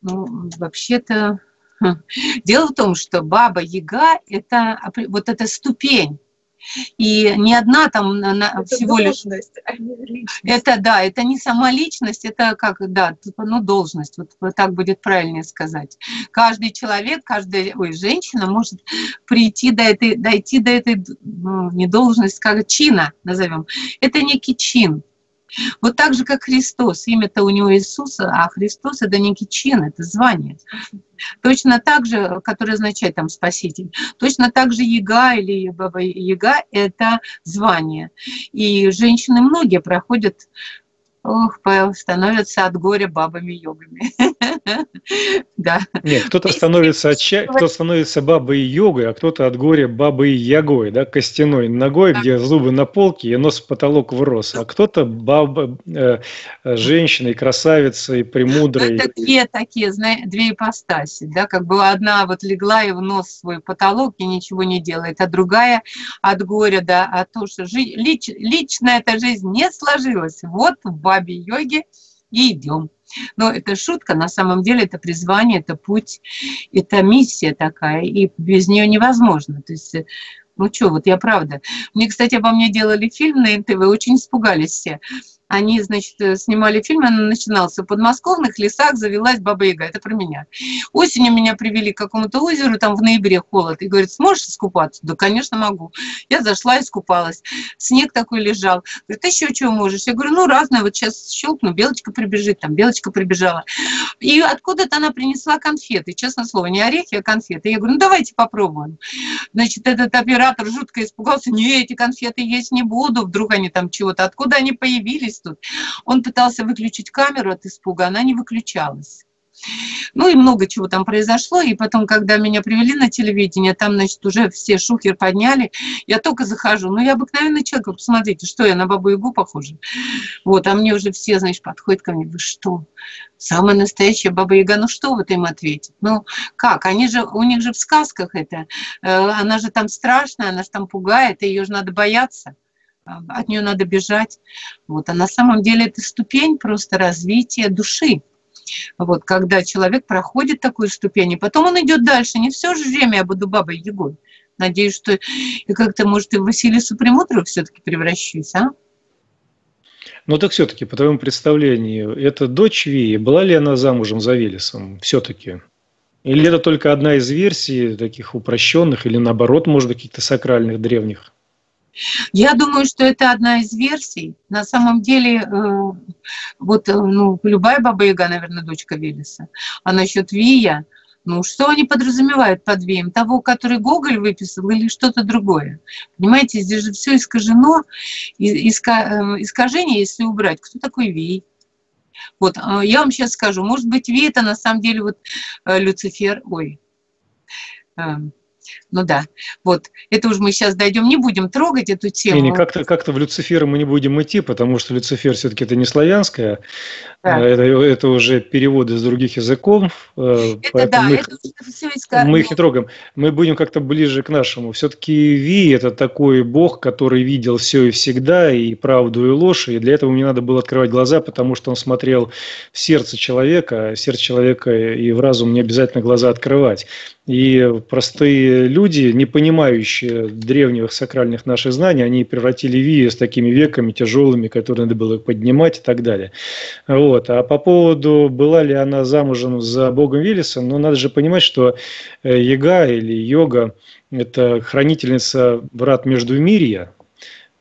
Ну, вообще-то... *laughs* Дело в том, что Баба Яга – это вот эта ступень. И не одна там на- Это всего лишь а не личность. Это да, это не сама личность, это как, да, ну, должность, вот, вот так будет правильнее сказать. Каждый человек, каждая ой, женщина может прийти до этой, дойти до этой, ну, не должность, как чина, назовем. Это некий чин. Вот так же, как Христос. Имя-то у него Иисуса, а Христос – это некий чин, это звание. Точно так же, который означает там спаситель. Точно так же Яга или Баба Яга – это звание. И женщины многие проходят, ох, по- становятся от горя бабами-йогами. *laughs* Да. Нет, кто-то становится, отча... кто становится бабой йогой, а кто-то от горя бабой ягой, да, костяной ногой, где зубы на полке и нос в потолок врос. А кто-то баба, э, э, женщиной, красавицей, премудрой. Это две такие, зна- две ипостаси, да, как бы одна вот легла и в нос свой потолок и ничего не делает, а другая от горя, да, а то, что жи- лич- лично эта жизнь не сложилась, вот в бабе йоге и идем. Но это шутка, на самом деле это призвание, это путь, это миссия такая, и без нее невозможно. То есть, э, ну что, вот я правда. Мне, кстати, обо мне делали фильм на НТВ, очень испугались все. Они, значит, э, снимали фильм, он начинался в подмосковных лесах, завелась Баба Яга. Это про меня. Осенью меня привели к какому-то озеру, там в ноябре холод, и говорит, сможешь искупаться? Да, конечно, могу. Я зашла, искупалась. Снег такой лежал. Говорит, ты еще чего можешь? Я говорю, ну, разное, вот сейчас щелкну, белочка прибежит, там белочка прибежала. И откуда-то она принесла конфеты, честно слово, не орехи, а конфеты. Я говорю, ну, давайте попробуем. Значит, этот оператор жутко испугался, не, эти конфеты есть не буду, вдруг они там чего-то, откуда они появились тут. Он пытался выключить камеру от испуга, она не выключалась. Ну и много чего там произошло. И потом, когда меня привели на телевидение, там, значит, уже все шухер подняли. Я только захожу. Ну, я обыкновенный человек. Вы посмотрите, что я на бабу Ягу похожа. Вот, а мне уже все, значит, подходят ко мне. Вы что? Самая настоящая баба Яга. Ну, что вот им ответить? Ну, как? Они же, у них же в сказках это. э, Она же там страшная, она же там пугает, ее же надо бояться. От нее надо бежать. Вот. А на самом деле это ступень просто развития души. Вот, когда человек проходит такую ступень, и потом он идет дальше. Не все же время я буду бабой Егой. Надеюсь, что и как-то, может, и в Василису Премудрую все-таки превращусь, а? Но так все-таки, по твоему представлению, это дочь Вии, была ли она замужем за Велесом все-таки? Или это только одна из версий, таких упрощенных, или наоборот, может быть, каких-то сакральных древних? Я думаю, что это одна из версий. На самом деле, э, вот э, ну, любая баба Яга, наверное, дочка Велеса. А насчет Вия, ну, что они подразумевают под Вием? Того, который Гоголь выписал или что-то другое? Понимаете, здесь же все искажено. Иска, э, искажение, если убрать, кто такой Вий? Вот, э, я вам сейчас скажу, может быть, Ви это на самом деле вот Люцифер, ой, эм, ну да, вот. Это уж мы сейчас дойдем, не будем трогать эту тему. Не, не как-то как в Люцифера мы не будем идти, потому что Люцифер все-таки это не славянское, да. это, это уже переводы из других языков. Э, это да, мы это все. Мы их не трогаем. Мы будем как-то ближе к нашему. Все-таки Ви – это такой бог, который видел все и всегда, и правду, и ложь, и для этого мне надо было открывать глаза, потому что он смотрел в сердце человека, а сердце человека и в разум не обязательно глаза открывать. И простые люди, не понимающие древних сакральных наших знаний, они превратили Вия с такими веками тяжелыми, которые надо было поднимать и так далее. Вот. А по поводу, была ли она замужем за богом Велеса, ну, надо же понимать, что э, Яга или Йога – это хранительница врат Междумирья,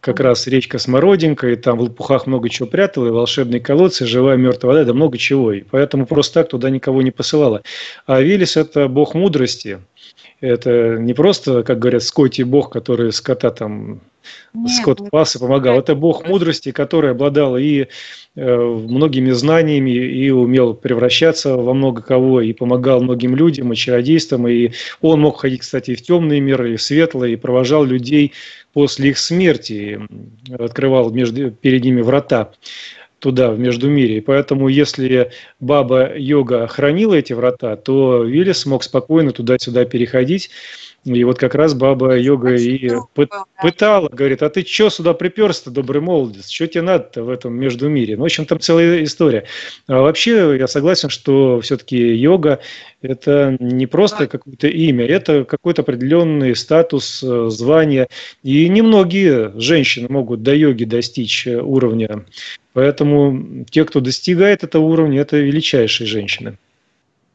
как раз речка Смородинка, и там в лопухах много чего прятала, и волшебные колодцы, живая мертвая вода, да много чего. И поэтому просто так туда никого не посылала. А Велес – это бог мудрости. Это не просто, как говорят, скотий бог, который скота там нет, скот пас и помогал. Это бог мудрости, который обладал и э, многими знаниями, и умел превращаться во много кого, и помогал многим людям, и чародействам. И он мог ходить, кстати, и в темные миры, и в светлые, и провожал людей после их смерти, открывал между, перед ними врата туда, в Междумирье. Поэтому, если баба Йога хранила эти врата, то Виллис смог спокойно туда-сюда переходить и вот как раз баба йога и пытала, говорит, а ты что сюда приперся-то, добрый молодец, что тебе надо-то в этом между мире? Ну, в общем, там целая история. А вообще, я согласен, что все-таки йога – это не просто какое-то имя, это какой-то определенный статус, э, звание. И немногие женщины могут до йоги достичь э, уровня. Поэтому те, кто достигает этого уровня, это величайшие женщины.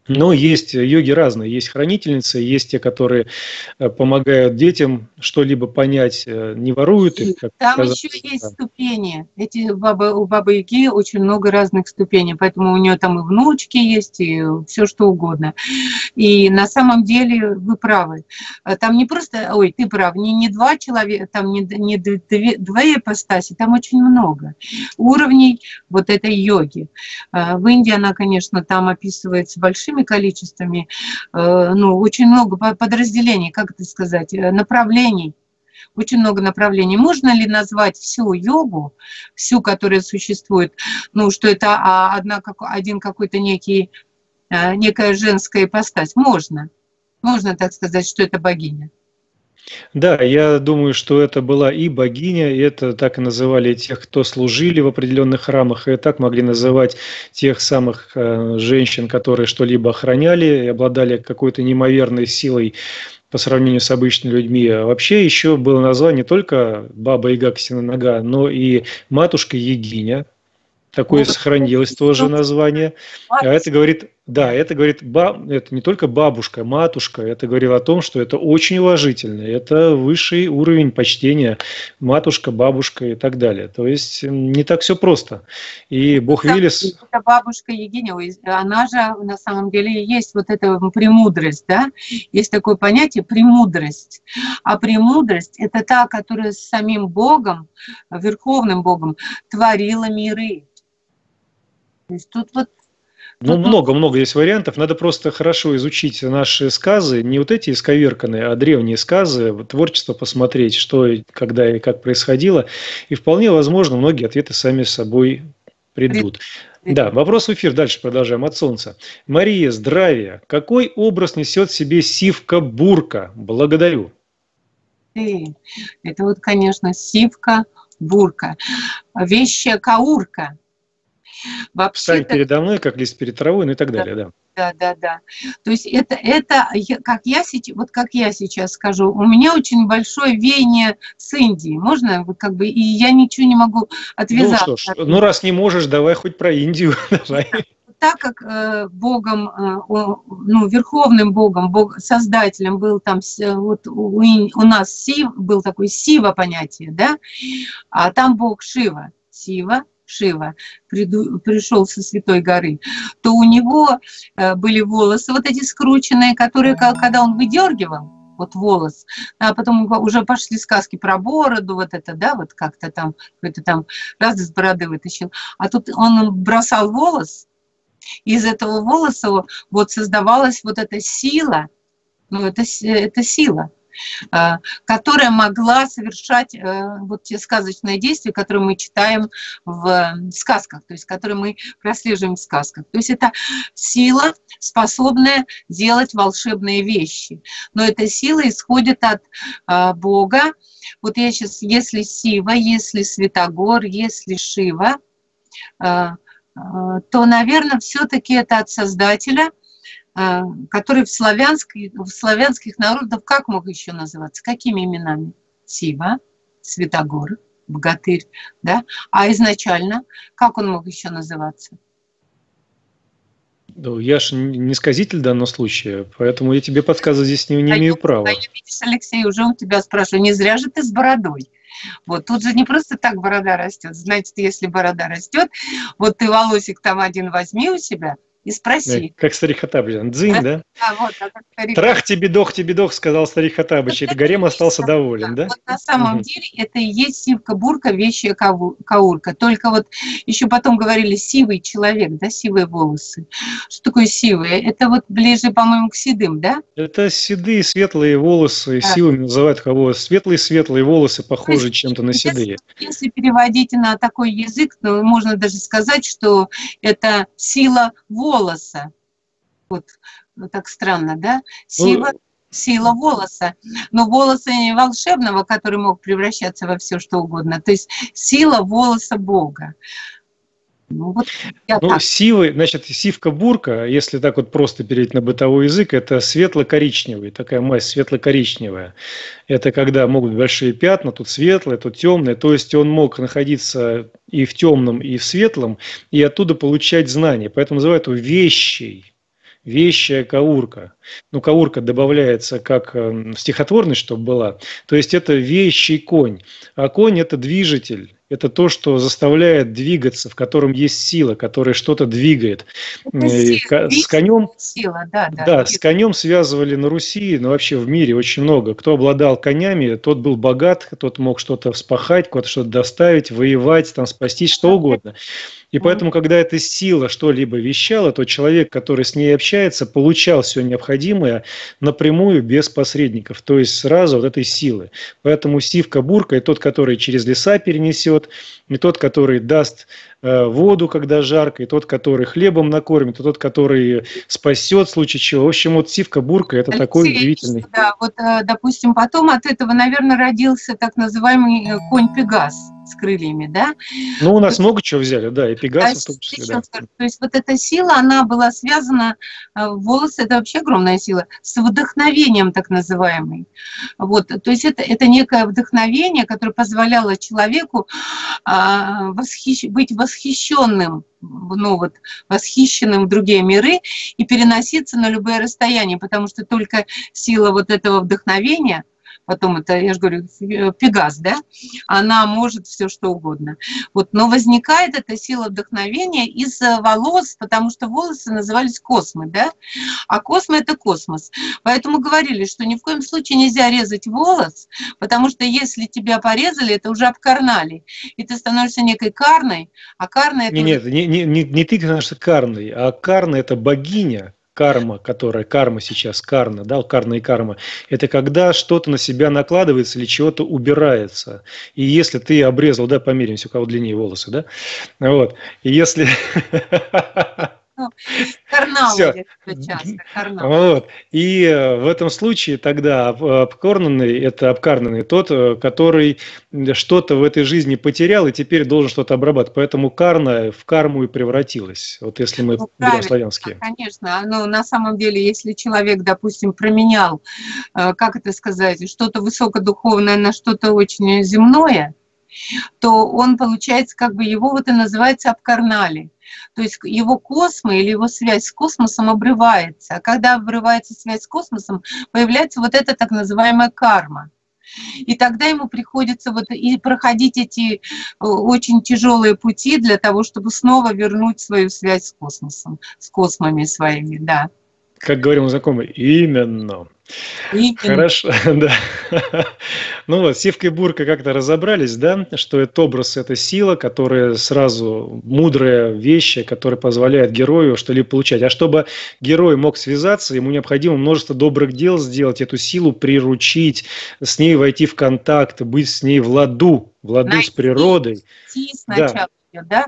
Но есть йоги разные. Есть хранительницы, есть те, которые э, помогают детям что-либо понять, э, не воруют их. Как Там сказать. еще есть ступени. Эти бабы, у бабы Яги очень много разных ступеней, поэтому у нее там и внучки есть, и все что угодно. И на самом деле вы правы. А там не просто, ой, ты прав, не, не два человека, там не, не две, две ипостаси, там очень много уровней вот этой йоги. В Индии она, конечно, там описывается большими большими количествами, э, ну, очень много подразделений, как это сказать, э, направлений, очень много направлений. Можно ли назвать всю йогу, всю, которая существует, ну, что это а, одна, один какой-то некий, э, некая женская ипостась? Можно. Можно так сказать, что это богиня. Да, я думаю, что это была и богиня, и это так и называли тех, кто служили в определенных храмах, и так могли называть тех самых э, женщин, которые что-либо охраняли и обладали какой-то неимоверной силой по сравнению с обычными людьми. А вообще еще было название не только Баба Яга Нога, но и Матушка Егиня, Такое ну, сохранилось тоже название. А это говорит, да, это говорит, ба, это не только бабушка, матушка, это говорит о том, что это очень уважительно, это высший уровень почтения, матушка, бабушка и так далее. То есть не так все просто. И Бог это, Виллис... Это бабушка Егиня, она же на самом деле есть вот эта премудрость, да? Есть такое понятие премудрость. А премудрость – это та, которая с самим Богом, Верховным Богом, творила миры то есть тут вот ну, много-много есть вариантов. Надо просто хорошо изучить наши сказы, не вот эти исковерканные, а древние сказы, творчество посмотреть, что, когда и как происходило. И вполне возможно, многие ответы сами собой придут. Да, вопрос в эфир. Дальше продолжаем от солнца. Мария, здравия. Какой образ несет в себе сивка-бурка? Благодарю. Это вот, конечно, сивка-бурка. Вещая каурка. Вообще Встань передо мной, как лист перед травой, ну и так далее, да. Да, да, да. То есть это, это как я сейчас, вот как я сейчас скажу, у меня очень большое веяние с Индией. Можно, вот как бы, и я ничего не могу отвязаться. Ну что ж, ну раз не можешь, давай хоть про Индию. *laughs* Давай. так как э, Богом, э, ну, верховным Богом, Бог, Создателем был там, э, вот у, у нас Сив, был такой Сива понятие, да, а там Бог Шива, Сива, Шива, приду- пришел со Святой горы, то у него э, были волосы вот эти скрученные, которые, когда он выдергивал, вот волос, а потом уже пошли сказки про бороду, вот это, да, вот как-то там, какой-то там раз из бороды вытащил, а тут он бросал волос, из этого волоса вот создавалась вот эта сила, ну это, с- это сила, которая могла совершать э, вот те сказочные действия, которые мы читаем в э, сказках, то есть которые мы прослеживаем в сказках. То есть это сила, способная делать волшебные вещи. Но эта сила исходит от а, Бога. Вот я сейчас, если Сива, если Святогор, если Шива, то, наверное, все-таки это от Создателя, который в, в славянских народах как мог еще называться? Какими именами? Сива, Святогор, Богатырь, да? А изначально как он мог еще называться? Ну, я же не сказитель в данном случае, поэтому я тебе подсказывать здесь не, не А имею я- права. А я, видишь, Алексей, уже у тебя спрашиваю, не зря же ты с бородой. Вот тут же не просто так борода растет. Значит, если борода растет, вот ты волосик там один возьми у себя и Да, спроси. Как старик Хаттабыч. Дзынь, да? А, вот, а как старик Трах тебе дох, тебе дох, сказал старик Хаттабыч. И Гарем остался доволен, да? Вот на самом Мгм. деле это и есть сивка-бурка, вещая каурка. Только вот еще потом говорили сивый человек, да, сивые волосы. Что такое сивые? Это вот ближе, по-моему, к седым, да? Это седые светлые волосы, Да. силами называют кого светлые-светлые волосы, похожи чем-то на если- седые. Если переводить на такой язык, то можно даже сказать, что это сила волоса. Вот ну, так странно, да? Сила, сила волоса. Но волоса не волшебного, который мог превращаться во все что угодно. То есть сила волоса Бога. Ну, вот Ну, так. сивы, значит, сивка-бурка, если так вот просто перейти на бытовой язык, это светло-коричневый, такая мазь светло-коричневая. Это когда могут быть большие пятна, тут светлое, тут темное. То есть он мог находиться и в темном, и в светлом, и оттуда получать знания. Поэтому называют его вещей. Вещая каурка. Ну, каурка добавляется как эм, стихотворность, чтобы была. То есть это вещий конь. А конь – это движитель. Это то, что заставляет двигаться, в котором есть сила, которая что-то двигает. Сила, С конем сила, да, да. да, с конем связывали на Руси, но вообще в мире очень много. Кто обладал конями, тот был богат, тот мог что-то вспахать, куда-то что-то доставить, воевать, там, спастись, что угодно. И поэтому, когда эта сила что-либо вещала, то человек, который с ней общается, получал все необходимое напрямую, без посредников, то есть сразу от этой силы. Поэтому сивка-бурка и тот, который через леса перенесет, и тот, который даст э, воду, когда жарко, и тот, который хлебом накормит, и тот, который спасет в случае чего. В общем, вот сивка-бурка – это такой Алексей, удивительный. Да, вот, э, допустим, потом от этого, наверное, родился так называемый э, конь Пегас с крыльями, да? Ну, у нас много чего взяли, да, и А Пегаса в том числе, да. скажу, То есть вот эта сила, она была связана, э, волосы, это вообще огромная сила, с вдохновением так называемым. Вот, то есть это, это некое вдохновение, которое позволяло человеку а, восхищ- быть восхищенным, ну вот, восхищенным в другие миры и переноситься на любые расстояния, потому что только сила вот этого вдохновения, потом это, я же говорю, э, Пегас, да, она может все что угодно. Вот, но возникает эта сила вдохновения из э, волос, потому что волосы назывались космы, да, а космы это космос. Поэтому говорили, что ни в коем случае нельзя резать волос, потому что если тебя порезали, это уже обкарнали, и ты становишься некой карной, а карна это Не, нет, не, не, не, ты, конечно, Карной, а Карна – это богиня, карма, которая, карма сейчас, карна, да, карна и карма, это когда что-то на себя накладывается или чего-то убирается. И если ты обрезал, да, померимся, у кого длиннее волосы, да, вот, и если... *laughs* *laughs* карнал, часто. Вот. И э, в этом случае тогда об- обкорнанный – это обкарнанный тот, э, который что-то в этой жизни потерял и теперь должен что-то обрабатывать. Поэтому карна в карму и превратилась. Вот если мы Ну, берем славянские. Конечно, но на самом деле, если человек, допустим, променял, э, как это сказать, что-то высокодуховное на что-то очень земное, то он, получается, как бы его вот и называется обкарнали. То есть его космо или его связь с космосом обрывается. А когда обрывается связь с космосом, появляется вот эта так называемая карма. И тогда ему приходится вот и проходить эти э, очень тяжелые пути для того, чтобы снова вернуть свою связь с космосом, с космами своими, да. Как говорим знакомые, именно. Именно. Хорошо, *laughs* да. Ну вот, Сивка и Бурка как-то разобрались, да, что этот образ – это сила, которая сразу мудрая вещь, которая позволяет герою что-либо получать. А чтобы герой мог связаться, ему необходимо множество добрых дел сделать, эту силу приручить, с ней войти в контакт, быть с ней в ладу, в ладу Найти, с природой. Сначала. Да нее, да,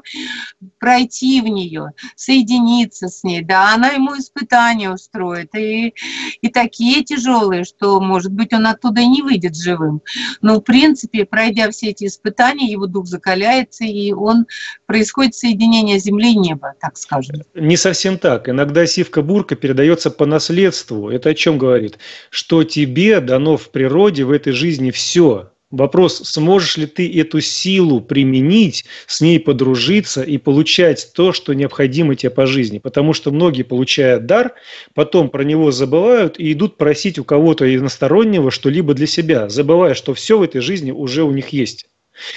пройти в нее, соединиться с ней, да, она ему испытания устроит, и, и такие тяжелые, что, может быть, он оттуда и не выйдет живым. Но, в принципе, пройдя все эти испытания, его дух закаляется, и он происходит соединение земли и неба, так скажем. Не совсем так. Иногда сивка-бурка передается по наследству. Это о чем говорит? Что тебе дано в природе, в этой жизни все, Вопрос, сможешь ли ты эту силу применить, с ней подружиться и получать то, что необходимо тебе по жизни. Потому что многие, получая дар, потом про него забывают и идут просить у кого-то иностороннего что-либо для себя, забывая, что все в этой жизни уже у них есть.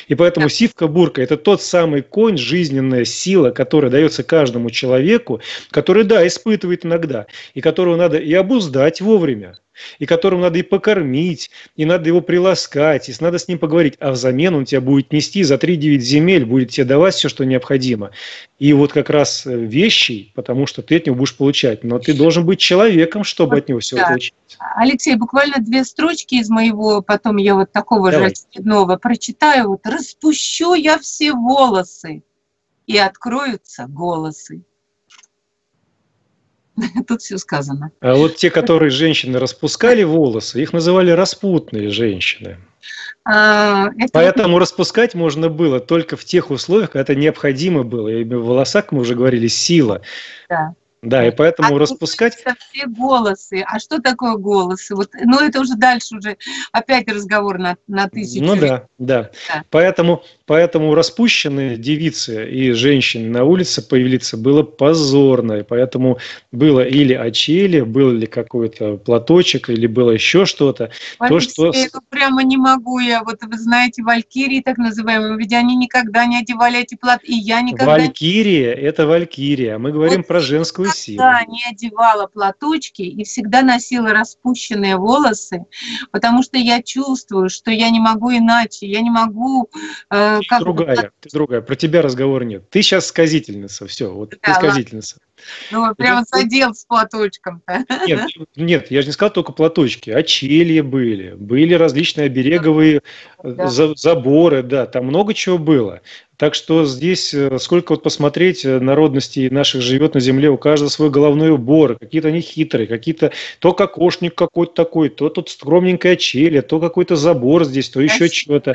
И поэтому сивка-бурка – это тот самый конь, жизненная сила, которая дается каждому человеку, который, да, испытывает иногда, и которого надо и обуздать вовремя, и которому надо и покормить, и надо его приласкать, и надо с ним поговорить, а взамен он тебя будет нести за 3-9 земель, будет тебе давать все, что необходимо. И вот как раз э, вещи, потому что ты от него будешь получать, но ты должен быть человеком, чтобы от него все да. получить. Алексей, буквально две строчки из моего, потом я вот такого Давай. же очередного прочитаю. Вот «Распущу я все волосы, и откроются голосы». *laughs* Тут все сказано. А вот те, которые женщины распускали волосы, их называли распутные женщины. А, это... Поэтому распускать можно было только в тех условиях, когда это необходимо было. И в волосах, мы уже говорили, сила. Да. Да, и поэтому а распускать... Все голосы. А что такое голосы? Вот, ну, это уже дальше уже опять разговор на, на тысячу. Ну да, да, да. Поэтому, поэтому распущенные девицы и женщины на улице появиться было позорно. И поэтому было или очели, был ли какой-то платочек, или было еще что-то. То, что... ну, прямо не могу я. Вот вы знаете, валькирии так называемые, ведь они никогда не одевали эти платки, и я никогда... Валькирия – это валькирия. Мы говорим вот про женскую никогда не одевала платочки и всегда носила распущенные волосы, потому что я чувствую, что я не могу иначе, я не могу... Э, как другая, ты другая, про тебя разговора нет. Ты сейчас сказительница, все, вот да, ты сказительница. Ну, прямо задел с платочком-то. Нет, *laughs* нет, я же не сказал только платочки, очелья были, были различные обереговые да. заборы, да, там много чего было. Так что здесь, э, сколько вот посмотреть, э, народностей наших живет на земле, у каждого свой головной убор, какие-то они хитрые, какие-то, то кокошник какой-то такой, то тут скромненькая челя, то какой-то забор здесь, то еще чего-то.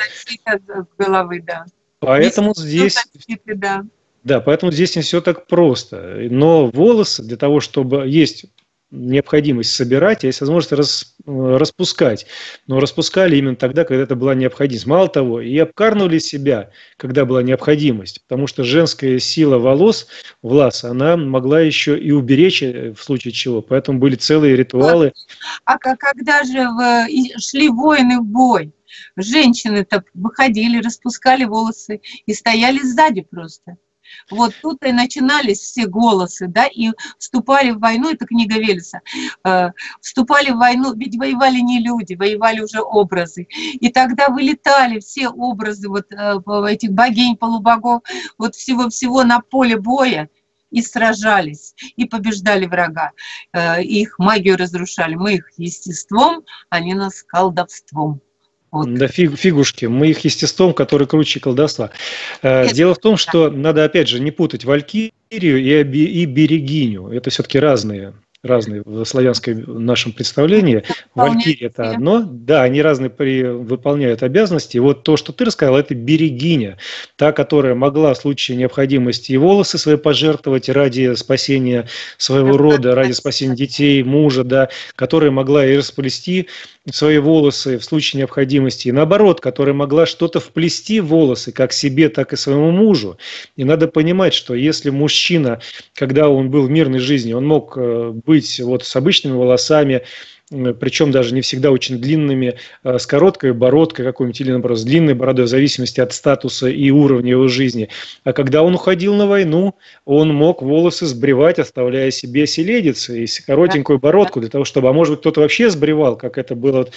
головы, да. Поэтому здесь... Да. Да, поэтому здесь не все так просто. Но волосы для того, чтобы есть необходимость собирать, а есть возможность рас, распускать. Но распускали именно тогда, когда это была необходимость. Мало того, и обкарнули себя, когда была необходимость, потому что женская сила волос, влас, она могла еще и уберечь э, в случае чего. Поэтому были целые ритуалы. А когда же шли воины в бой, женщины-то выходили, распускали волосы и стояли сзади просто. Вот тут и начинались все голосы, да, и вступали в войну, это книга Велеса, э, вступали в войну, ведь воевали не люди, воевали уже образы. И тогда вылетали все образы вот э, этих богинь, полубогов, вот всего-всего на поле боя, и сражались, и побеждали врага. Э, их магию разрушали. Мы их естеством, они нас колдовством. Вот. Да фиг, фигушки, мы их естеством, который круче колдовства. Э, Нет, Дело в том, что да. надо, опять же, не путать валькирию и, и берегиню. Это все-таки разные разные в славянском нашем представлении. Валькирия – это одно. Да, они разные при, выполняют обязанности. И вот то, что ты рассказал, это берегиня. Та, которая могла в случае необходимости и волосы свои пожертвовать ради спасения своего рода, ради спасения детей, мужа, да, которая могла и расплести свои волосы в случае необходимости, и наоборот, которая могла что-то вплести в волосы как себе, так и своему мужу. И надо понимать, что если мужчина, когда он был в мирной жизни, он мог э, быть вот с обычными волосами, причем даже не всегда очень длинными, а, с короткой бородкой какой-нибудь или, наоборот, с длинной бородой, в зависимости от статуса и уровня его жизни. А когда он уходил на войну, он мог волосы сбривать, оставляя себе селедицы и коротенькую бородку для того, чтобы, а может быть, кто-то вообще сбривал, как это было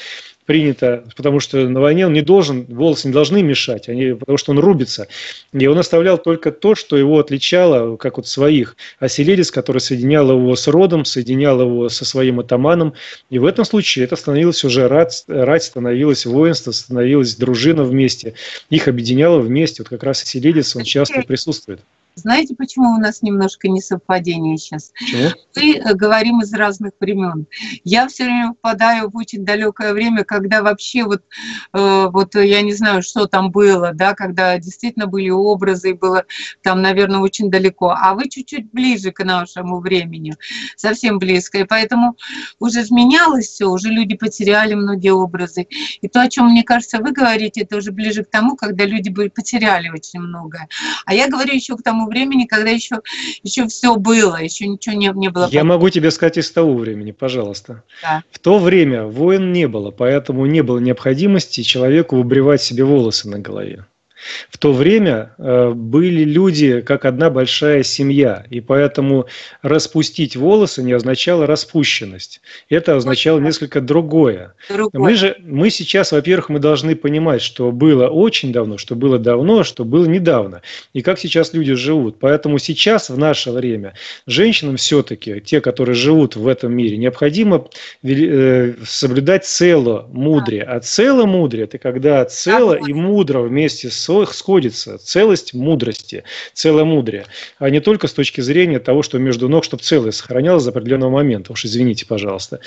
принято, потому что на войне он не должен, волосы не должны мешать, они, потому что он рубится. И он оставлял только то, что его отличало, как вот своих, а селедец, который соединял его с родом, соединял его со своим атаманом. И в этом случае это становилось уже рать, рать становилось воинство, становилась дружина вместе. Их объединяло вместе. Вот как раз и селедец, он часто присутствует. Знаете, почему у нас немножко несовпадение сейчас? Мы э, говорим из разных времен. Я все время попадаю в очень далекое время, когда вообще вот, э, вот я не знаю, что там было, да, когда действительно были образы, и было там, наверное, очень далеко. А вы чуть-чуть ближе к нашему времени, совсем близко. И поэтому уже изменялось все, уже люди потеряли многие образы. И то, о чем, мне кажется, вы говорите, это уже ближе к тому, когда люди потеряли очень многое. А я говорю еще к тому времени, когда еще, еще все было, еще ничего не, не было. Я могу тебе сказать из того времени, пожалуйста. Да. В то время войн не было, поэтому не было необходимости человеку выбривать себе волосы на голове. В то время э, были люди как одна большая семья, и поэтому распустить волосы не означало распущенность. Это означало несколько другое. Другое. Мы же, мы сейчас, во-первых, мы должны понимать, что было очень давно, что было давно, что было недавно, и как сейчас люди живут. Поэтому сейчас, в наше время, женщинам все-таки, те, которые живут в этом мире, необходимо э, соблюдать целомудрие. А целомудрие – это когда цело и мудро вместе с сходится. Целость мудрости, целомудрие. А не только с точки зрения того, что между ног, чтобы целое сохранялось за определенного момента. Уж извините, пожалуйста.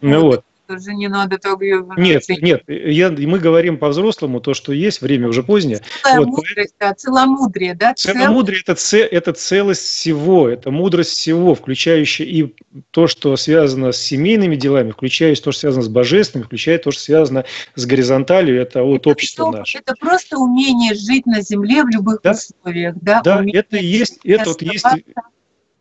Ну, вот тоже не надо так ее... Нет, нет, я, мы говорим по-взрослому, то, что есть, время уже позднее. Целомудрие, вот, да, целомудрие, да? Целомудрие это, це, это целость всего, это мудрость всего, включающая и то, что связано с семейными делами, включая то, что связано с божественным, включая то, что связано с горизонталью, это от это общества все, наше. Это просто умение жить на земле в любых да? условиях, да? Да, умение это есть, это вот есть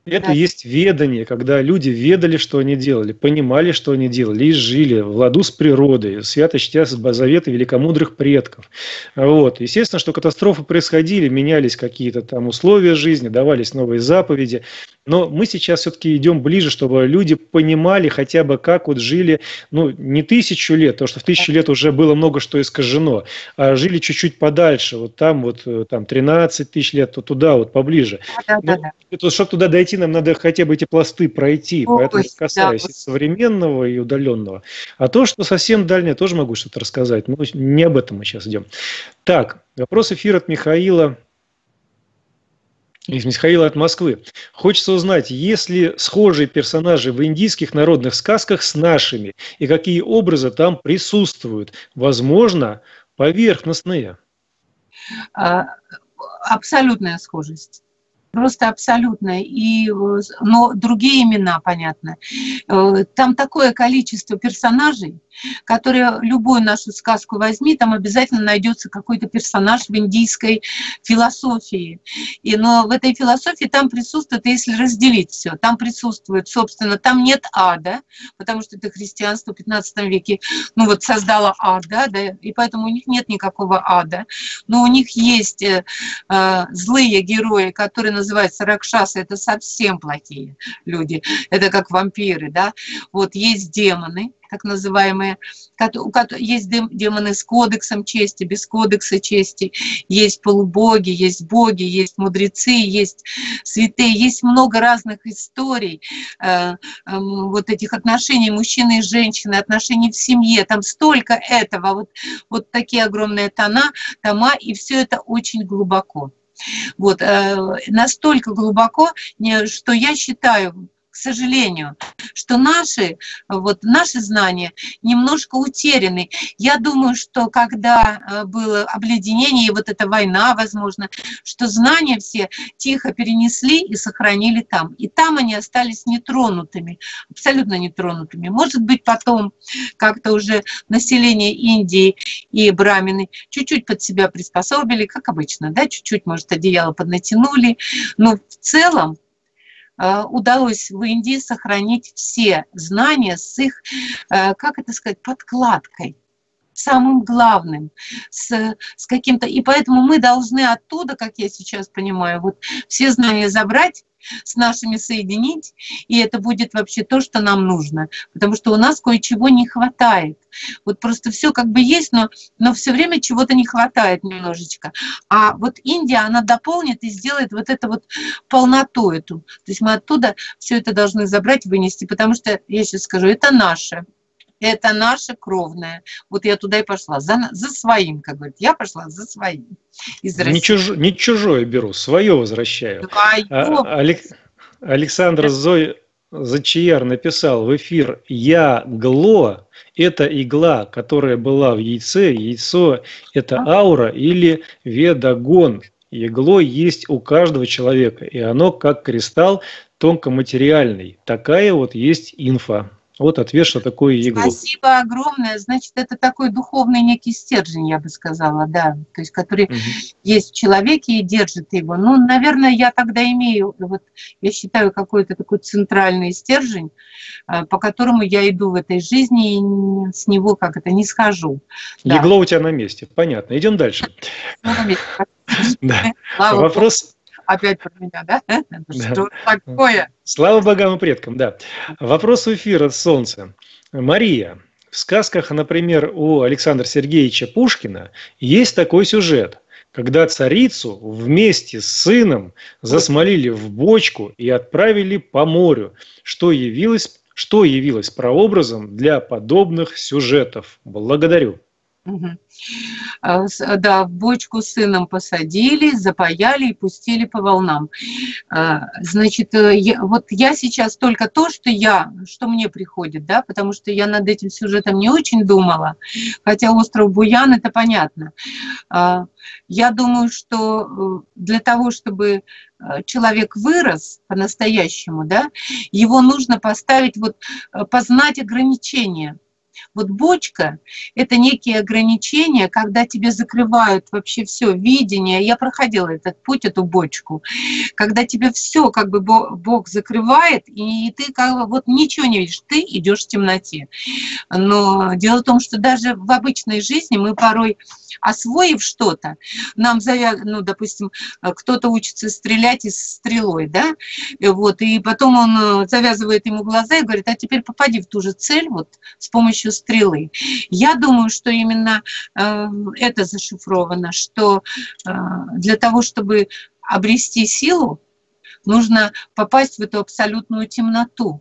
это да. есть ведание, когда люди ведали, что они делали, понимали, что они делали, и жили в ладу с природой, свято чтя заветы великомудрых предков. Вот. Естественно, что катастрофы происходили, менялись какие-то там условия жизни, давались новые заповеди, но мы сейчас все-таки идем ближе, чтобы люди понимали хотя бы, как вот жили, ну, не тысячу лет, потому что в тысячу лет уже было много что искажено, а жили чуть-чуть подальше, вот там вот э, там 13 тысяч лет, то туда вот поближе. Да, да, да. Но, чтобы туда дойти, пройти, нам надо хотя бы эти пласты пройти, Ой, поэтому касаясь да. и современного, и удаленного. А то, что совсем дальнее, тоже могу что-то рассказать, но не об этом мы сейчас идем. Так, вопрос эфира от Михаила из Михаила от Москвы. Хочется узнать, есть ли схожие персонажи в индийских народных сказках с нашими, и какие образы там присутствуют? Возможно, поверхностные. А, абсолютная схожесть просто абсолютно. И, но другие имена, понятно. Э, там такое количество персонажей, которые любую нашу сказку возьми, там обязательно найдется какой-то персонаж в индийской философии. И, но в этой философии там присутствует, если разделить все, там присутствует, собственно, там нет ада, потому что это христианство в 15 веке, ну вот создало ад, да, да, и поэтому у них нет никакого ада. Но у них есть э, э злые герои, которые называются ракшасы, это совсем плохие люди, это как вампиры, да. Вот есть демоны, так называемые. Есть демоны с кодексом чести, без кодекса чести, есть полубоги, есть боги, есть мудрецы, есть святые, есть много разных историй э, эм, вот этих отношений мужчины и женщины, отношений в семье, там столько этого, вот, вот такие огромные тона, тома, и все это очень глубоко. Вот, э, настолько глубоко, что я считаю, к сожалению, что наши, вот, наши знания немножко утеряны. Я думаю, что когда э, было обледенение и вот эта война, возможно, что знания все тихо перенесли и сохранили там. И там они остались нетронутыми, абсолютно нетронутыми. Может быть, потом как-то уже население Индии и брамины чуть-чуть под себя приспособили, как обычно, да, чуть-чуть, может, одеяло поднатянули, но в целом удалось в Индии сохранить все знания с их, э, как это сказать, подкладкой самым главным, с, с каким-то... И поэтому мы должны оттуда, как я сейчас понимаю, вот все знания забрать с нашими соединить, и это будет вообще то, что нам нужно, потому что у нас кое-чего не хватает. Вот просто все как бы есть, но, но все время чего-то не хватает немножечко. А вот Индия, она дополнит и сделает вот это вот полноту эту. То есть мы оттуда все это должны забрать, вынести, потому что, я сейчас скажу, это наше это наше кровное. Вот я туда и пошла, за, за своим, как говорят. Я пошла за своим. Из не, чуж, не чужое беру, свое возвращаю. Свое. А, Алек, Александр Зой Зачияр написал в эфир «Я гло» – это игла, которая была в яйце, яйцо – это аура или ведагон. Игло есть у каждого человека, и оно как кристалл тонкоматериальный. Такая вот есть инфа. Вот ответ, что такое иглу. Спасибо огромное. Значит, это такой духовный некий стержень, я бы сказала, да, то есть который угу. есть в человеке и держит его. Ну, наверное, я тогда имею, вот, я считаю, какой-то такой центральный стержень, э, по которому я иду в этой жизни и с него как это не схожу. Да. Игло у тебя на месте, понятно. Идем дальше. *laughs* Вопрос, опять про меня, да? Что такое? Слава богам и предкам, да. Вопрос эфира Солнце. Мария, в сказках, например, у Александра Сергеевича Пушкина есть такой сюжет, когда царицу вместе с сыном засмолили в бочку и отправили по морю, что явилось, что явилось прообразом для подобных сюжетов. Благодарю. Угу. Да, в бочку с сыном посадили, запаяли и пустили по волнам. А, значит, э, я, вот я сейчас только то, что я, что мне приходит, да, потому что я над этим сюжетом не очень думала, хотя остров Буян, это понятно. А, я думаю, что э, для того, чтобы человек вырос по-настоящему, да, его нужно поставить, вот, познать ограничения – вот бочка – это некие ограничения, когда тебе закрывают вообще все видение. Я проходила этот путь, эту бочку, когда тебе все как бы Бог закрывает, и ты как бы вот ничего не видишь, ты идешь в темноте. Но дело в том, что даже в обычной жизни мы порой освоив что-то, нам завяз... ну, допустим, кто-то учится стрелять из стрелой, да, вот, и потом он э, завязывает ему глаза и говорит, а теперь попади в ту же цель вот с помощью стрелы. Я думаю, что именно э, это зашифровано, что э, для того, чтобы обрести силу, нужно попасть в эту абсолютную темноту.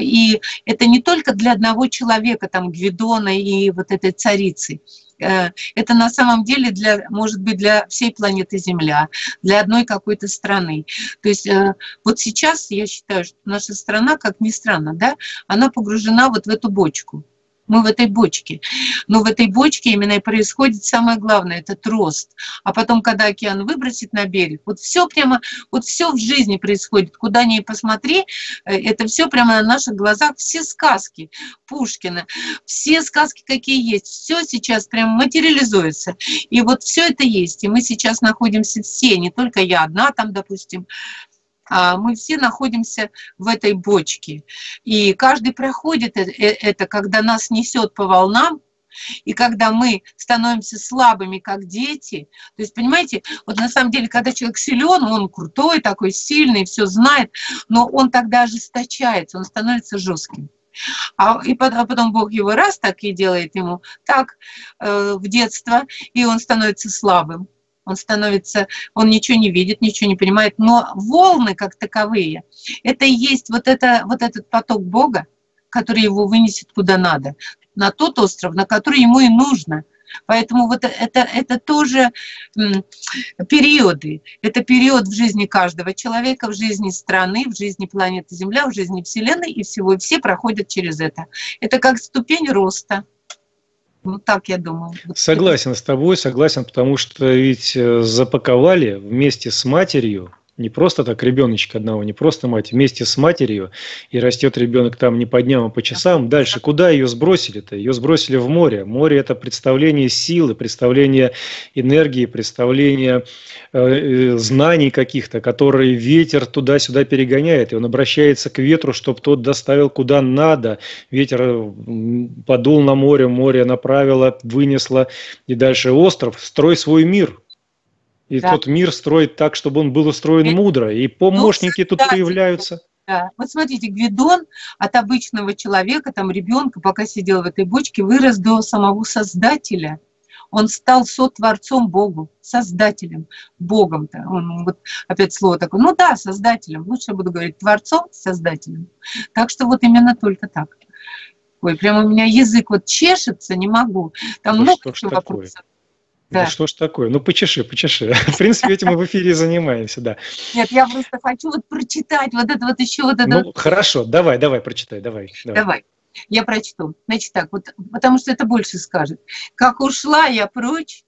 И это не только для одного человека, там, Гвидона и вот этой царицы. Э, это на самом деле для, может быть для всей планеты Земля, для одной какой-то страны. То есть э, вот сейчас я считаю, что наша страна, как ни странно, да, она погружена вот в эту бочку мы в этой бочке. Но в этой бочке именно и происходит самое главное, этот рост. А потом, когда океан выбросит на берег, вот все прямо, вот все в жизни происходит, куда ни посмотри, э, это все прямо на наших глазах, все сказки Пушкина, все сказки, какие есть, все сейчас прямо материализуется. И вот все это есть. И мы сейчас находимся все, не только я одна там, допустим, мы все находимся в этой бочке. И каждый проходит э, э, это, когда нас несет по волнам, и когда мы становимся слабыми, как дети, то есть, понимаете, вот на самом деле, когда человек силен, он крутой, такой сильный, все знает, но он тогда ожесточается, он становится жестким. А, и потом, а потом Бог его раз так и делает ему так э, в детство, и он становится слабым он становится, он ничего не видит, ничего не понимает, но волны как таковые, это и есть вот, это, вот этот поток Бога, который его вынесет куда надо, на тот остров, на который ему и нужно. Поэтому вот это, это тоже периоды. Это период в жизни каждого человека, в жизни страны, в жизни планеты Земля, в жизни Вселенной и всего. И все проходят через это. Это как ступень роста. Вот так я думаю. Вот Согласен с тобой, согласен, потому что ведь э, запаковали вместе с матерью не просто так ребеночка одного, не просто мать, вместе с матерью, и растет ребенок там не по дням, а по часам. Дальше, куда ее сбросили-то? Ее сбросили в море. Море – это представление силы, представление энергии, представление э, э, знаний каких-то, которые ветер туда-сюда перегоняет, и он обращается к ветру, чтобы тот доставил куда надо. Ветер м, подул на море, море направило, вынесло, и дальше остров, строй свой мир – и Да. тот мир строит так, чтобы он был устроен И- мудро. И помощники тут создатель. появляются. Да. Вот смотрите, Гвидон от обычного человека, там ребенка, пока сидел в этой бочке, вырос до самого Создателя. Он стал сотворцом Богу, Создателем, Богом-то. Он, вот опять слово такое. Ну да, Создателем. Лучше буду говорить Творцом, Создателем. Так что вот именно только так. Ой, прямо у меня язык вот чешется, не могу. Там Да много что ж еще такое? Да. Да. что ж такое? Ну, почеши, почеши. *laughs* В принципе, этим мы в эфире занимаемся, да. Нет, я просто хочу вот прочитать вот это вот еще вот это. Ну, хорошо, давай, давай, прочитай, давай. давай. Давай, я прочту. Значит так, вот, потому что это больше скажет. Как ушла я прочь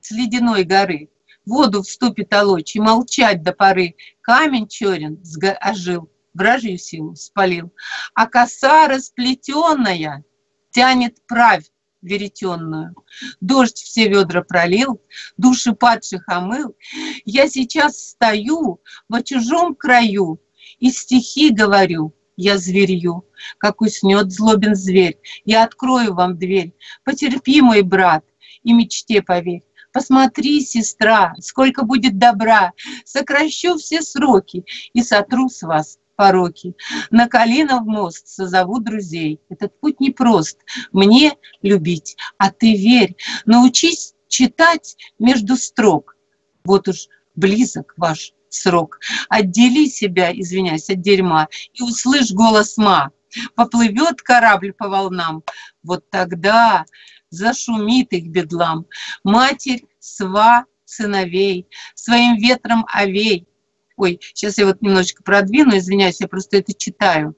с ледяной горы, воду вступит толочь и молчать до поры. Камень черен ожил, вражью силу спалил. А коса расплетенная тянет правь веретенную. Дождь все ведра пролил, души падших омыл. Я сейчас стою во чужом краю и стихи говорю, я зверью как уснет злобен зверь. Я открою вам дверь. Потерпи, мой брат, и мечте поверь. Посмотри, сестра, сколько будет добра. Сокращу все сроки и сотру с вас пороки. На колено в мост созову друзей. Этот путь непрост. Мне любить, а ты верь. Научись читать между строк. Вот уж близок ваш срок. Отдели себя, извиняюсь, от дерьма и услышь голос ма поплывет корабль по волнам, вот тогда зашумит их бедлам. Матерь сва сыновей, своим ветром овей. Ой, сейчас я вот немножечко продвину, извиняюсь, я просто это читаю.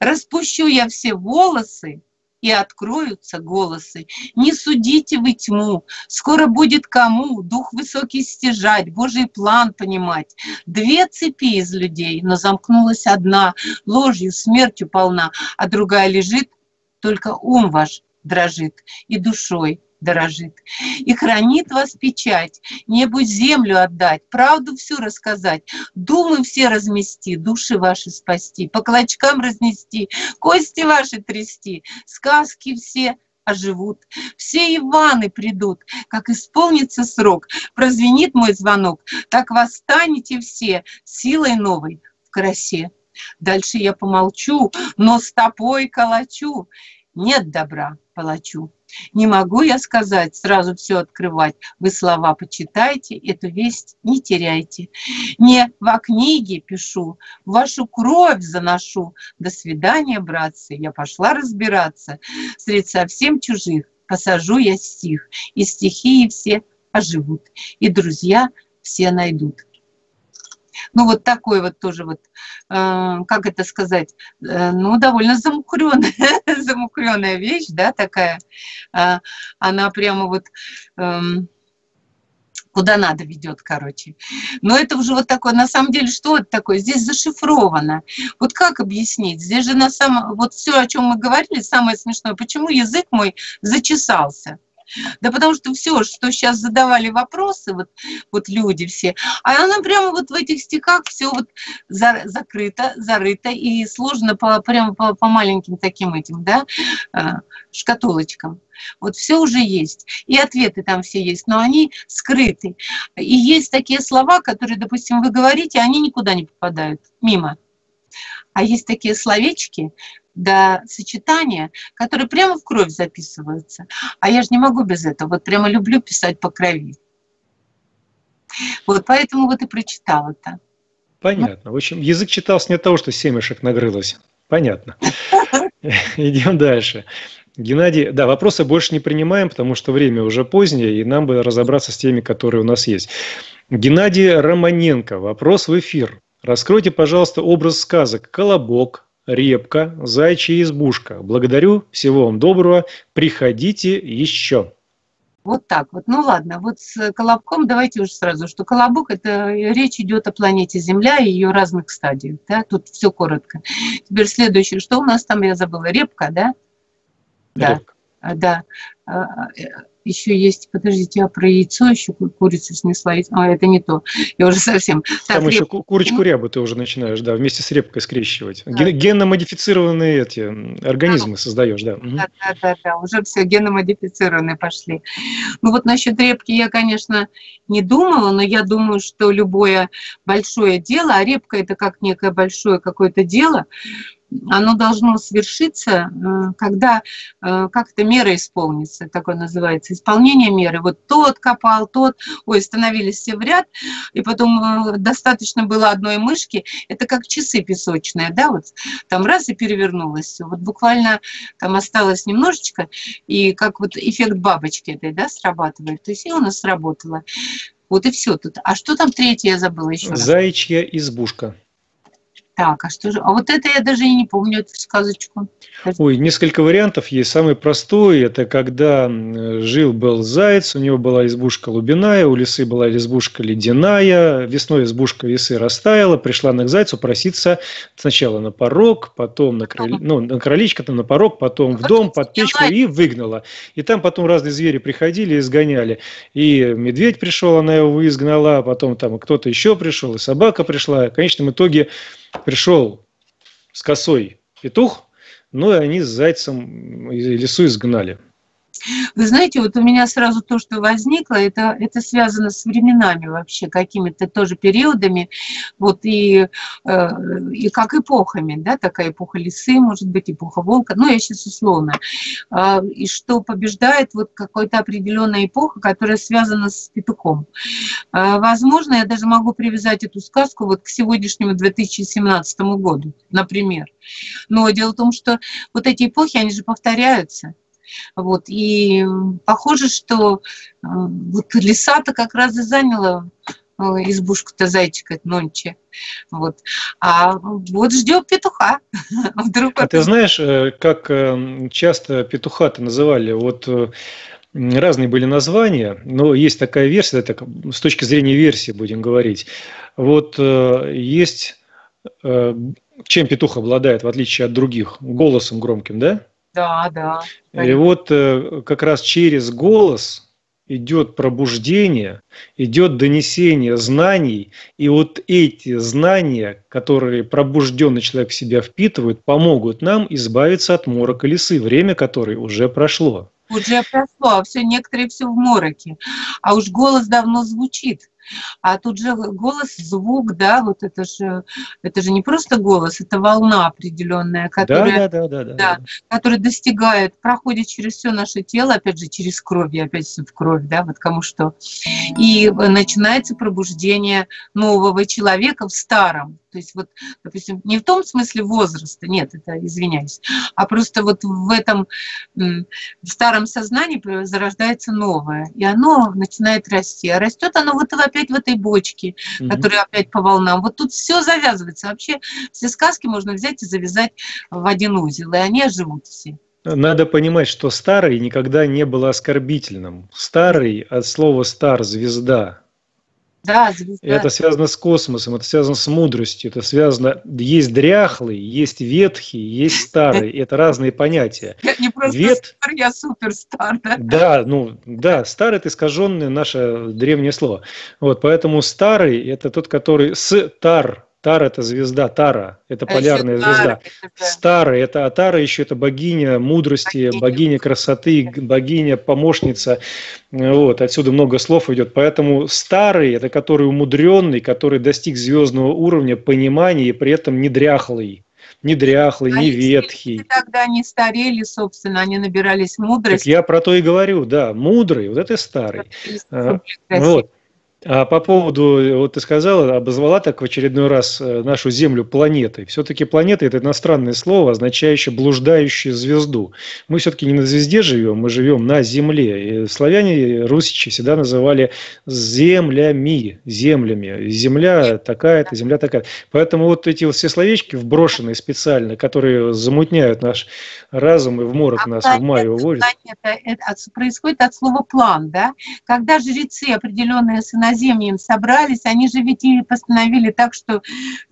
Распущу я все волосы, и откроются голосы. Не судите вы тьму, скоро будет кому дух высокий стяжать, Божий план понимать. Две цепи из людей, но замкнулась одна, ложью, смертью полна, а другая лежит, только ум ваш дрожит и душой дорожит. И хранит вас печать, небу землю отдать, правду всю рассказать, думы все размести, души ваши спасти, по клочкам разнести, кости ваши трясти, сказки все оживут. Все Иваны придут, как исполнится срок, прозвенит мой звонок, так восстанете все силой новой в красе. Дальше я помолчу, но стопой калачу. Нет добра палачу. Не могу я сказать, сразу все открывать. Вы слова почитайте, эту весть не теряйте. Не во книге пишу, вашу кровь заношу. До свидания, братцы, я пошла разбираться. Среди совсем чужих посажу я стих, и стихии все оживут, и друзья все найдут. Ну, вот такой вот тоже вот, э, как это сказать, э, ну, довольно замукренная, *laughs* замукренная вещь, да, такая. Э, она прямо вот эм, куда надо ведет, короче. Но это уже вот такое, на самом деле, что это такое? Здесь зашифровано. Вот как объяснить? Здесь же на самом, вот все, о чем мы говорили, самое смешное, почему язык мой зачесался? *laughs* Да потому что все, что сейчас задавали вопросы, вот, вот люди все, а она прямо вот в этих стихах все вот за, закрыто, зарыто и сложно по, прямо по, по маленьким таким этим, да, э, шкатулочкам. Вот все уже есть. И ответы там все есть, но они скрыты. И есть такие слова, которые, допустим, вы говорите, они никуда не попадают, мимо. А есть такие словечки, до сочетания, которые прямо в кровь записываются. А я же не могу без этого. Вот прямо люблю писать по крови. Вот поэтому вот и прочитала это. Понятно. В общем, язык читался не от того, что семешек нагрылось. Понятно. *laughs* Идем дальше. Геннадий, да, вопросы больше не принимаем, потому что время уже позднее, и нам бы разобраться с теми, которые у нас есть. Геннадий Романенко, вопрос в эфир. Раскройте, пожалуйста, образ сказок «Колобок», «Репка», «Зайчья избушка». Благодарю, всего вам доброго, приходите еще. Вот так вот. Ну ладно, вот с Колобком давайте уже сразу, что Колобок – это речь идет о планете Земля и ее разных стадиях. Да? Тут все коротко. Теперь следующее. Что у нас там, я забыла, репка, да? Да. А, Да. Еще есть, подождите, я про яйцо еще ку- курицу снесла. А, это не то. Я уже совсем. Так, Там еще реп- ку- курочку рябу ты уже начинаешь, да, вместе с репкой скрещивать. Да. Ген- Генно-модифицированные эти организмы создаешь, да. Да, да, да, да, уже все геномодифицированные пошли. Ну вот насчет репки я, конечно, не думала, но я думаю, что любое большое дело, а репка это как некое большое какое-то дело, оно должно свершиться, э, когда э, как-то мера исполнится, такое называется, исполнение меры. Вот тот копал, тот, ой, становились все в ряд, и потом э, достаточно было одной мышки, это как часы песочные, да, вот там раз и перевернулось все. Вот буквально там осталось немножечко, и как вот эффект бабочки этой, да, срабатывает. То есть и у нас сработало. Вот и все тут. А что там третье, я забыла еще раз. Заячья избушка. Так, а что же? А вот это я даже и не помню, эту сказочку. Ой, несколько вариантов есть. Самый простой – это когда жил-был заяц, у него была избушка лубиная, у лисы была избушка ледяная, весной избушка лисы растаяла, пришла она к зайцу проситься сначала на порог, потом на, крыль... ну, на крылечко, потом на порог, потом в дом, под печку и выгнала. И там потом разные звери приходили и изгоняли. И медведь пришел, она его изгнала, потом там кто-то еще пришел, и собака пришла. В конечном итоге пришел с косой петух, ну и они с зайцем из лесу изгнали. Вы знаете, вот у меня сразу то, что возникло, это, это связано с временами вообще, какими-то тоже периодами, вот и, э, и как эпохами, да, такая эпоха лисы, может быть, эпоха волка, ну, я сейчас условно, А, и что побеждает вот какая-то определенная эпоха, которая связана с петухом. А, Возможно, я даже могу привязать эту сказку вот к сегодняшнему 2017 году, например. Но дело в том, что вот эти эпохи, они же повторяются. Вот, и похоже, что вот лиса-то как раз и заняла э, избушку-то зайчика нонче. Вот. А вот ждем петуха. *laughs* Вдруг А ты знаешь, э, как э, часто петуха-то называли? Вот э, разные были названия, но есть такая версия, так, с точки зрения версии будем говорить. Вот есть, чем петух обладает, в отличие от других, голосом громким, да? Да, да. И вот э, как раз через голос идет пробуждение, идет донесение знаний, и вот эти знания, которые пробужденный человек в себя впитывает, помогут нам избавиться от морока лисы, время которой уже прошло. Уже прошло, а все, некоторые все в мороке. А уж голос давно звучит. А тут же голос, звук, да, вот это же, это же не просто голос, это волна определенная, которая, да, да, да, да, да, которая достигает, проходит через все наше тело, опять же, через кровь, и опять все в кровь, да, вот кому что. И начинается пробуждение нового человека в старом. То есть вот, допустим, не в том смысле возраста, нет, это извиняюсь, а просто вот в этом в старом сознании зарождается новое, и оно начинает расти. А растет оно вот опять в этой бочке, Мгм. которая опять по волнам. Вот тут все завязывается. Вообще все сказки можно взять и завязать в один узел, и они оживут все. Надо понимать, что старый никогда не был оскорбительным. Старый от слова стар звезда. Да, звезда. Это связано с космосом, это связано с мудростью, это связано... Есть дряхлый, есть ветхий, есть старый. Это разные понятия. Я не просто Вет- стар, я суперстар, да? Да, ну да, старый это искаженное наше древнее слово. Вот, поэтому старый это тот, который с тар. Тар это звезда, Тара, это А полярная ещё звезда. Тара, это Старый, это а Тара еще это богиня мудрости, Богиня богиня красоты, богиня помощница. Вот, отсюда много слов идет. Поэтому старый это который умудренный, который достиг звездного уровня понимания и при этом не дряхлый. Не дряхлый, А не ветхий. Тогда они старели, собственно, они набирались Так мудрости. я про то и говорю, да, мудрый, вот это старый. А. Вот. А по поводу, вот ты сказала, обозвала так в очередной раз э, нашу Землю планетой. Все-таки планета – это иностранное слово, означающее блуждающую звезду. Мы все-таки не на звезде живем, мы живем на Земле. И славяне, русичи всегда называли землями, землями. Земля такая-то, земля такая. Поэтому вот эти все словечки вброшенные специально, которые замутняют наш разум и в морок А нас в мае планета, уводят. планета, это происходит от слова план, да? Когда жрецы определенные с иноземьем собрались, они же ведь и постановили так, что,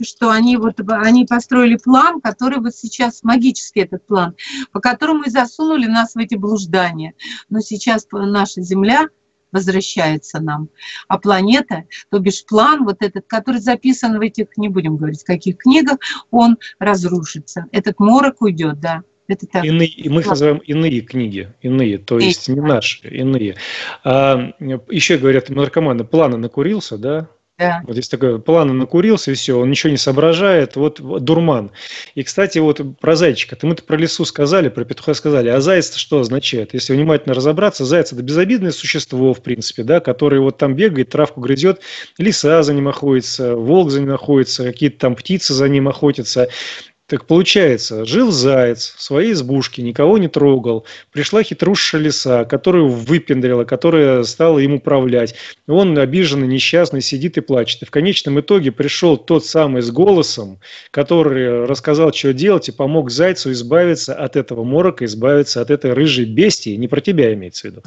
что они вот они построили план, который вот сейчас магический этот план, по которому и засунули нас в эти блуждания. Но сейчас наша Земля возвращается нам. А планета, то бишь план вот этот, который записан в этих, не будем говорить, каких книгах, он разрушится. Этот морок уйдет, да. Это так. Иные, и мы их называем иные книги, иные, то есть не наши, иные. А, еще говорят наркоманы, планы накурился, да? Да. Вот есть такое, планы накурился, и все, он ничего не соображает, вот, вот дурман. И, кстати, вот про зайчика, ты мы-то про лесу сказали, про петуха сказали, а заяц что означает? Если внимательно разобраться, заяц – это безобидное существо, в принципе, да, которое вот там бегает, травку грызет, лиса за ним охотится, волк за ним охотится, какие-то там птицы за ним охотятся. Так получается, жил заяц в своей избушке, никого не трогал. Пришла хитрушая лиса, которую выпендрила, которая стала им управлять. Он обиженный, несчастный, сидит и плачет. И в конечном итоге пришел тот самый с голосом, который рассказал, что делать, и помог зайцу избавиться от этого морока, избавиться от этой рыжей бестии. Не про тебя имеется в виду.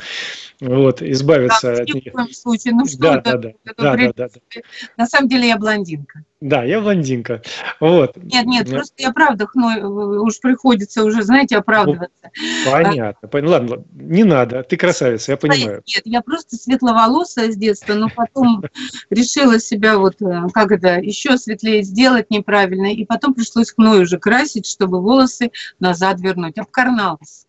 Вот, избавиться Да, от в нее. коем случае. Ну что Да, это? да, да, это да, да, да, да. На самом деле я блондинка. Да, я блондинка. Вот. Нет, нет, Ну, просто я правда хной, э, уж приходится уже, знаете, оправдываться. Понятно. Пон- Ладно, ладно, не надо. Ты красавица, я понимаю. Нет, я просто светловолосая с детства, но потом *laughs* решила себя вот, э, как это, еще светлее сделать неправильно, и потом пришлось хной уже красить, чтобы волосы назад вернуть. Обкарналась.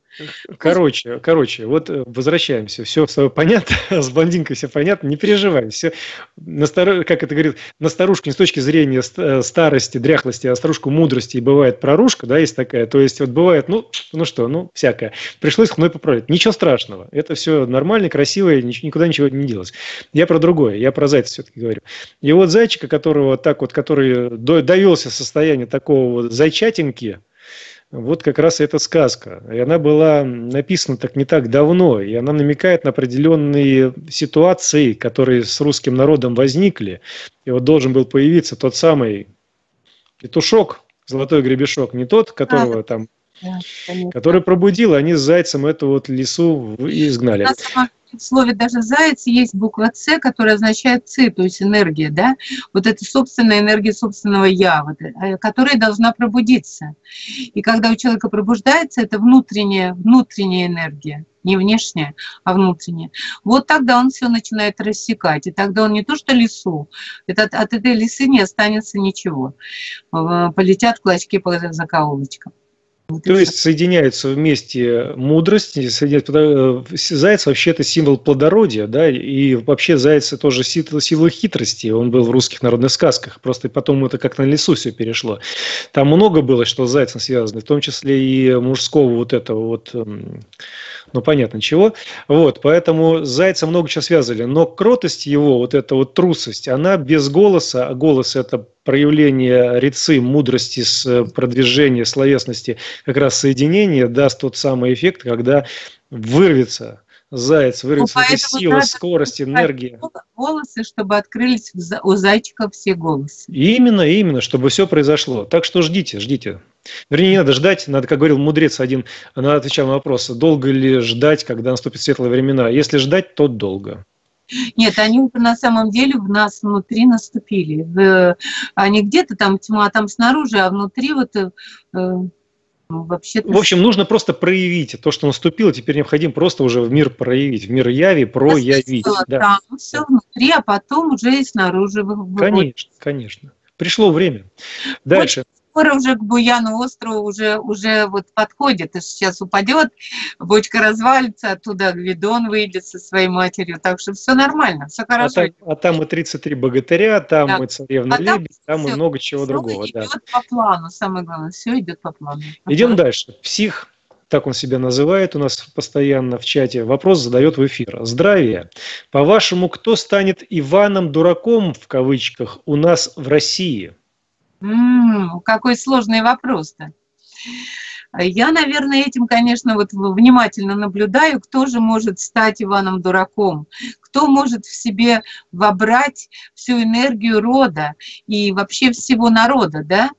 Короче, короче, вот э, возвращаемся. Все с тобой понятно, *laughs* с блондинкой все понятно, не переживай. Все, на старо- как это говорит, на старушку не с точки зрения э, старости, дряхлости, а старушку мудрости и бывает прорушка, да, есть такая. То есть вот бывает, ну, ну что, ну, всякое. Пришлось хной поправить. Ничего страшного. Это все нормально, красиво, никуда ничего не делать. Я про другое, я про зайца все-таки говорю. И вот зайчика, которого так вот, который до- довелся состояние такого вот зайчатинки, вот как раз эта сказка. И она была написана так не так давно, и она намекает на определенные ситуации, которые с русским народом возникли. И вот должен был появиться тот самый петушок, золотой гребешок, не тот, которого там, Да, который пробудил, они с зайцем эту вот и изгнали. В слове даже заяц есть буква С, которая означает ци, то есть энергия, да, вот это собственная энергия собственного я, вот, э, которая должна пробудиться. И когда у человека пробуждается, это внутренняя, внутренняя энергия, не внешняя, а внутренняя. Вот тогда он все начинает рассекать, и тогда он не то что лесу, это, от, от этой лисы не останется ничего. Э, Полетят клочки по закоулочкам. То есть соединяются вместе мудрость, и соединяются- э, заяц вообще это символ плодородия, да, и вообще заяц тоже си- символ хитрости, он был в русских народных сказках, просто потом это как на лесу все перешло. Там много было, что с зайцем связано, в том числе и мужского вот этого вот, эм, ну понятно чего, вот, поэтому с зайцем много чего связывали, но кротость его, вот эта вот трусость, она без голоса, а голос это проявление рецы, мудрости, э, продвижения словесности, как раз соединение даст тот самый эффект, когда вырвется заяц, вырвется эта Ну, поэтому сила, скорость, энергия. волосы, чтобы открылись у зайчиков все голосы. Именно, именно, чтобы все произошло. Так что ждите, ждите. Вернее, не надо ждать, надо, как говорил мудрец один, она отвечала на вопрос, долго ли ждать, когда наступят светлые времена. Если ждать, то долго. Нет, они уже на самом деле в нас внутри наступили. В- они где-то там тьма, там снаружи, а внутри вот э, вообще-то В общем, нужно просто проявить то, что наступило. Теперь необходимо просто уже в мир проявить, в мир яви, проявить. Да, там, все внутри, а потом уже и снаружи конечно, конечно. Пришло время. Дальше. Скоро уже к Буяну острову уже, уже вот подходит, и сейчас упадет, бочка развалится, оттуда Гвидон выйдет со своей матерью, так что все нормально, все А хорошо. там, а там и 33 богатыря, там Да. и царевна А там лебедь, там и всё- много чего Всё другого. Да. идет по плану, самое главное, все идет по плану. Идем Ага. дальше. Псих так он себя называет у нас постоянно в чате, вопрос задает в эфир. Здравия. По-вашему, кто станет Иваном Дураком, в кавычках, у нас в России? М, какой сложный вопрос-то. Я, наверное, этим, конечно, вот внимательно наблюдаю, кто же может стать Иваном Дураком, кто может в себе вобрать всю энергию рода и вообще всего народа, да?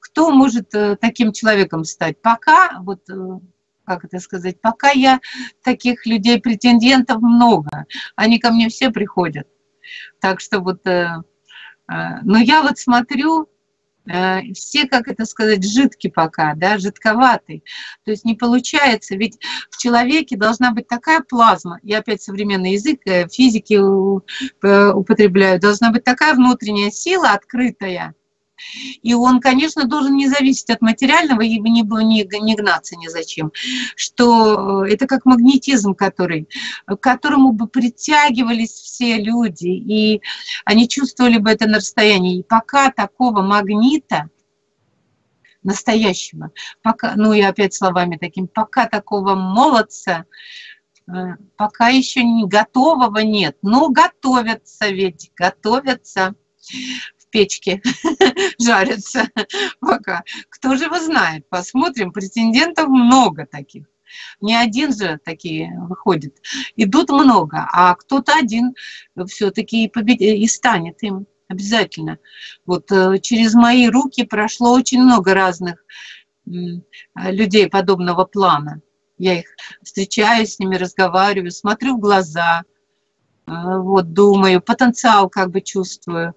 Кто может э, таким человеком стать? Пока, вот, э, как это сказать, пока я таких людей, претендентов много, они ко мне все приходят. Так что вот, э, но я вот смотрю, все, как это сказать, жидкий пока, да, жидковатый. То есть не получается, ведь в человеке должна быть такая плазма, я опять современный язык э, физики э, употребляю, должна быть такая внутренняя сила открытая, и он, конечно, должен не зависеть от материального и не, не, не гнаться ни зачем. Что это как магнетизм, который, к которому бы притягивались все люди, и они чувствовали бы это на расстоянии. И пока такого магнита, настоящего, пока, ну и опять словами таким, пока такого молодца, э, пока еще не готового нет, но готовятся ведь, готовятся печке *laughs* жарятся *laughs* пока. Кто же его знает? Посмотрим. Претендентов много таких. Не один же такие выходит. Идут много, а кто-то один все-таки и, побед... и станет им обязательно. Вот э, через мои руки прошло очень много разных людей подобного плана. Я их встречаю с ними, разговариваю, смотрю в глаза, э, вот думаю, потенциал как бы чувствую.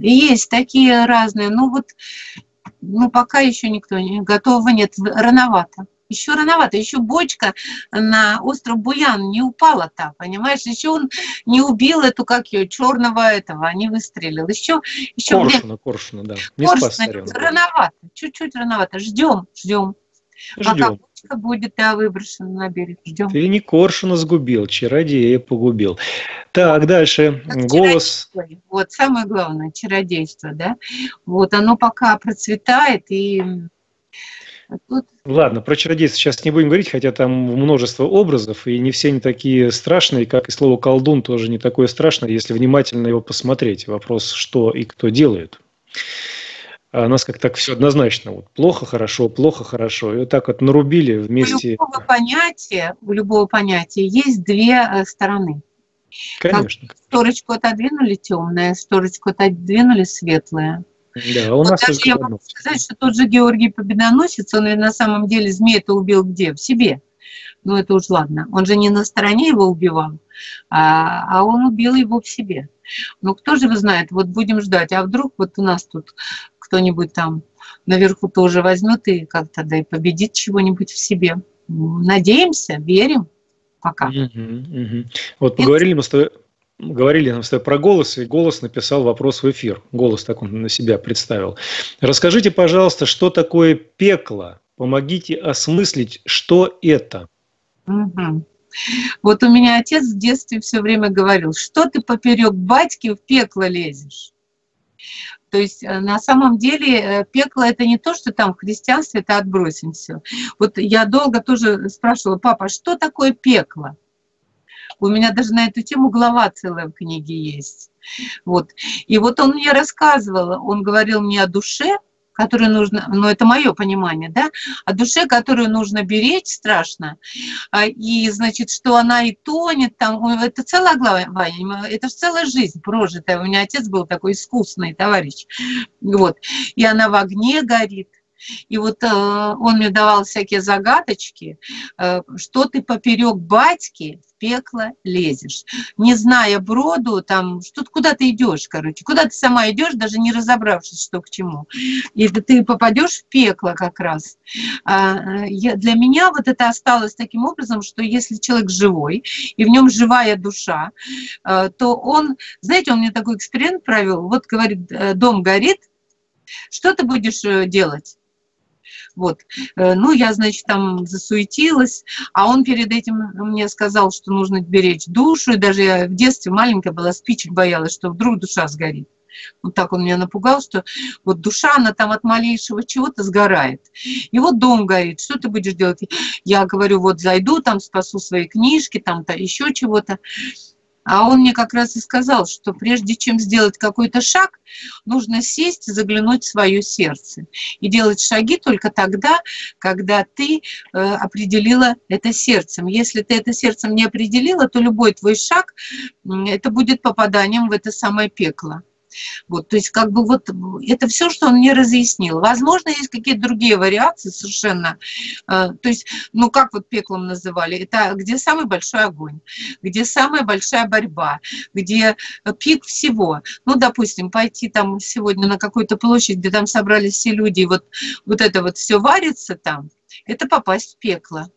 Есть такие разные, ну вот, ну пока еще никто не готового нет, рановато. Еще рановато, еще бочка на остров Буян не упала так, понимаешь? Еще он не убил эту, как ее, черного этого, не выстрелил. Еще, еще Коршуна, Коршуна, да. Коршуна, рановато, чуть-чуть рановато. Ждем, ждем. Ждем. Пока будет да, выброшена на берег. Ждем. Ты не Коршуна сгубил, чародея погубил. Так, дальше. Так, Голос. Вот самое главное, чародейство, да. Вот оно пока процветает и Тут... Ладно, про чародейство сейчас не будем говорить, хотя там множество образов, и не все они такие страшные, как и слово колдун тоже не такое страшное, если внимательно его посмотреть. Вопрос, что и кто делает а у нас как так все однозначно. Вот плохо, хорошо, плохо, хорошо. И вот так вот нарубили вместе. У любого понятия, у любого понятия есть две э, стороны. Конечно. Как сторочку отодвинули темное, сторочку отодвинули светлое. Да, у нас вот даже я могу сказать, что тот же Георгий Победоносец, он ведь на самом деле змея-то убил где? В себе. Ну, это уж ладно. Он же не на стороне его убивал, а, а он убил его в себе. Ну, кто же его знает? Вот будем ждать. А вдруг вот у нас тут кто-нибудь там наверху тоже возьмет и как-то да и победит чего-нибудь в себе. Надеемся, верим пока. Угу, угу. Вот поговорили мы с тобой, говорили нам с тобой про голос, и голос написал вопрос в эфир. Голос так он на себя представил. Расскажите, пожалуйста, что такое пекло? Помогите осмыслить, что это. Угу. Вот у меня отец в детстве все время говорил, что ты поперек батьки в пекло лезешь. То есть э, на самом деле э, пекло это не то, что там в христианстве, это отбросим все. Вот я долго тоже спрашивала, папа, что такое пекло? У меня даже на эту тему глава целая в книге есть. Вот. И вот он мне рассказывал, он говорил мне о душе, которую нужно, ну это мое понимание, да, о душе, которую нужно беречь страшно, а, и, значит, что она и тонет, там, это целая глава, это же целая жизнь прожитая, у меня отец был такой искусный товарищ, вот, и она в огне горит, и вот э, он мне давал всякие загадочки, э, что ты поперек батьки в пекло лезешь. Не зная броду, там, что куда ты идешь, короче, куда ты сама идешь, даже не разобравшись, что к чему. И ты попадешь в пекло как раз. А, для меня вот это осталось таким образом, что если человек живой, и в нем живая душа, э, то он, знаете, он мне такой эксперимент провел, вот говорит, дом горит, что ты будешь делать? Вот. Э, ну, я, значит, там засуетилась, а он перед этим мне сказал, что нужно беречь душу, и даже я в детстве маленькая была, спичек боялась, что вдруг душа сгорит. Вот так он меня напугал, что вот душа, она там от малейшего чего-то сгорает. И вот дом горит, что ты будешь делать? Я говорю, вот зайду, там спасу свои книжки, там-то еще чего-то. А он мне как раз и сказал, что прежде чем сделать какой-то шаг, нужно сесть и заглянуть в свое сердце. И делать шаги только тогда, когда ты э, определила это сердцем. Если ты это сердцем не определила, то любой твой шаг – это будет попаданием в это самое пекло. Вот, то есть как бы вот это все, что он не разъяснил. Возможно, есть какие-то другие вариации совершенно. Э, то есть, ну как вот пеклом называли, это где самый большой огонь, где самая большая борьба, где пик всего. Ну, допустим, пойти там сегодня на какую-то площадь, где там собрались все люди, и вот, вот это вот все варится там, это попасть в пекло.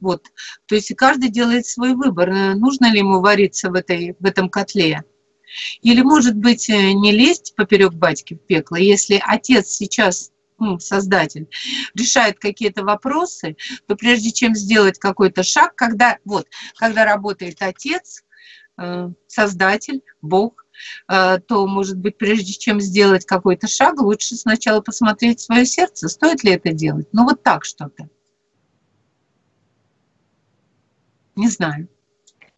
Вот. То есть каждый делает свой выбор, нужно ли ему вариться в, этой, в этом котле. Или, может быть, э, не лезть поперек батьки в пекло, если отец сейчас ну, создатель, решает какие-то вопросы, то прежде чем сделать какой-то шаг, когда, вот, когда работает отец, э, создатель, Бог, э, то, может быть, прежде чем сделать какой-то шаг, лучше сначала посмотреть свое сердце, стоит ли это делать. Ну, вот так что-то. Не знаю.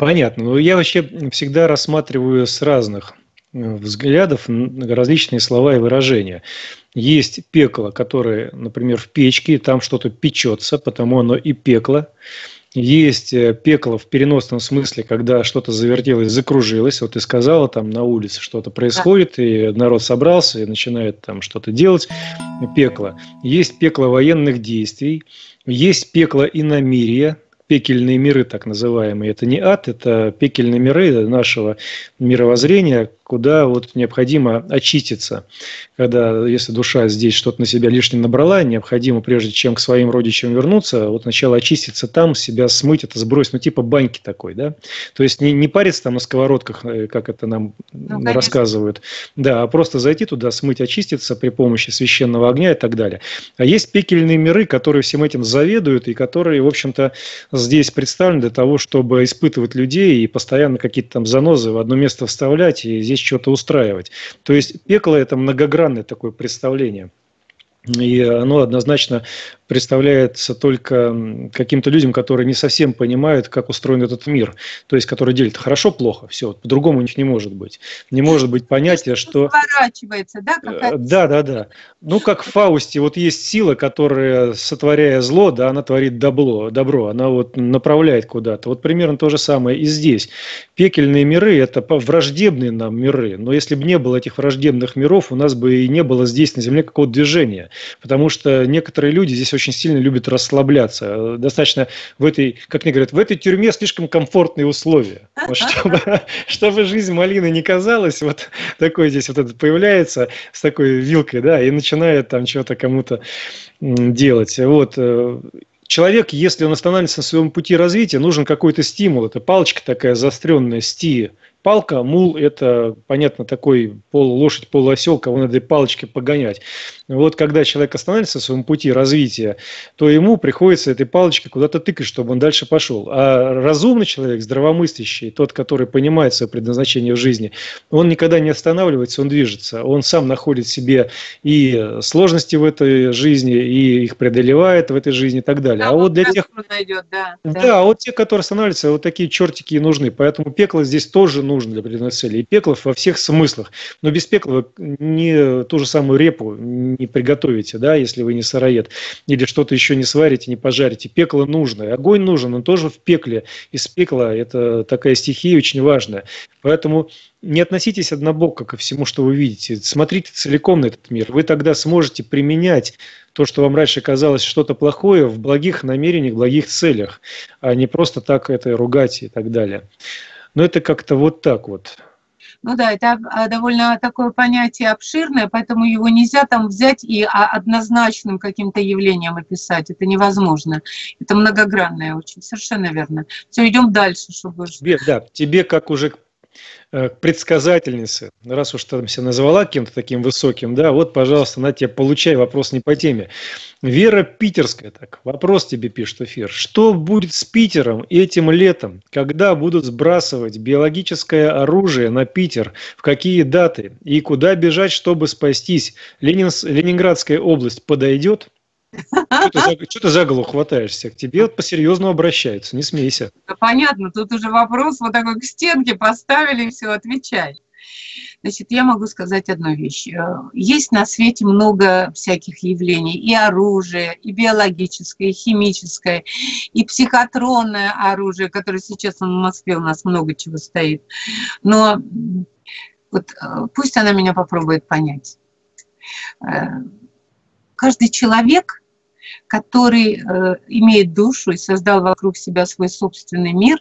Понятно. Но я вообще всегда рассматриваю с разных э, взглядов различные слова и выражения. Есть пекло, которое, например, в печке, там что-то печется, потому оно и пекло. Есть э, пекло в переносном смысле, когда что-то завертелось, закружилось. Вот ты сказала, там на улице что-то происходит, и народ собрался и начинает там что-то делать. Пекло. Есть пекло военных действий, есть пекло иномирия, пекельные миры, так называемые. Это не ад, это пекельные миры нашего мировоззрения, куда вот необходимо очиститься. Когда, если душа здесь что-то на себя лишнее набрала, необходимо, прежде чем к своим родичам вернуться, вот сначала очиститься там, себя смыть, это сбросить, ну типа баньки такой, да. То есть не, не париться там на сковородках, э, как это нам ну, рассказывают, да, а просто зайти туда, смыть, очиститься при помощи священного огня и так далее. А есть пекельные миры, которые всем этим заведуют и которые, в общем-то, здесь представлены для того, чтобы испытывать людей и постоянно какие-то там занозы в одно место вставлять, и здесь что-то устраивать. То есть пекло – это многогранное такое представление. И оно однозначно представляется только каким-то людям, которые не совсем понимают, как устроен этот мир. То есть, которые делят хорошо-плохо, все, по-другому у них не может быть. Не может быть понятия, что... Сворачивается, да? Э, да, да, да. Ну, как в Фаусте, вот есть сила, которая, сотворяя зло, да, она творит добро, добро, она вот направляет куда-то. Вот примерно то же самое и здесь. Пекельные миры – это враждебные нам миры, но если бы не было этих враждебных миров, у нас бы и не было здесь на Земле какого-то движения, потому что некоторые люди здесь очень сильно любят расслабляться. Достаточно в этой, как мне говорят, в этой тюрьме слишком комфортные условия. Вот чтобы, *laughs* чтобы жизнь малины не казалась, вот такой здесь вот этот появляется с такой вилкой, да, и начинает там что-то кому-то делать. Вот э, человек, если он останавливается на своем пути развития, нужен какой-то стимул. Это палочка такая заостренная, сти, Палка, мул – это, понятно, такой полулошадь, полуосел, кого надо этой палочкой погонять. Вот когда человек останавливается на своем пути развития, то ему приходится этой палочкой куда-то тыкать, чтобы он дальше пошел. А разумный человек, здравомыслящий, тот, который понимает свое предназначение в жизни, он никогда не останавливается, он движется. Он сам находит себе и сложности в этой жизни, и их преодолевает в этой жизни и так далее. Да, а вот для тех... Найдет, да, да, да, а вот те, которые останавливаются, вот такие чертики и нужны. Поэтому пекло здесь тоже нужно для определенной цели. И пеклов во всех смыслах. Но без пекла вы не ту же самую репу не приготовите, да, если вы не сыроед. Или что-то еще не сварите, не пожарите. Пекло нужно. Огонь нужен, он тоже в пекле. Из пекла это такая стихия очень важная. Поэтому не относитесь однобоко ко всему, что вы видите. Смотрите целиком на этот мир. Вы тогда сможете применять то, что вам раньше казалось что-то плохое, в благих намерениях, благих целях, а не просто так это ругать и так далее. Но это как-то вот так вот. Ну да, это а, довольно такое понятие обширное, поэтому его нельзя там взять и однозначным каким-то явлением описать. Это невозможно. Это многогранное очень, совершенно верно. Все, идем дальше, чтобы... Тебе, да, тебе как уже к предсказательнице. Раз уж там себя назвала кем-то таким высоким, да, вот, пожалуйста, на тебе, получай вопрос не по теме. Вера Питерская, так, вопрос тебе пишет эфир. Что будет с Питером этим летом, когда будут сбрасывать биологическое оружие на Питер? В какие даты? И куда бежать, чтобы спастись? Ленин, Ленинградская область подойдет? Что ты, за, голову хватаешься? К тебе вот по-серьезному обращаются, не смейся. Да понятно, тут уже вопрос вот такой к стенке поставили, и все, отвечай. Значит, я могу сказать одну вещь. Э, есть на свете много всяких явлений. И оружие, и биологическое, и химическое, и психотронное оружие, которое сейчас в Москве у нас много чего стоит. Но вот э, пусть она меня попробует понять. Э, каждый человек который э, имеет душу и создал вокруг себя свой собственный мир.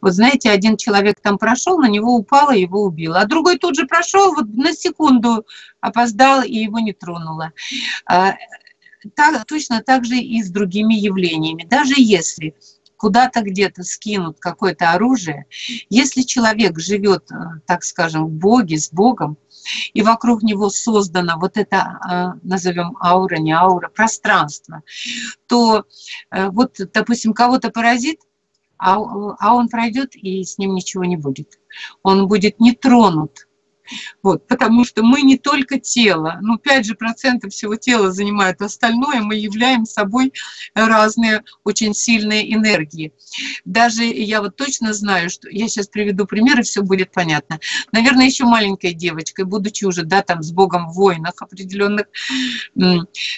Вот знаете, один человек там прошел, на него упало, его убило, а другой тут же прошел, вот на секунду опоздал и его не тронуло. Э, так, точно так же и с другими явлениями. Даже если куда-то где-то скинут какое-то оружие, если человек живет, э, так скажем, в Боге, с Богом, и вокруг него создана вот это, а, назовем аура, не аура, пространство, то э, вот, допустим, кого-то поразит, а, а он пройдет, и с ним ничего не будет. Он будет не тронут вот, потому что мы не только тело, ну 5 же процентов всего тела занимает остальное, мы являем собой разные очень сильные энергии. Даже я вот точно знаю, что я сейчас приведу пример, и все будет понятно. Наверное, еще маленькой девочкой, будучи уже, да, там с Богом в войнах определенных,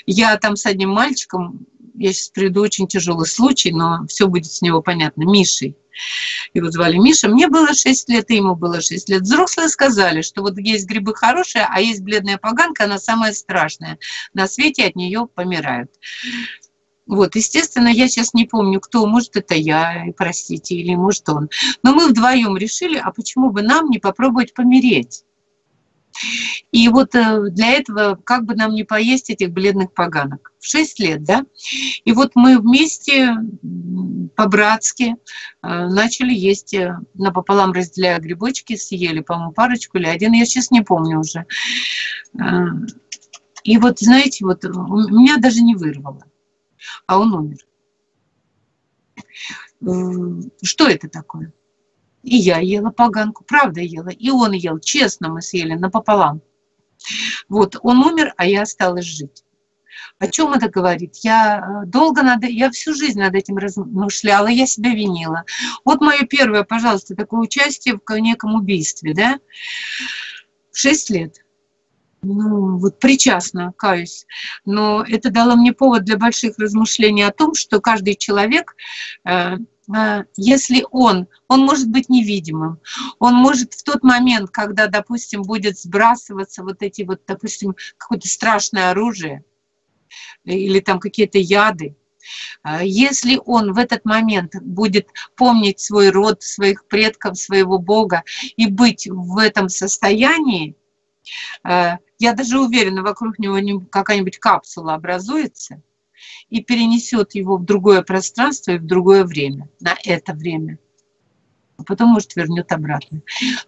я там с одним мальчиком, я сейчас приведу очень тяжелый случай, но все будет с него понятно, Мишей. Его звали Миша. Мне было 6 лет, и ему было 6 лет. Взрослые сказали, что вот есть грибы хорошие, а есть бледная поганка, она самая страшная. На свете от нее помирают. Вот, естественно, я сейчас не помню, кто, может, это я, простите, или может он. Но мы вдвоем решили, а почему бы нам не попробовать помереть? И вот э, для этого как бы нам не поесть этих бледных поганок. В 6 лет, да? И вот мы вместе по-братски э, начали есть, э, напополам разделяя грибочки, съели, по-моему, парочку или один, я сейчас не помню уже. И вот, знаете, вот меня даже не вырвало, а он умер. Что это такое? И я ела поганку, правда ела. И он ел, честно мы съели напополам. Вот, он умер, а я осталась жить. О чем это говорит? Я э, долго над, я всю жизнь над этим размышляла, я себя винила. Вот мое первое, пожалуйста, такое участие в неком убийстве, да, в 6 лет. Ну, вот причастно, каюсь. Но это дало мне повод для больших размышлений о том, что каждый человек э, если он, он может быть невидимым, он может в тот момент, когда, допустим, будет сбрасываться вот эти вот, допустим, какое-то страшное оружие или там какие-то яды, а, если он в этот момент будет помнить свой род, своих предков, своего Бога и быть в этом состоянии, а, я даже уверена, вокруг него какая-нибудь капсула образуется – и перенесет его в другое пространство и в другое время, на это время. А потом, может, вернет обратно.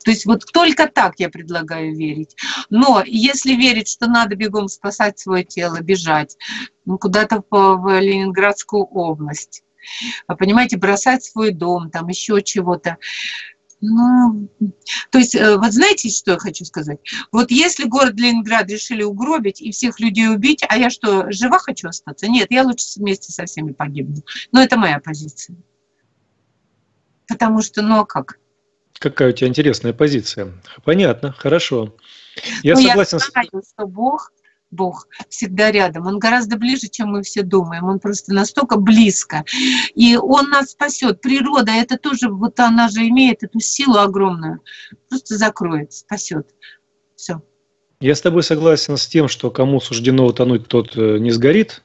То есть вот только так я предлагаю верить. Но если верить, что надо бегом спасать свое тело, бежать ну, куда-то в, Ленинградскую область, понимаете, бросать свой дом, там еще чего-то, ну, то есть, э, вот знаете, что я хочу сказать? Вот если город Ленинград решили угробить и всех людей убить, а я что, жива хочу остаться? Нет, я лучше вместе со всеми погибну. Но это моя позиция. Потому что, ну а как? Какая у тебя интересная позиция. Понятно, хорошо. Я Но согласен я знаю, что Бог Бог всегда рядом. Он гораздо ближе, чем мы все думаем. Он просто настолько близко. И Он нас спасет. Природа, это тоже, вот она же имеет эту силу огромную. Просто закроет, спасет. Все. Я с тобой согласен с тем, что кому суждено утонуть, тот э, не сгорит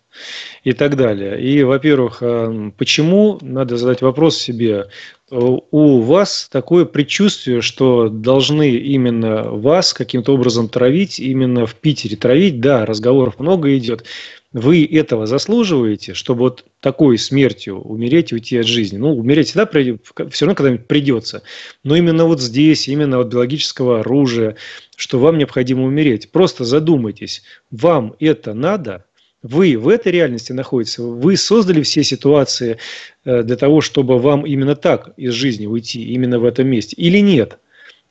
и так далее. И, во-первых, э, почему, надо задать вопрос себе, у вас такое предчувствие, что должны именно вас каким-то образом травить, именно в Питере травить. Да, разговоров много идет. Вы этого заслуживаете, чтобы вот такой смертью умереть и уйти от жизни? Ну, умереть всегда придет, все равно когда-нибудь придется. Но именно вот здесь, именно от биологического оружия, что вам необходимо умереть. Просто задумайтесь, вам это надо – вы в этой реальности находитесь, вы создали все ситуации э, для того, чтобы вам именно так из жизни уйти, именно в этом месте, или нет?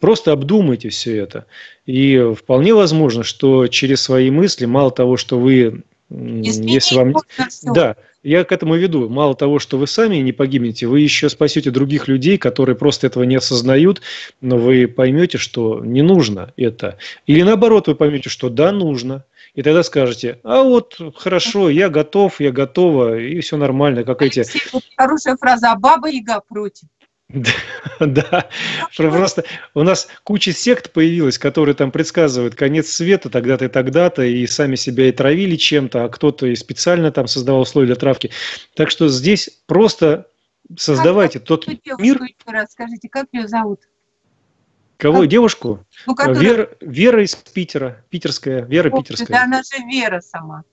Просто обдумайте все это. И вполне возможно, что через свои мысли, мало того, что вы, если вам... Да, я к этому веду. Мало того, что вы сами не погибнете, вы еще спасете других людей, которые просто этого не осознают, но вы поймете, что не нужно это. Или наоборот, вы поймете, что да, нужно. И тогда скажете, а вот хорошо, я готов, я готова, и все нормально, как эти... Хорошая фраза, а баба Яга против. Да, просто у нас куча сект появилась, которые там предсказывают конец света тогда-то и тогда-то, и сами себя и травили чем-то, а кто-то и специально там создавал условия для травки. Так что здесь просто создавайте тот мир. Скажите, как ее зовут? Кого? Как? Девушку? Ну, которая... Вера, Вера из Питера. Питерская. Вера Ох, Питерская. Да она же Вера сама.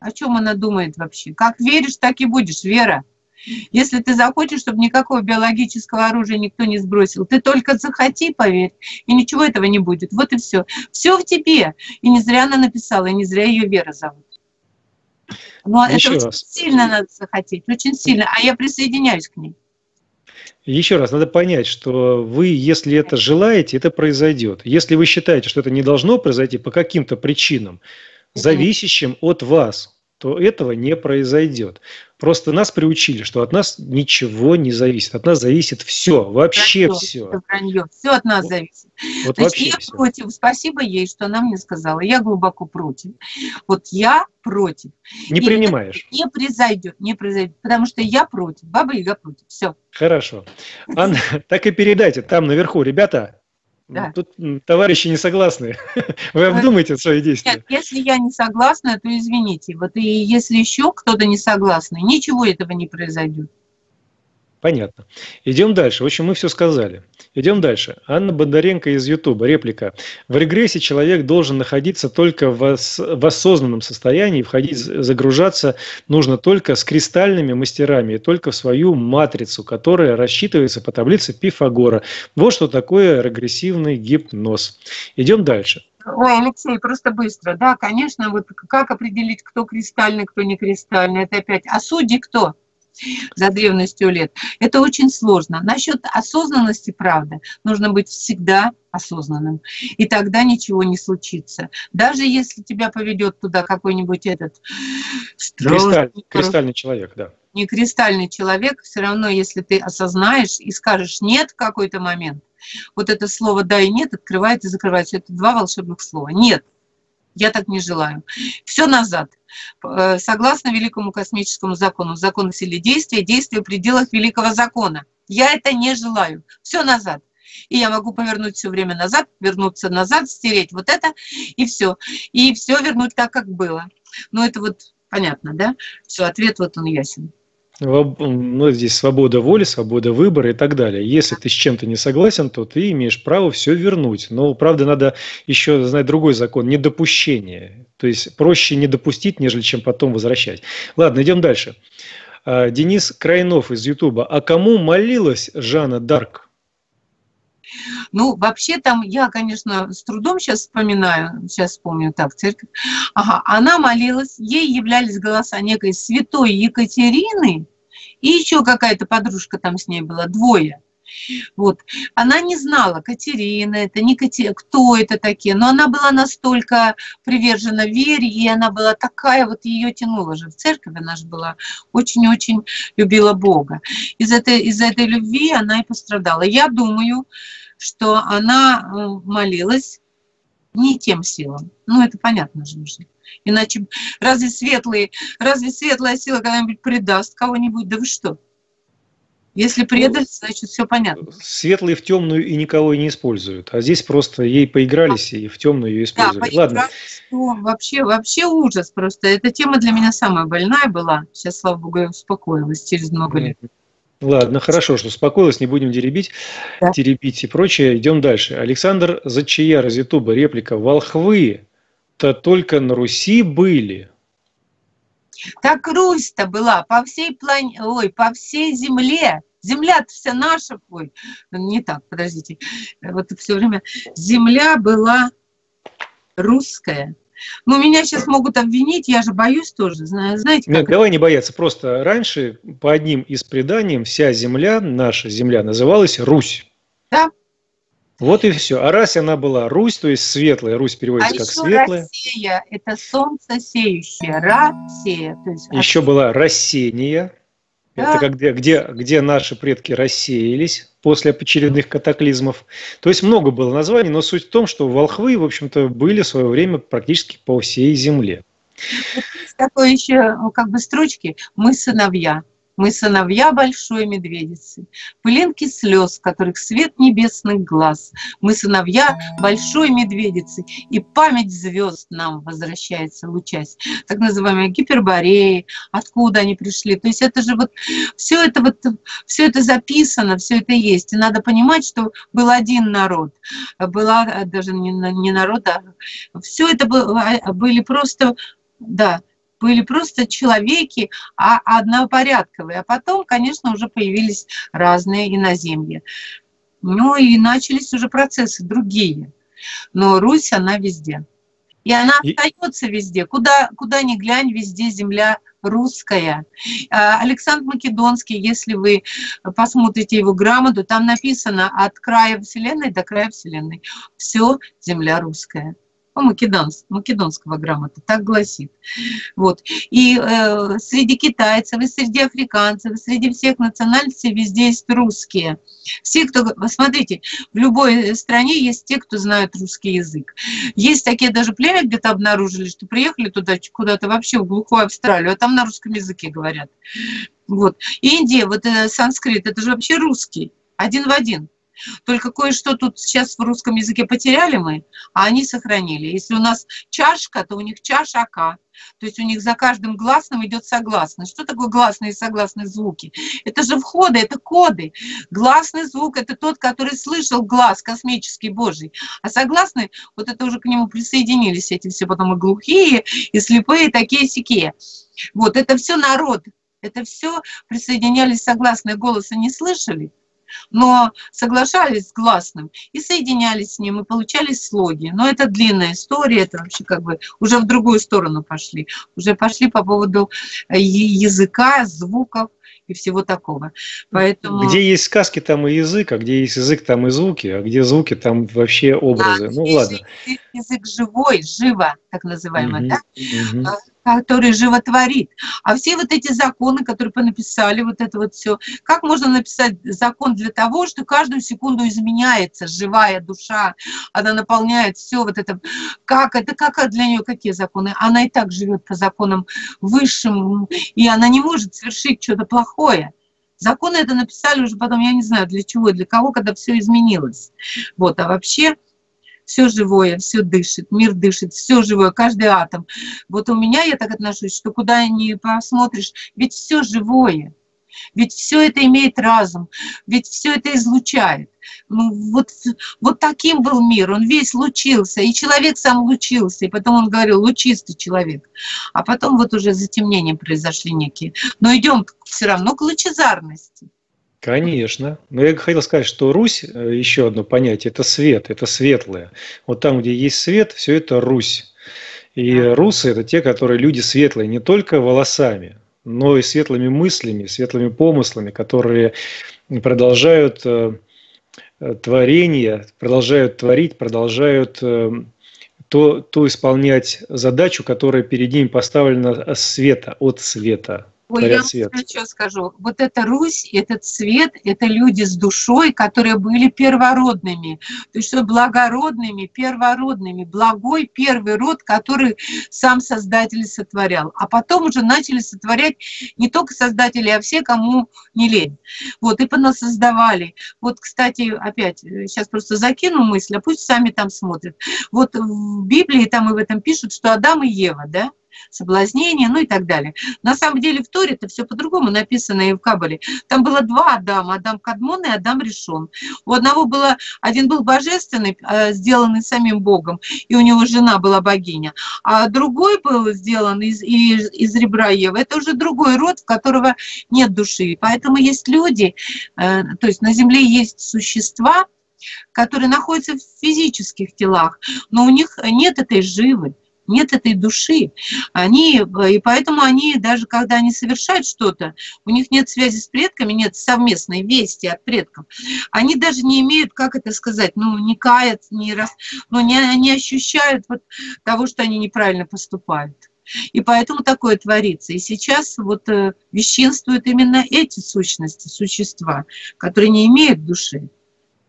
О чем она думает вообще? Как веришь, так и будешь, Вера. Если ты захочешь, чтобы никакого биологического оружия никто не сбросил, ты только захоти, поверь, и ничего этого не будет. Вот и все. Все в тебе. И не зря она написала, и не зря ее Вера зовут. Но Еще это раз. очень сильно надо захотеть, очень сильно. А я присоединяюсь к ней. Еще раз, надо понять, что вы, если это желаете, это произойдет. Если вы считаете, что это не должно произойти по каким-то причинам, зависящим от вас, то этого не произойдет. Просто нас приучили, что от нас ничего не зависит. От нас зависит все, вообще вранье, все. Вранье. Все от нас зависит. Вот То вообще я все. против. Спасибо ей, что она мне сказала. Я глубоко против. Вот я против. Не И принимаешь. Не произойдет, не произойдет. Потому что я против. Баба Яга против. Все. Хорошо. Анна, *laughs* так и передайте там наверху, ребята, да. Тут товарищи не согласны. *laughs* Вы обдумайте свои действия. Нет, если я не согласна, то извините. Вот и если еще кто-то не согласный, ничего этого не произойдет. Понятно. Идем дальше. В общем, мы все сказали. Идем дальше. Анна Бондаренко из Ютуба. Реплика. В регрессе человек должен находиться только в, ос- в осознанном состоянии. Входить, загружаться нужно только с кристальными мастерами и только в свою матрицу, которая рассчитывается по таблице Пифагора. Вот что такое регрессивный гипноз. Идем дальше. Ой, Алексей, просто быстро. Да, конечно, вот как определить, кто кристальный, кто не кристальный. Это опять. А судьи кто? *laughs* за древностью лет. Это очень сложно. Насчет осознанности, правда, нужно быть всегда осознанным. И тогда ничего не случится. Даже если тебя поведет туда какой-нибудь этот... Кристаль, кристальный человек, да. Не кристальный человек, все равно, если ты осознаешь и скажешь «нет» в какой-то момент, вот это слово «да» и «нет» открывается и закрывается. Это два волшебных слова. «Нет». Я так не желаю. Все назад. Э, согласно Великому космическому закону, закону силы действия, действия в пределах Великого закона. Я это не желаю. Все назад. И я могу повернуть все время назад, вернуться назад, стереть вот это, и все. И все вернуть так, как было. Ну, это вот понятно, да? Все, ответ вот он ясен ну, здесь свобода воли, свобода выбора и так далее. Если ты с чем-то не согласен, то ты имеешь право все вернуть. Но, правда, надо еще знать другой закон – недопущение. То есть проще не допустить, нежели чем потом возвращать. Ладно, идем дальше. А, Денис Крайнов из Ютуба. А кому молилась Жанна Дарк? Ну, вообще там, я, конечно, с трудом сейчас вспоминаю, сейчас вспомню так, церковь. Ага, она молилась, ей являлись голоса некой святой Екатерины, и еще какая-то подружка там с ней была, двое. Вот. Она не знала, Катерина это, не Катерина, кто это такие, но она была настолько привержена вере, и она была такая, вот ее тянула же в церковь, она же была очень-очень любила Бога. Из этой, из этой любви она и пострадала. Я думаю, что она э, молилась не тем силам. Ну, это понятно же уже. Иначе разве светлые, разве светлая сила когда-нибудь предаст кого-нибудь? Да вы что? Если предать, значит все понятно. Светлые в темную и никого не используют. А здесь просто ей поигрались и в темную ее использовали. Да, Ладно. Вообще, вообще ужас просто. Эта тема для меня самая больная была. Сейчас, слава богу, я успокоилась через много лет. Ладно, хорошо, что успокоилась, не будем теребить, Да. теребить и прочее. Идем дальше. Александр Зачияр из Ютуба, реплика. Волхвы-то только на Руси были. Так Русь-то была по всей плане, ой, по всей земле. Земля вся наша, ой, не так, подождите. Вот все время земля была русская. Ну, меня сейчас могут обвинить, я же боюсь тоже, зна- знаете, Нет, как давай не бояться. Просто раньше, по одним из преданий, вся земля, наша земля, называлась Русь. Да. Вот и все. А раз она была Русь, то есть светлая, Русь А переводится как еще светлая, Россия – это солнце сеющее, Россия. То есть еще была рассеяние, Да. это где, где, где наши предки рассеялись после очередных катаклизмов. То есть много было названий, но суть в том, что волхвы, в общем-то, были в свое время практически по всей земле. Есть такое еще как бы строчки «Мы сыновья». Мы сыновья большой медведицы, пылинки слез, которых свет небесных глаз. Мы сыновья большой медведицы, и память звезд нам возвращается лучась. Так называемые гипербореи, откуда они пришли. То есть это же вот все это вот все это записано, все это есть. И надо понимать, что был один народ, была э, даже не, не народ, а все это было, а, были просто, да, были просто человеки, а однопорядковые. А потом, конечно, уже появились разные иноземья. Ну и начались уже процессы другие. Но Русь, она везде. И она И- остается везде. Куда, куда ни глянь, везде земля русская. А, Александр Македонский, если вы посмотрите его грамоту, там написано от края Вселенной до края Вселенной. Все земля русская. Ну, македонс, македонского грамота, так гласит. Вот. И э, среди китайцев, и среди африканцев, и среди всех национальностей везде есть русские. Все, кто... Смотрите, в любой стране есть те, кто знают русский язык. Есть такие даже племя где-то обнаружили, что приехали туда куда-то вообще в глухую Австралию, а там на русском языке говорят. Вот. Индия, вот э, санскрит, это же вообще русский, один в один. Только кое-что тут сейчас в русском языке потеряли мы, а они сохранили. Если у нас чашка, то у них чашака. То есть у них за каждым гласным идет согласный. Что такое гласные и согласные звуки? Это же входы, это коды. Гласный звук – это тот, который слышал глаз космический Божий. А согласный, вот это уже к нему присоединились эти все потом и глухие, и слепые, и такие сякие. Вот это все народ. Это все присоединялись согласные голоса не слышали, но соглашались с гласным и соединялись с ним, и получались слоги. Но это длинная история, это вообще как бы уже в другую сторону пошли. Уже пошли по поводу э, языка, звуков и всего такого. Поэтому... Где есть сказки, там и язык, а где есть язык, там и звуки, а где звуки, там вообще образы. Да, ну ладно. язык, живой, живо, так называемый, Мгм, да? мгм. Который животворит. А все вот эти законы, которые понаписали, вот это вот все, как можно написать закон для того, что каждую секунду изменяется живая душа, она наполняет все вот это, как это, как для нее какие законы? Она и так живет по законам высшим, и она не может совершить что-то плохое. Законы это написали уже потом, я не знаю для чего, для кого, когда все изменилось. Вот, а вообще все живое, все дышит, мир дышит, все живое, каждый атом. Вот у меня я так отношусь, что куда ни посмотришь, ведь все живое, ведь все это имеет разум, ведь все это излучает. Ну, вот, вот таким был мир, он весь лучился, и человек сам лучился, и потом он говорил, лучистый человек. А потом вот уже затемнения произошли некие. Но идем все равно к лучезарности. Конечно. Но я хотел сказать, что Русь, э, еще одно понятие, это свет, это светлое. Вот там, где есть свет, все это Русь. И русы – это те, которые люди светлые, не только волосами, но и светлыми мыслями, светлыми помыслами, которые продолжают э, э, творение, продолжают творить, продолжают то, то исполнять задачу, которая перед ними поставлена света, от света. Ой, я вам что скажу. Вот эта Русь, этот свет, это люди с душой, которые были первородными. То есть что благородными, первородными. Благой первый род, который сам Создатель сотворял. А потом уже начали сотворять не только Создатели, а все, кому не лень. Вот, и понасоздавали. Вот, кстати, опять, э, сейчас просто закину мысль, а пусть сами там смотрят. Вот в Библии там и в этом пишут, что Адам и Ева, да, соблазнение, ну и так далее. На самом деле в Торе это все по-другому написано и в Кабале. Там было два Адама, Адам Кадмон и Адам Решон. У одного было, один был божественный, э, сделанный самим Богом, и у него жена была богиня, а другой был сделан из, из, из ребра Евы. Это уже другой род, в которого нет души. Поэтому есть люди, э, то есть на земле есть существа, которые находятся в физических телах, но у них нет этой живы, нет этой души. Они, и поэтому они, даже когда они совершают что-то, у них нет связи с предками, нет совместной вести от предков, они даже не имеют, как это сказать, ну, не каят, не, раз, ну, не, не ощущают вот того, что они неправильно поступают. И поэтому такое творится. И сейчас вот э, вещинствуют именно эти сущности, существа, которые не имеют души.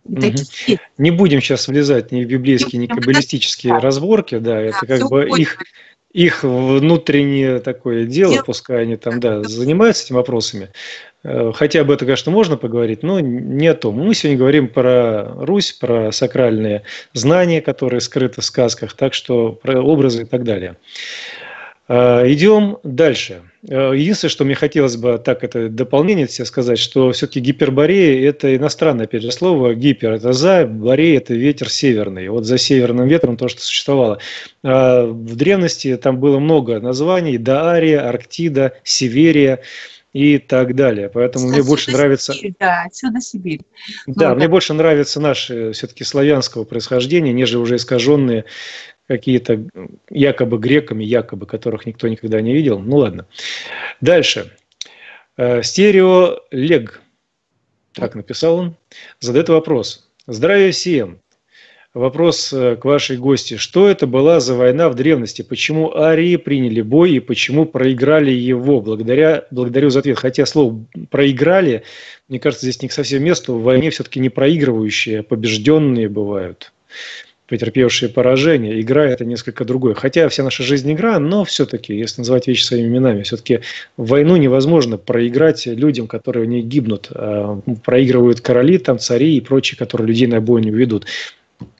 Угу. Не будем сейчас влезать ни в библейские, ни каббалистические да. разборки, да, это как бы их, их внутреннее такое дело, дело, пускай они там, да, занимаются этими вопросами. Э, хотя об этом, конечно, можно поговорить, но не о том. Мы сегодня говорим про Русь, про сакральные знания, которые скрыты в сказках, так что про образы и так далее. Э, идем дальше. Э, единственное, что мне хотелось бы так это дополнение тебе сказать, что все-таки гиперборея – это иностранное, опять же, слово. Гипер – это за, борея – это ветер северный. Вот за северным ветром то, что существовало. А в древности там было много названий – Даария, Арктида, Северия и так далее. Поэтому отсюда мне больше нравится... Сибирь, да, отсюда Сибирь. Да, ну, мне да. больше нравятся наши все-таки славянского происхождения, нежели уже искаженные какие-то якобы греками, якобы, которых никто никогда не видел. Ну ладно. Дальше. Э, стереолег, так написал он, задает вопрос. Здравия всем. Вопрос э, к вашей гости. Что это была за война в древности? Почему арии приняли бой и почему проиграли его? Благодаря, благодарю за ответ. Хотя слово «проиграли», мне кажется, здесь не совсем место. В войне все-таки не проигрывающие, а побежденные бывают претерпевшие поражение. Игра – это несколько другое. Хотя вся наша жизнь игра, но все-таки, если называть вещи своими именами, все-таки войну невозможно проиграть людям, которые в ней гибнут. А, проигрывают короли, там, цари и прочие, которые людей на бойню ведут.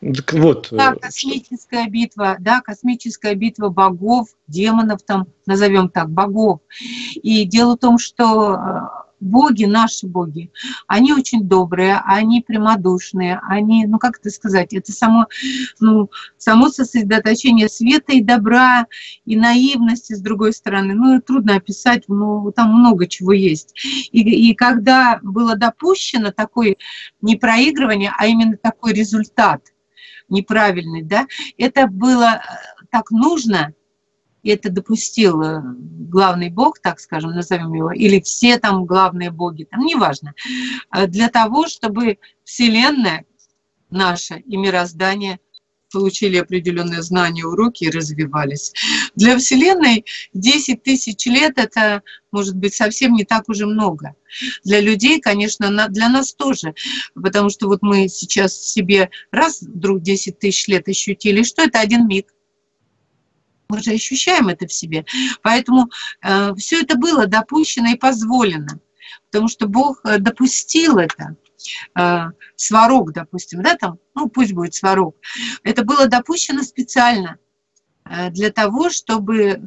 Так вот. Да, э, космическая что... битва, да, космическая битва богов, демонов там, назовем так, богов. И дело в том, что э, боги, наши боги, они очень добрые, они прямодушные, они, ну как это сказать, это само, ну, само сосредоточение света и добра, и наивности с другой стороны. Ну, трудно описать, ну, там много чего есть. И, и когда было допущено такое не проигрывание, а именно такой результат неправильный, да, это было э, так нужно, и это допустил э, главный бог, так скажем, назовем его, или все там главные боги, там неважно, э, для того, чтобы Вселенная наша и мироздание получили определенные знания, уроки и развивались. Для Вселенной 10 тысяч лет – это, может быть, совсем не так уже много. Для людей, конечно, для нас тоже, потому что вот мы сейчас себе раз вдруг 10 тысяч лет ощутили, что это один миг мы же ощущаем это в себе. Поэтому э, все это было допущено и позволено, потому что Бог э, допустил это. Э, сварог, допустим, да, там, ну пусть будет сварог. Это было допущено специально – для того, чтобы э,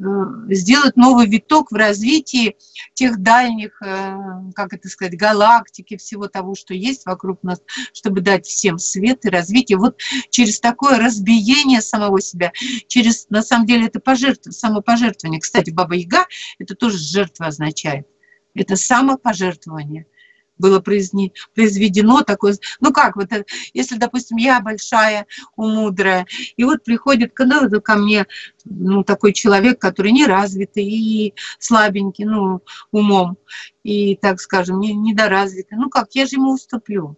сделать новый виток в развитии тех дальних, э, как это сказать, галактики, всего того, что есть вокруг нас, чтобы дать всем свет и развитие. Вот через такое разбиение самого себя, через, на самом деле, это пожертвование, самопожертвование. Кстати, Баба Яга – это тоже жертва означает. Это самопожертвование было произведено такое, ну как, вот, э, если, допустим, я большая, умудрая, и вот приходит ну, ко мне ну, такой человек, который не развитый и слабенький, ну, умом, и, так скажем, не, недоразвитый, ну как, я же ему уступлю.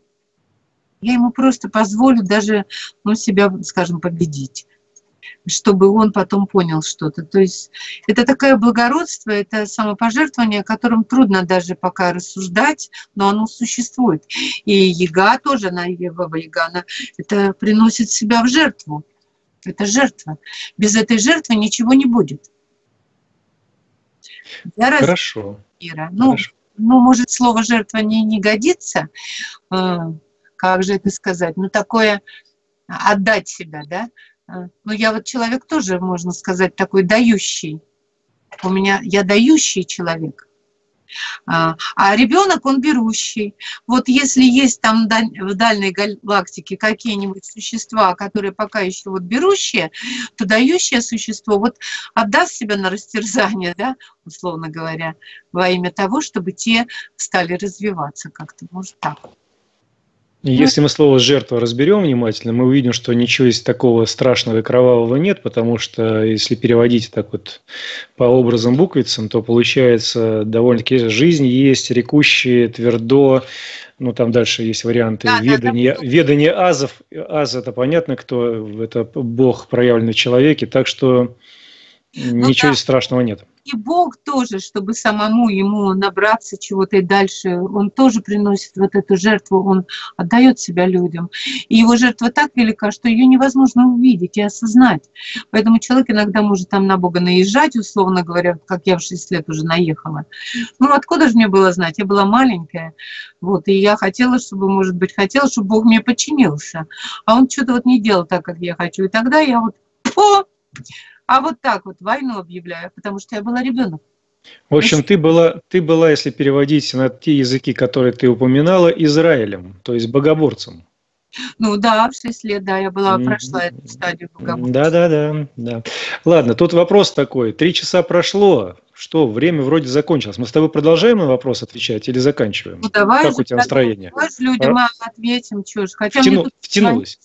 Я ему просто позволю даже, ну, себя, скажем, победить чтобы он потом понял что-то. То есть это такое благородство, это самопожертвование, о котором трудно даже пока рассуждать, но оно существует. И яга тоже, она, Баба Яга, она это приносит себя в жертву. Это жертва. Без этой жертвы ничего не будет. Для Хорошо. Мира. Ну, Хорошо. ну, может, слово жертва не, не годится, э, как же это сказать, ну, такое отдать себя, да, а, ну, я вот человек тоже, можно сказать, такой дающий. У меня я дающий человек. А, а ребенок, он берущий. Вот если есть там в дальней галактике какие-нибудь существа, которые пока еще вот берущие, то дающее существо вот отдаст себя на растерзание, да, условно говоря, во имя того, чтобы те стали развиваться как-то, может так. Если мы слово «жертва» разберем внимательно, мы увидим, что ничего из такого страшного и кровавого нет, потому что если переводить так вот по образам буквицам, то получается довольно-таки жизнь есть, рекущие, твердо, ну там дальше есть варианты да, ведания, да, да. ведания азов. Аз это понятно, кто это бог проявленный в человеке, так что ну, ничего да. страшного нет и Бог тоже, чтобы самому ему набраться чего-то и дальше, он тоже приносит вот эту жертву, он отдает себя людям. И его жертва так велика, что ее невозможно увидеть и осознать. Поэтому человек иногда может там на Бога наезжать, условно говоря, как я в 6 лет уже наехала. Ну, откуда же мне было знать? Я была маленькая, вот, и я хотела, чтобы, может быть, хотела, чтобы Бог мне подчинился. А он что-то вот не делал так, как я хочу. И тогда я вот, о, а вот так вот войну объявляю, потому что я была ребенок. В общем, ты была, ты была, если переводить на те языки, которые ты упоминала, Израилем, то есть богоборцем. Ну да, в 6 лет, да, я была, прошла эту стадию богоборца. Да, да, да, да. Ладно, тут вопрос такой. Три часа прошло, что, время вроде закончилось. Мы с тобой продолжаем на вопрос отвечать или заканчиваем? Ну давай. Как же, у тебя настроение? Давай людям а? ответим, что ж. Хотя Втяну, втянулась.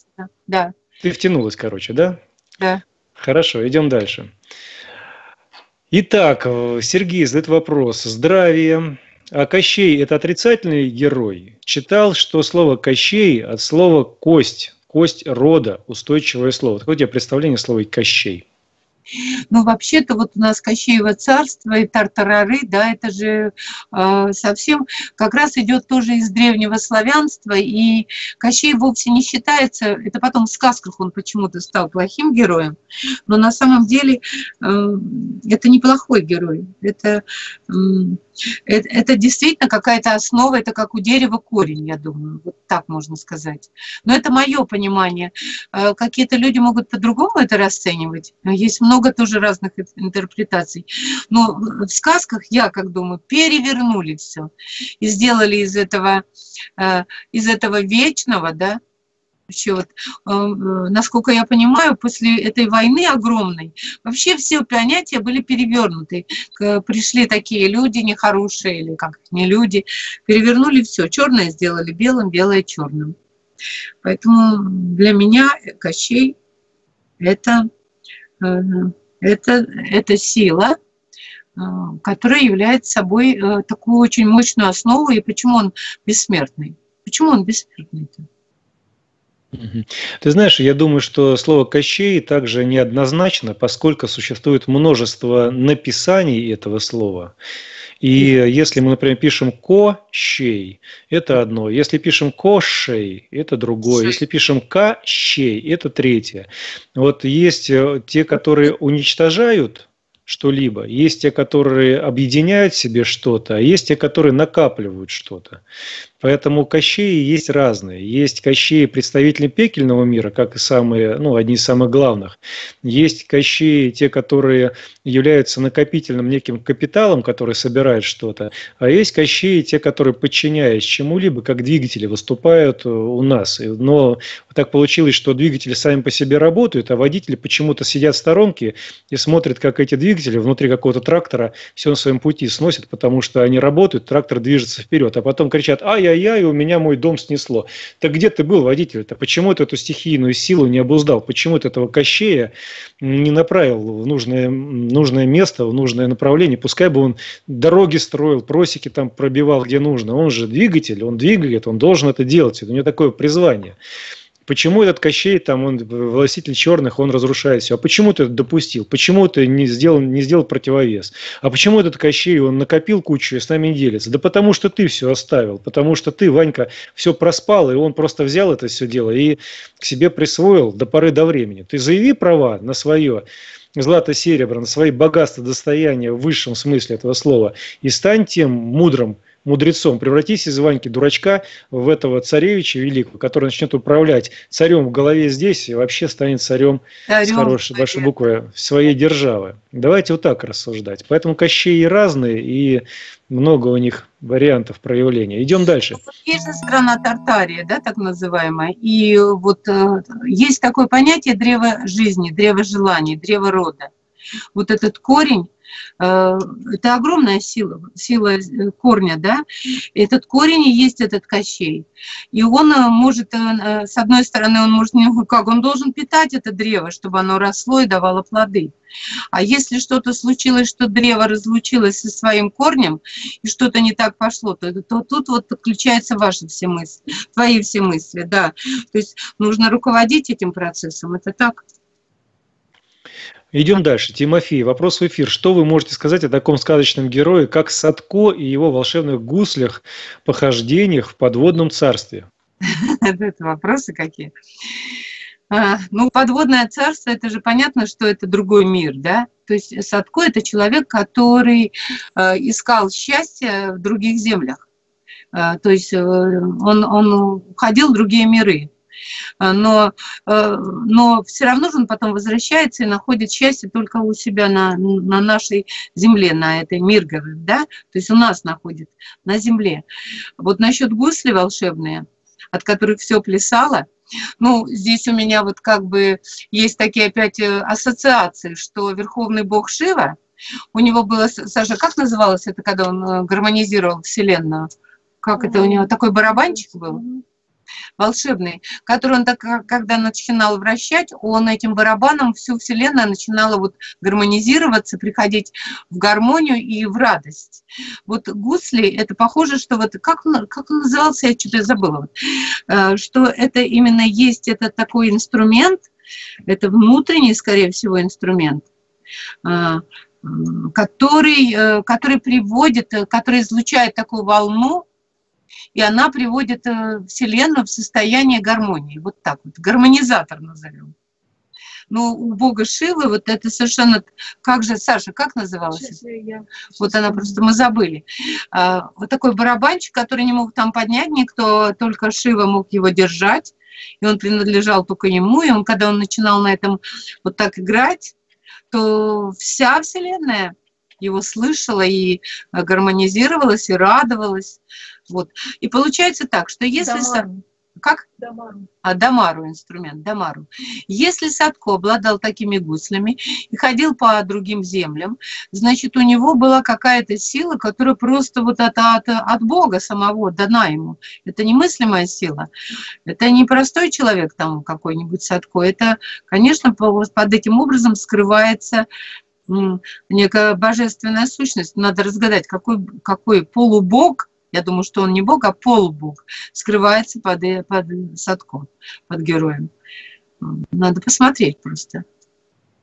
Да. Ты втянулась, короче, да? Да. Хорошо, идем дальше. Итак, Сергей задает вопрос. Здравия. А Кощей – это отрицательный герой? Читал, что слово «Кощей» от слова «кость», «кость рода», устойчивое слово. Какое у тебя представление о слове «Кощей»? Ну, вообще-то вот у нас Кощеево царство и Тартарары, да, это же э, совсем как раз идет тоже из древнего славянства, и Кощей вовсе не считается, это потом в сказках он почему-то стал плохим героем, но на самом деле э, это неплохой герой, это... Э, это, это действительно какая-то основа, это как у дерева корень, я думаю, вот так можно сказать. Но это мое понимание. Э, какие-то люди могут по-другому это расценивать. Есть много тоже разных интерпретаций. Но в сказках, я как думаю, перевернули все и сделали из этого, э, из этого вечного, да, вообще вот, э, насколько я понимаю, после этой войны огромной, вообще все понятия были перевернуты. Пришли такие люди нехорошие, или как не люди, перевернули все. Черное сделали белым, белое черным. Поэтому для меня Кощей это, это, это сила, которая является собой такую очень мощную основу. И почему он бессмертный? Почему он бессмертный-то? Ты знаешь, я думаю, что слово «кощей» также неоднозначно, поскольку существует множество написаний этого слова. И если мы, например, пишем «кощей», это одно. Если пишем «кошей», это другое. Если пишем «кощей», это третье. Вот есть э, те, которые уничтожают что-либо. Есть те, которые объединяют себе что-то, а есть те, которые накапливают что-то. Поэтому кощеи есть разные. Есть кощеи представители пекельного мира, как и самые, ну, одни из самых главных. Есть кощеи, те, которые являются накопительным неким капиталом, который собирает что-то. А есть кощеи, те, которые, подчиняясь чему-либо, как двигатели, выступают у нас. Но так получилось, что двигатели сами по себе работают, а водители почему-то сидят в сторонке и смотрят, как эти двигатели внутри какого-то трактора все на своем пути сносят, потому что они работают, трактор движется вперед, а потом кричат, ай, ай-яй-яй, у меня мой дом снесло. Так где ты был, водитель-то? Почему ты эту стихийную силу не обуздал? Почему ты этого Кощея не направил в нужное, нужное место, в нужное направление? Пускай бы он дороги строил, просеки там пробивал, где нужно. Он же двигатель, он двигает, он должен это делать. Это у него такое призвание. Почему этот Кощей, там, он властитель черных, он разрушает все? А почему ты это допустил? Почему ты не сделал, не сделал противовес? А почему этот Кощей, он накопил кучу и с нами делится? Да потому что ты все оставил, потому что ты, Ванька, все проспал, и он просто взял это все дело и к себе присвоил до поры до времени. Ты заяви права на свое злато-серебро, на свои богатства, достояния в высшем смысле этого слова, и стань тем мудрым мудрецом. Превратись из Ваньки дурачка в этого царевича великого, который начнет управлять царем в голове здесь и вообще станет царем, царем с хорошей большой буквы своей державы. Давайте вот так рассуждать. Поэтому Кощеи разные и много у них вариантов проявления. Идем дальше. Есть же страна Тартария, да, так называемая, и вот э, есть такое понятие древа жизни, древо желаний, древо рода. Вот этот корень, Э, это огромная сила, сила э, корня, да, этот корень и есть этот Кощей. И он э, может, с одной стороны, он может, как, он должен питать это древо, чтобы оно росло и давало плоды. А если что-то случилось, что древо разлучилось со своим корнем, и что-то не так пошло, то, то тут вот подключаются ваши все мысли, твои все мысли, да. То есть нужно руководить этим процессом, это так. Идем дальше. Тимофей, вопрос в эфир. Что вы можете сказать о таком сказочном герое, как Садко и его волшебных гуслях, похождениях в подводном царстве? *laughs* Это вопросы какие? А, ну, подводное царство, это же понятно, что это другой мир, да? То есть Садко – это человек, который э, искал счастье в других землях. Э, то есть э, он, он уходил в другие миры. А, но, э, но все равно же он потом возвращается и находит счастье только у себя на, на нашей земле, на этой Миргове, да, то есть у нас находит на земле. Вот насчет гусли волшебные, от которых все плясало, ну, здесь у меня вот как бы есть такие опять э, ассоциации, что верховный бог Шива, у него было, Саша, как называлось это, когда он э, гармонизировал Вселенную? Как это у него? Такой барабанчик был? Волшебный, который он так, когда начинал вращать, он этим барабаном всю Вселенную начинала вот гармонизироваться, приходить в гармонию и в радость. Вот гусли, это похоже, что вот, как, как он назывался, я что-то забыла, вот, э, что это именно есть это такой инструмент, это внутренний, скорее всего, инструмент, э, который, э, который приводит, который излучает такую волну, и она приводит э, Вселенную в состояние гармонии. Вот так вот, гармонизатор назовем. Но у бога Шивы вот это совершенно... Как же, Саша, как называлось? Я... Вот она просто, мы забыли. А, вот такой барабанчик, который не мог там поднять никто, только Шива мог его держать. И он принадлежал только ему. И он, когда он начинал на этом вот так играть, то вся Вселенная его слышала и гармонизировалась, и радовалась. Вот. И получается так, что если... Дамару. Как? Дамару. А, Дамару инструмент, Дамару. Если Садко обладал такими гуслями и ходил по другим землям, значит, у него была какая-то сила, которая просто вот от, от, от Бога самого дана ему. Это немыслимая сила. Это не простой человек там какой-нибудь Садко. Это, конечно, под этим образом скрывается некая божественная сущность. Надо разгадать, какой, какой полубог я думаю, что он не бог, а полубог, скрывается под, э, под Садко, под героем. Надо посмотреть просто.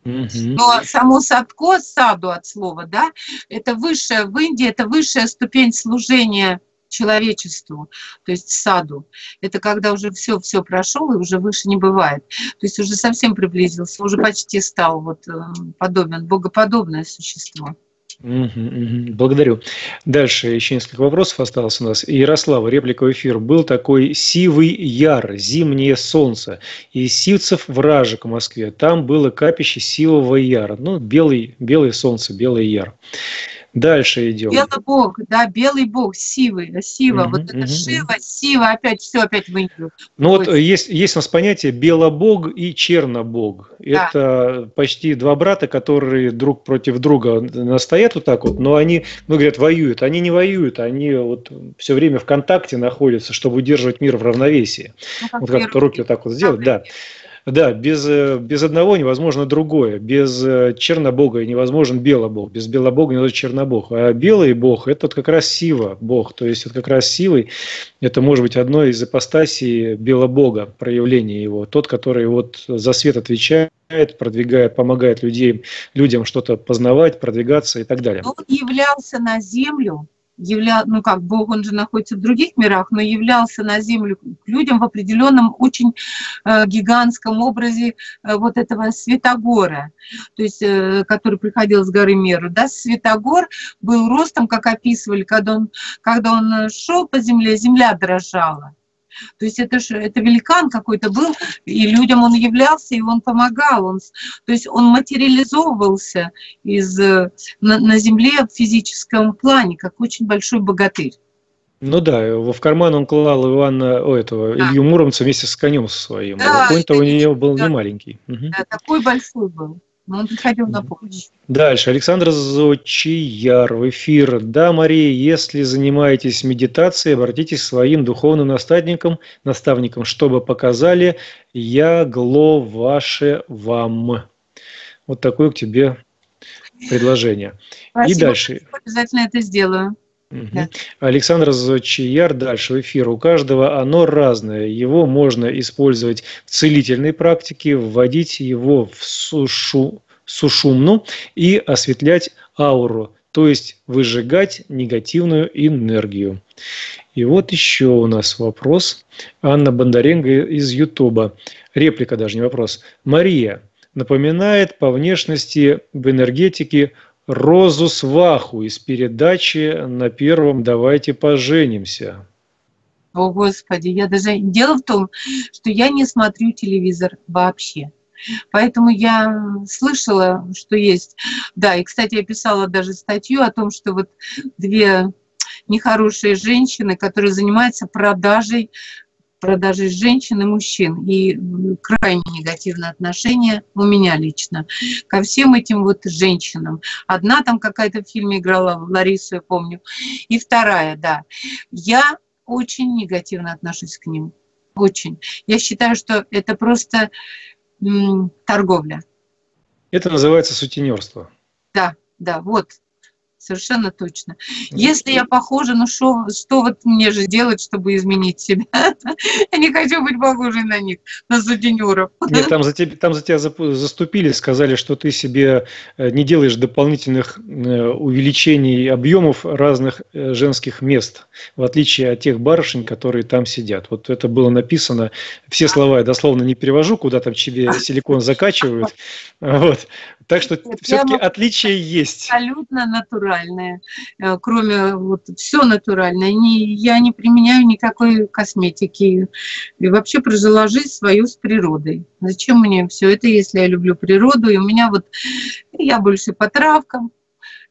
Но само садко, саду от слова, да, это высшая, в Индии это высшая ступень служения человечеству, то есть саду. Это когда уже все, все прошел и уже выше не бывает. То есть уже совсем приблизился, уже почти стал вот э, подобен, богоподобное существо. Благодарю. Дальше еще несколько вопросов осталось у нас. Ярослава, реплика в эфир. Был такой Сивый Яр, Зимнее Солнце. И Сивцев вражек в Москве. Там было капище Сивого Яра. Ну, белый, белое солнце, белый Яр. Дальше идем. Белый бог, да, белый бог, сивый, сива, угу, вот это угу, шива, сива, опять все опять в Индию. Ну вот есть, есть у нас понятие белобог и чернобог. Да. Это почти два брата, которые друг против друга настоят вот так вот, но они, ну, говорят, воюют. Они не воюют, они вот все время в контакте находятся, чтобы удерживать мир в равновесии. Ну, как вот как руки вот так вот сделать, да. Да, без, э, без одного невозможно другое. Без э, Чернобога невозможен Белобог. Без Белобога не Чернобог. А Белый Бог – это как раз Сива Бог. То есть, вот как раз Сивый – это может быть одно из апостасий Белобога, проявление его. Тот, который вот за свет отвечает, продвигает, помогает людей, людям что-то познавать, продвигаться и так далее. Он являлся на землю являл, ну как, Бог, он же находится в других мирах, но являлся на землю к людям в определенном очень э, гигантском образе э, вот этого Святогора, то есть, э, который приходил с горы Меру. Да, Святогор был ростом, как описывали, когда он, когда он шел по земле, земля дрожала. То есть это же это великан какой-то был, и людям он являлся, и он помогал. Он, то есть он материализовывался из, на, на земле в физическом плане, как очень большой богатырь. Ну да, в карман он клал Ивана, о, этого, да. Илью Муромца вместе с конем своим. Да, Конь-то у нее был да, не маленький. Да, такой большой был. Но он приходил на помощь. Дальше. Александр Зочияр в эфир. Да, Мария, если занимаетесь медитацией, обратитесь к своим духовным наставникам, наставникам, чтобы показали ягло ваше вам. Вот такое к тебе предложение. Спасибо. И дальше. Обязательно это сделаю. Угу. Александр Зочияр дальше в эфир. У каждого оно разное. Его можно использовать в целительной практике, вводить его в сушу, сушумну и осветлять ауру, то есть выжигать негативную энергию. И вот еще у нас вопрос. Анна Бондаренко из Ютуба. Реплика даже, не вопрос. Мария напоминает по внешности в энергетике Розу Сваху из передачи на первом «Давайте поженимся». О, Господи, я даже... Дело в том, что я не смотрю телевизор вообще. Поэтому я слышала, что есть. Да, и, кстати, я писала даже статью о том, что вот две нехорошие женщины, которые занимаются продажей продажей женщин и мужчин. И крайне негативное отношение у меня лично ко всем этим вот женщинам. Одна там какая-то в фильме играла, Ларису я помню, и вторая, да. Я очень негативно отношусь к ним. Очень. Я считаю, что это просто торговля. Это называется сутенерство. Да, да, вот совершенно точно. Если я похожа, ну шо, что вот мне же делать, чтобы изменить себя? *laughs* Я не хочу быть похожей на них, на сутенеров. Нет, там за, тебя, там за тебя заступили, сказали, что ты себе э, не делаешь дополнительных э, увеличений объемов разных э, женских мест, в отличие от тех барышень, которые там сидят. Вот это было написано, все слова я дословно не перевожу, куда там тебе *laughs* силикон закачивают. Вот. Так что все-таки отличия есть. Абсолютно натуральное. Э, кроме вот все натуральное. Не, я не применяю никакой косметики. И вообще прожила жизнь свою с природой. Зачем мне все это, если я люблю природу? И у меня вот я больше по травкам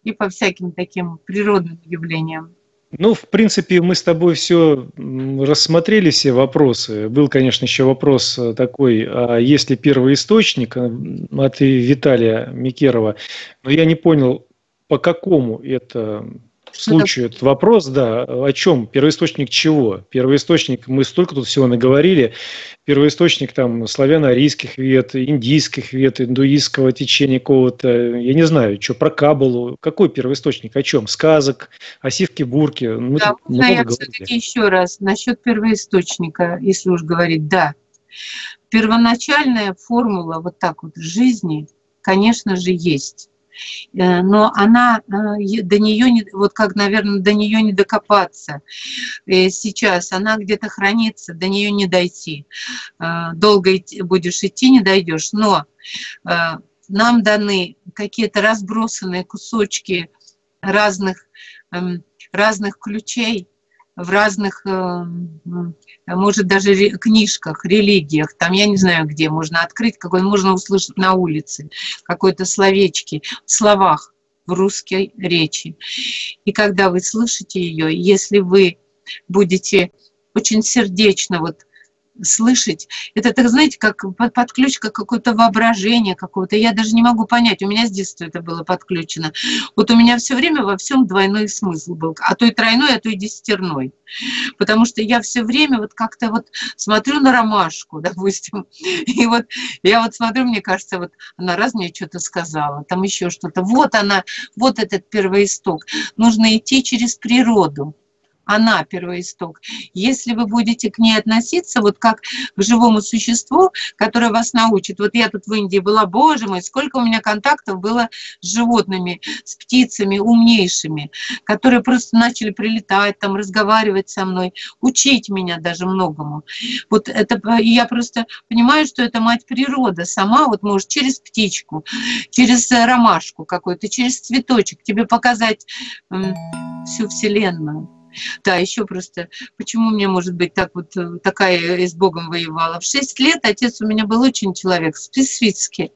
и по всяким таким природным явлениям. Ну, в принципе, мы с тобой все рассмотрели, все вопросы. Был, конечно, еще вопрос э, такой, а есть ли первый источник э, от Виталия Микерова, но я не понял, по какому это случаю этот вопрос, да, о чем? Первоисточник чего? Первоисточник, мы столько тут всего наговорили, первоисточник там славяно-арийских вет, индийских вет, индуистского течения какого-то, я не знаю, что про Кабулу, какой первоисточник, о чем? Сказок, о сивке-бурке? Мы да, можно я все-таки еще раз насчет первоисточника, если уж говорить, да. Первоначальная формула вот так вот жизни, конечно же, есть но она э, до нее не, вот как, наверное, до нее не докопаться э, сейчас. Она где-то хранится, до нее не дойти. Долго будешь идти, не дойдешь. Но нам даны какие-то разбросанные кусочки разных, эм, разных ключей, в разных, э, может, даже книжках, религиях, там, я не знаю где, можно открыть, какой можно услышать на улице, какой-то словечки в словах в русской речи. И когда вы слышите ее, если вы будете очень сердечно вот слышать. Это, так знаете, как подключка какое-то воображение какого-то. Я даже не могу понять. У меня с детства это было подключено. Вот у меня все время во всем двойной смысл был. А то и тройной, а то и десятерной. Потому что я все время вот как-то вот смотрю на ромашку, *laughs* допустим. И вот я вот смотрю, мне кажется, вот она раз мне что-то сказала, там еще что-то. Вот она, вот этот первоисток. Нужно идти через природу она первоисток. Если вы будете к ней относиться вот как к живому существу, которое вас научит. Вот я тут в Индии была, боже мой, сколько у меня контактов было с животными, с птицами умнейшими, которые просто начали прилетать, там разговаривать со мной, учить меня даже многому. Вот это я просто понимаю, что это мать природа сама вот может через птичку, через ромашку какой-то, через цветочек тебе показать всю вселенную. Да, еще просто, почему мне, может быть, так вот э, такая и с Богом воевала. В шесть лет отец у меня был очень человек, специфический.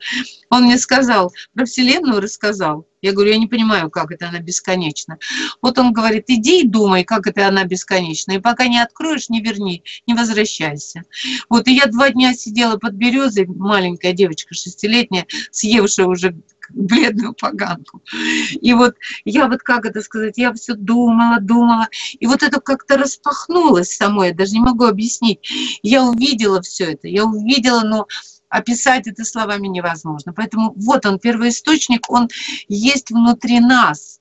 Он мне сказал, про Вселенную рассказал. Я говорю, я не понимаю, как это она бесконечна. Вот он говорит, иди и думай, как это она бесконечна. И пока не откроешь, не верни, не возвращайся. Вот, и я два дня сидела под березой, маленькая девочка, шестилетняя, съевшая уже бледную поганку. И вот я вот, как это сказать, я все думала, думала, и вот это как-то распахнулось само, я даже не могу объяснить. Я увидела все это, я увидела, но описать это словами невозможно. Поэтому вот он, первоисточник, он есть внутри нас,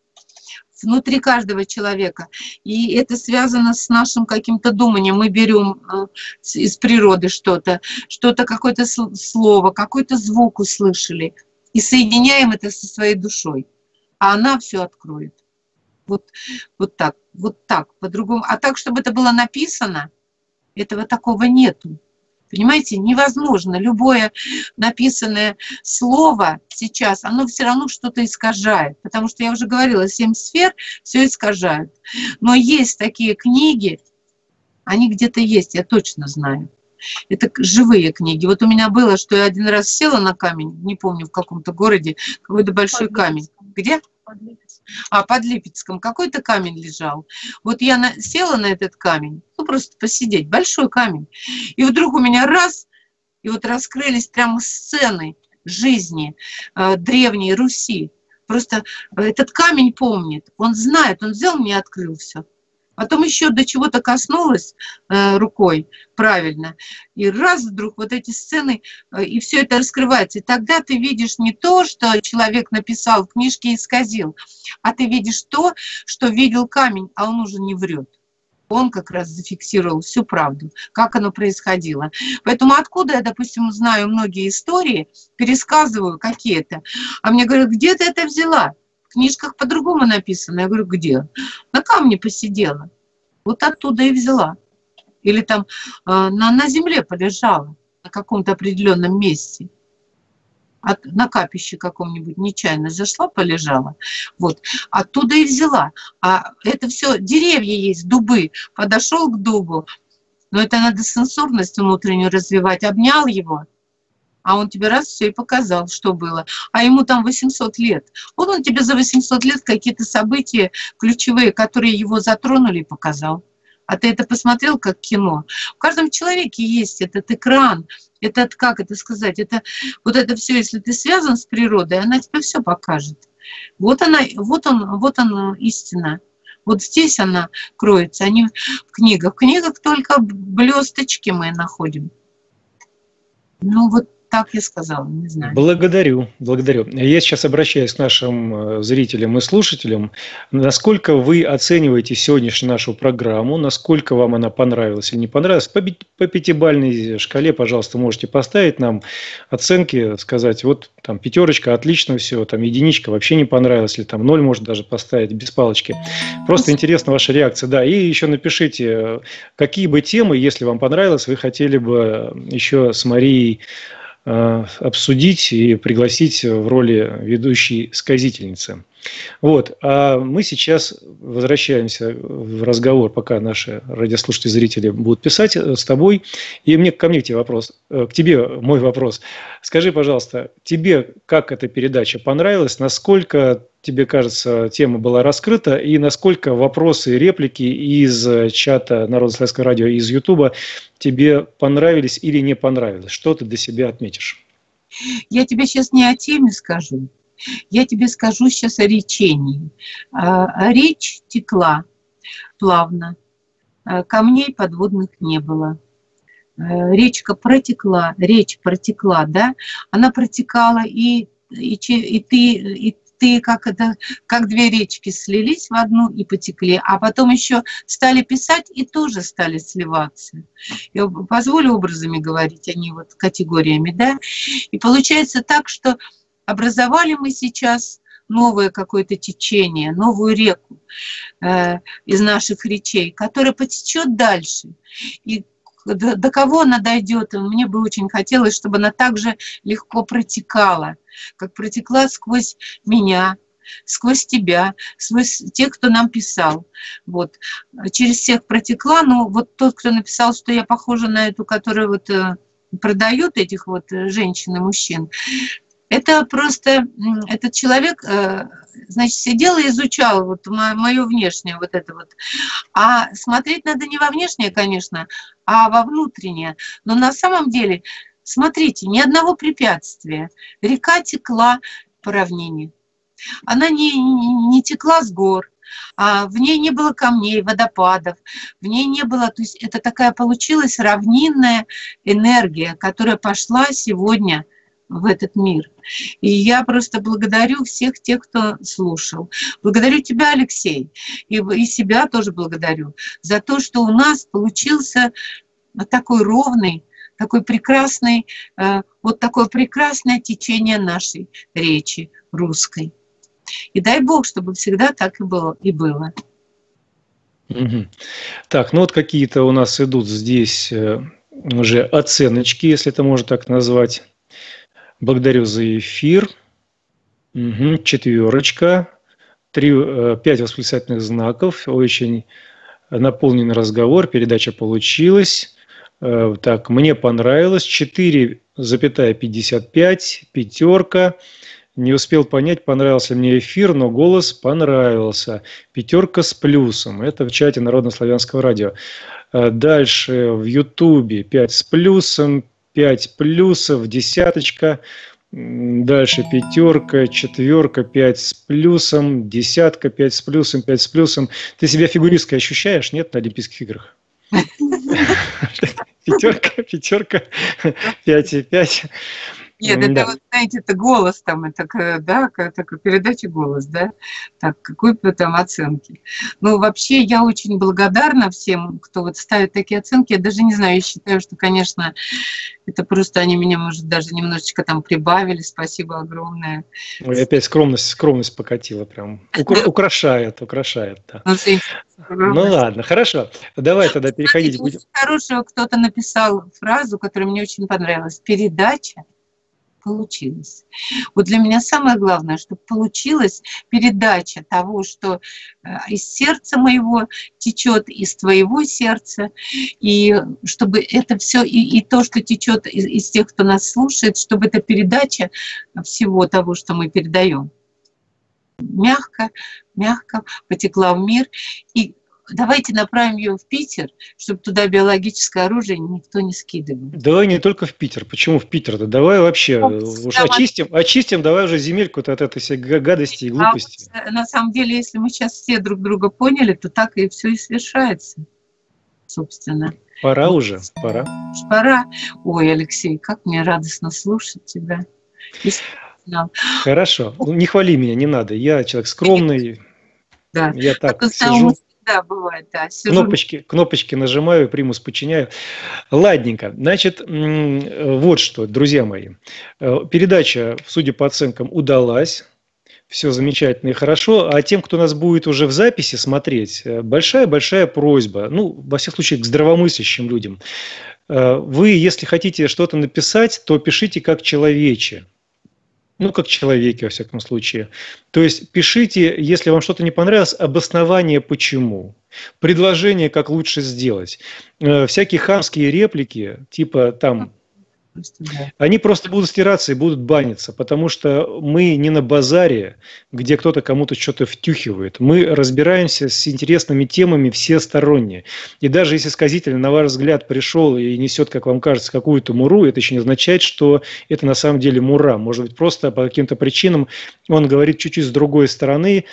внутри каждого человека. И это связано с нашим каким-то думанием. Мы берем э, из природы что-то, что-то, какое-то слово, какой-то звук услышали, и соединяем это со своей душой, а она все откроет. Вот, вот так, вот так, по-другому. А так, чтобы это было написано, этого такого нету. Понимаете, невозможно. Любое написанное слово сейчас, оно все равно что-то искажает. Потому что я уже говорила, семь сфер все искажают. Но есть такие книги, они где-то есть, я точно знаю. Это живые книги. Вот у меня было, что я один раз села на камень, не помню, в каком-то городе, какой-то большой под камень. Где? Под а, под Липецком. Какой-то камень лежал. Вот я на, села на этот камень, ну, просто посидеть, большой камень. И вдруг у меня раз, и вот раскрылись прямо сцены жизни э, древней Руси. Просто этот камень помнит, он знает, он взял мне и открыл все. Потом еще до чего-то коснулась э, рукой правильно, и раз вдруг вот эти сцены, э, и все это раскрывается. И тогда ты видишь не то, что человек написал в книжке и исказил, а ты видишь то, что видел камень, а он уже не врет он как раз зафиксировал всю правду, как оно происходило. Поэтому откуда я, допустим, знаю многие истории, пересказываю какие-то, а мне говорят, где ты это взяла? В книжках по-другому написано. Я говорю, где? На камне посидела. Вот оттуда и взяла. Или там э, на, на земле полежала на каком-то определенном месте. От, на капище каком-нибудь нечаянно зашла, полежала. Вот. Оттуда и взяла. А это все деревья есть, дубы. Подошел к дубу, но это надо сенсорность внутреннюю развивать. Обнял его – а он тебе раз все и показал, что было. А ему там 800 лет. Вот он тебе за 800 лет какие-то события ключевые, которые его затронули, показал. А ты это посмотрел как кино. В каждом человеке есть этот экран, этот, как это сказать, это вот это все, если ты связан с природой, она тебе все покажет. Вот она, вот он, вот она истина. Вот здесь она кроется, а не в книгах. В книгах только блесточки мы находим. Ну вот так я сказала, не знаю. Благодарю, благодарю. Я сейчас обращаюсь к нашим э, зрителям и слушателям. Насколько вы оцениваете сегодняшнюю нашу программу, насколько вам она понравилась или не понравилась? По, по пятибалльной шкале, пожалуйста, можете поставить нам оценки, сказать, вот там пятерочка, отлично все, там единичка вообще не понравилась, или там ноль может даже поставить без палочки. Просто интересна ваша реакция, да. И еще напишите, какие бы темы, если вам понравилось, вы хотели бы еще с Марией Э, обсудить и пригласить в роли ведущей сказительницы. Вот. А мы сейчас возвращаемся в разговор, пока наши радиослушатели, зрители будут писать э, с тобой. И мне ко мне к тебе вопрос, э, к тебе мой вопрос. Скажи, пожалуйста, тебе как эта передача понравилась? Насколько тебе кажется, тема была раскрыта, и насколько вопросы и реплики из чата Народно-славянского радио и из Ютуба тебе понравились или не понравились? Что ты для себя отметишь? Я тебе сейчас не о теме скажу, я тебе скажу сейчас о речении. А, речь текла плавно, а, камней подводных не было. А, речка протекла, речь протекла, да, она протекала, и, и, и ты, и хиты, как это, как две речки слились в одну и потекли, а потом еще стали писать и тоже стали сливаться. Я позволю образами говорить, они вот категориями, да. И получается так, что образовали мы сейчас новое какое-то течение, новую реку э, из наших речей, которая потечет дальше. И до, до кого она дойдет, мне бы очень хотелось, чтобы она также легко протекала, как протекла сквозь меня, сквозь тебя, сквозь тех, кто нам писал. Вот. Через всех протекла, но вот тот, кто написал, что я похожа на эту, которая вот э, продает этих вот э, женщин и мужчин, это просто этот человек, э, значит, сидел и изучал вот мое внешнее вот это вот. А смотреть надо не во внешнее, конечно, а во внутреннее. Но на самом деле, смотрите, ни одного препятствия. Река текла по равнине. Она не, не текла с гор, а в ней не было камней, водопадов, в ней не было, то есть это такая получилась равнинная энергия, которая пошла сегодня – в этот мир. И я просто благодарю всех тех, кто слушал. Благодарю тебя, Алексей, и, и себя тоже благодарю за то, что у нас получился такой ровный, такой прекрасный, э, вот такое прекрасное течение нашей речи русской. И дай Бог, чтобы всегда так и было. И было. Угу. Так, ну вот какие-то у нас идут здесь э, уже оценочки, если это можно так назвать. Благодарю за эфир. Угу, четверочка. Три, э, пять восклицательных знаков. Очень наполненный разговор. Передача получилась. Э, так, мне понравилось. 4,55. Пятерка. Не успел понять, понравился мне эфир, но голос понравился. Пятерка с плюсом. Это в чате Народно-славянского радио. Э, дальше в Ютубе 5 с плюсом, 5 плюсов, десяточка, дальше пятерка, четверка, 5 с плюсом, десятка, 5 с плюсом, 5 с плюсом. Ты себя фигуристкой ощущаешь, нет, на Олимпийских играх? *laughs* Пятерка, пятерка, 5 и 5. Нет, это, да. вот, знаете, это голос там, это, да, это передача голос, да, так, какой там оценки. Ну, вообще, я очень благодарна всем, кто вот ставит такие оценки. Я даже не знаю, я считаю, что, конечно, это просто они меня, может, даже немножечко там прибавили. Спасибо огромное. Ой, опять скромность, скромность покатила прям. Укра- украшает, украшает, да. Ну, ну ладно, хорошо. Давай тогда переходить. Хорошего кто-то написал фразу, которая мне очень понравилась. Передача получилось. Вот для меня самое главное, чтобы получилась передача того, что э, из сердца моего течет, из твоего сердца, и чтобы это все, и, и то, что течет из, из тех, кто нас слушает, чтобы эта передача всего того, что мы передаем, мягко, мягко потекла в мир. И давайте направим ее в Питер, чтобы туда биологическое оружие никто не скидывал. Давай не только в Питер. Почему в Питер-то? Давай вообще ну, уж давай. очистим, очистим, давай уже земельку-то от этой всей гадости и глупости. А вот, на самом деле, если мы сейчас все друг друга поняли, то так и все и совершается, собственно. Пора уже, пора. Пора. Ой, Алексей, как мне радостно слушать тебя. Хорошо. Ну, не хвали меня, не надо. Я человек скромный. Да. Я так сижу да, бывает, да. Сижу. Кнопочки, кнопочки нажимаю, примус подчиняю. Ладненько. Значит, вот что, друзья мои. Э, передача, судя по оценкам, удалась. Все замечательно и хорошо. А тем, кто нас будет уже в записи смотреть, э, большая-большая просьба, ну, во всех случаях, к здравомыслящим людям. Э, вы, если хотите что-то написать, то пишите как человече ну, как человеки, во всяком случае. То есть пишите, если вам что-то не понравилось, обоснование почему, предложение, как лучше сделать. Э, всякие хамские реплики, типа там они просто будут стираться и будут баниться, потому что мы не на базаре, где кто-то кому-то что-то втюхивает. Мы разбираемся с интересными темами всесторонне. И даже если сказитель, на ваш взгляд, пришел и несет, как вам кажется, какую-то муру, это еще не означает, что это на самом деле мура. Может быть, просто по каким-то причинам он говорит чуть-чуть с другой стороны,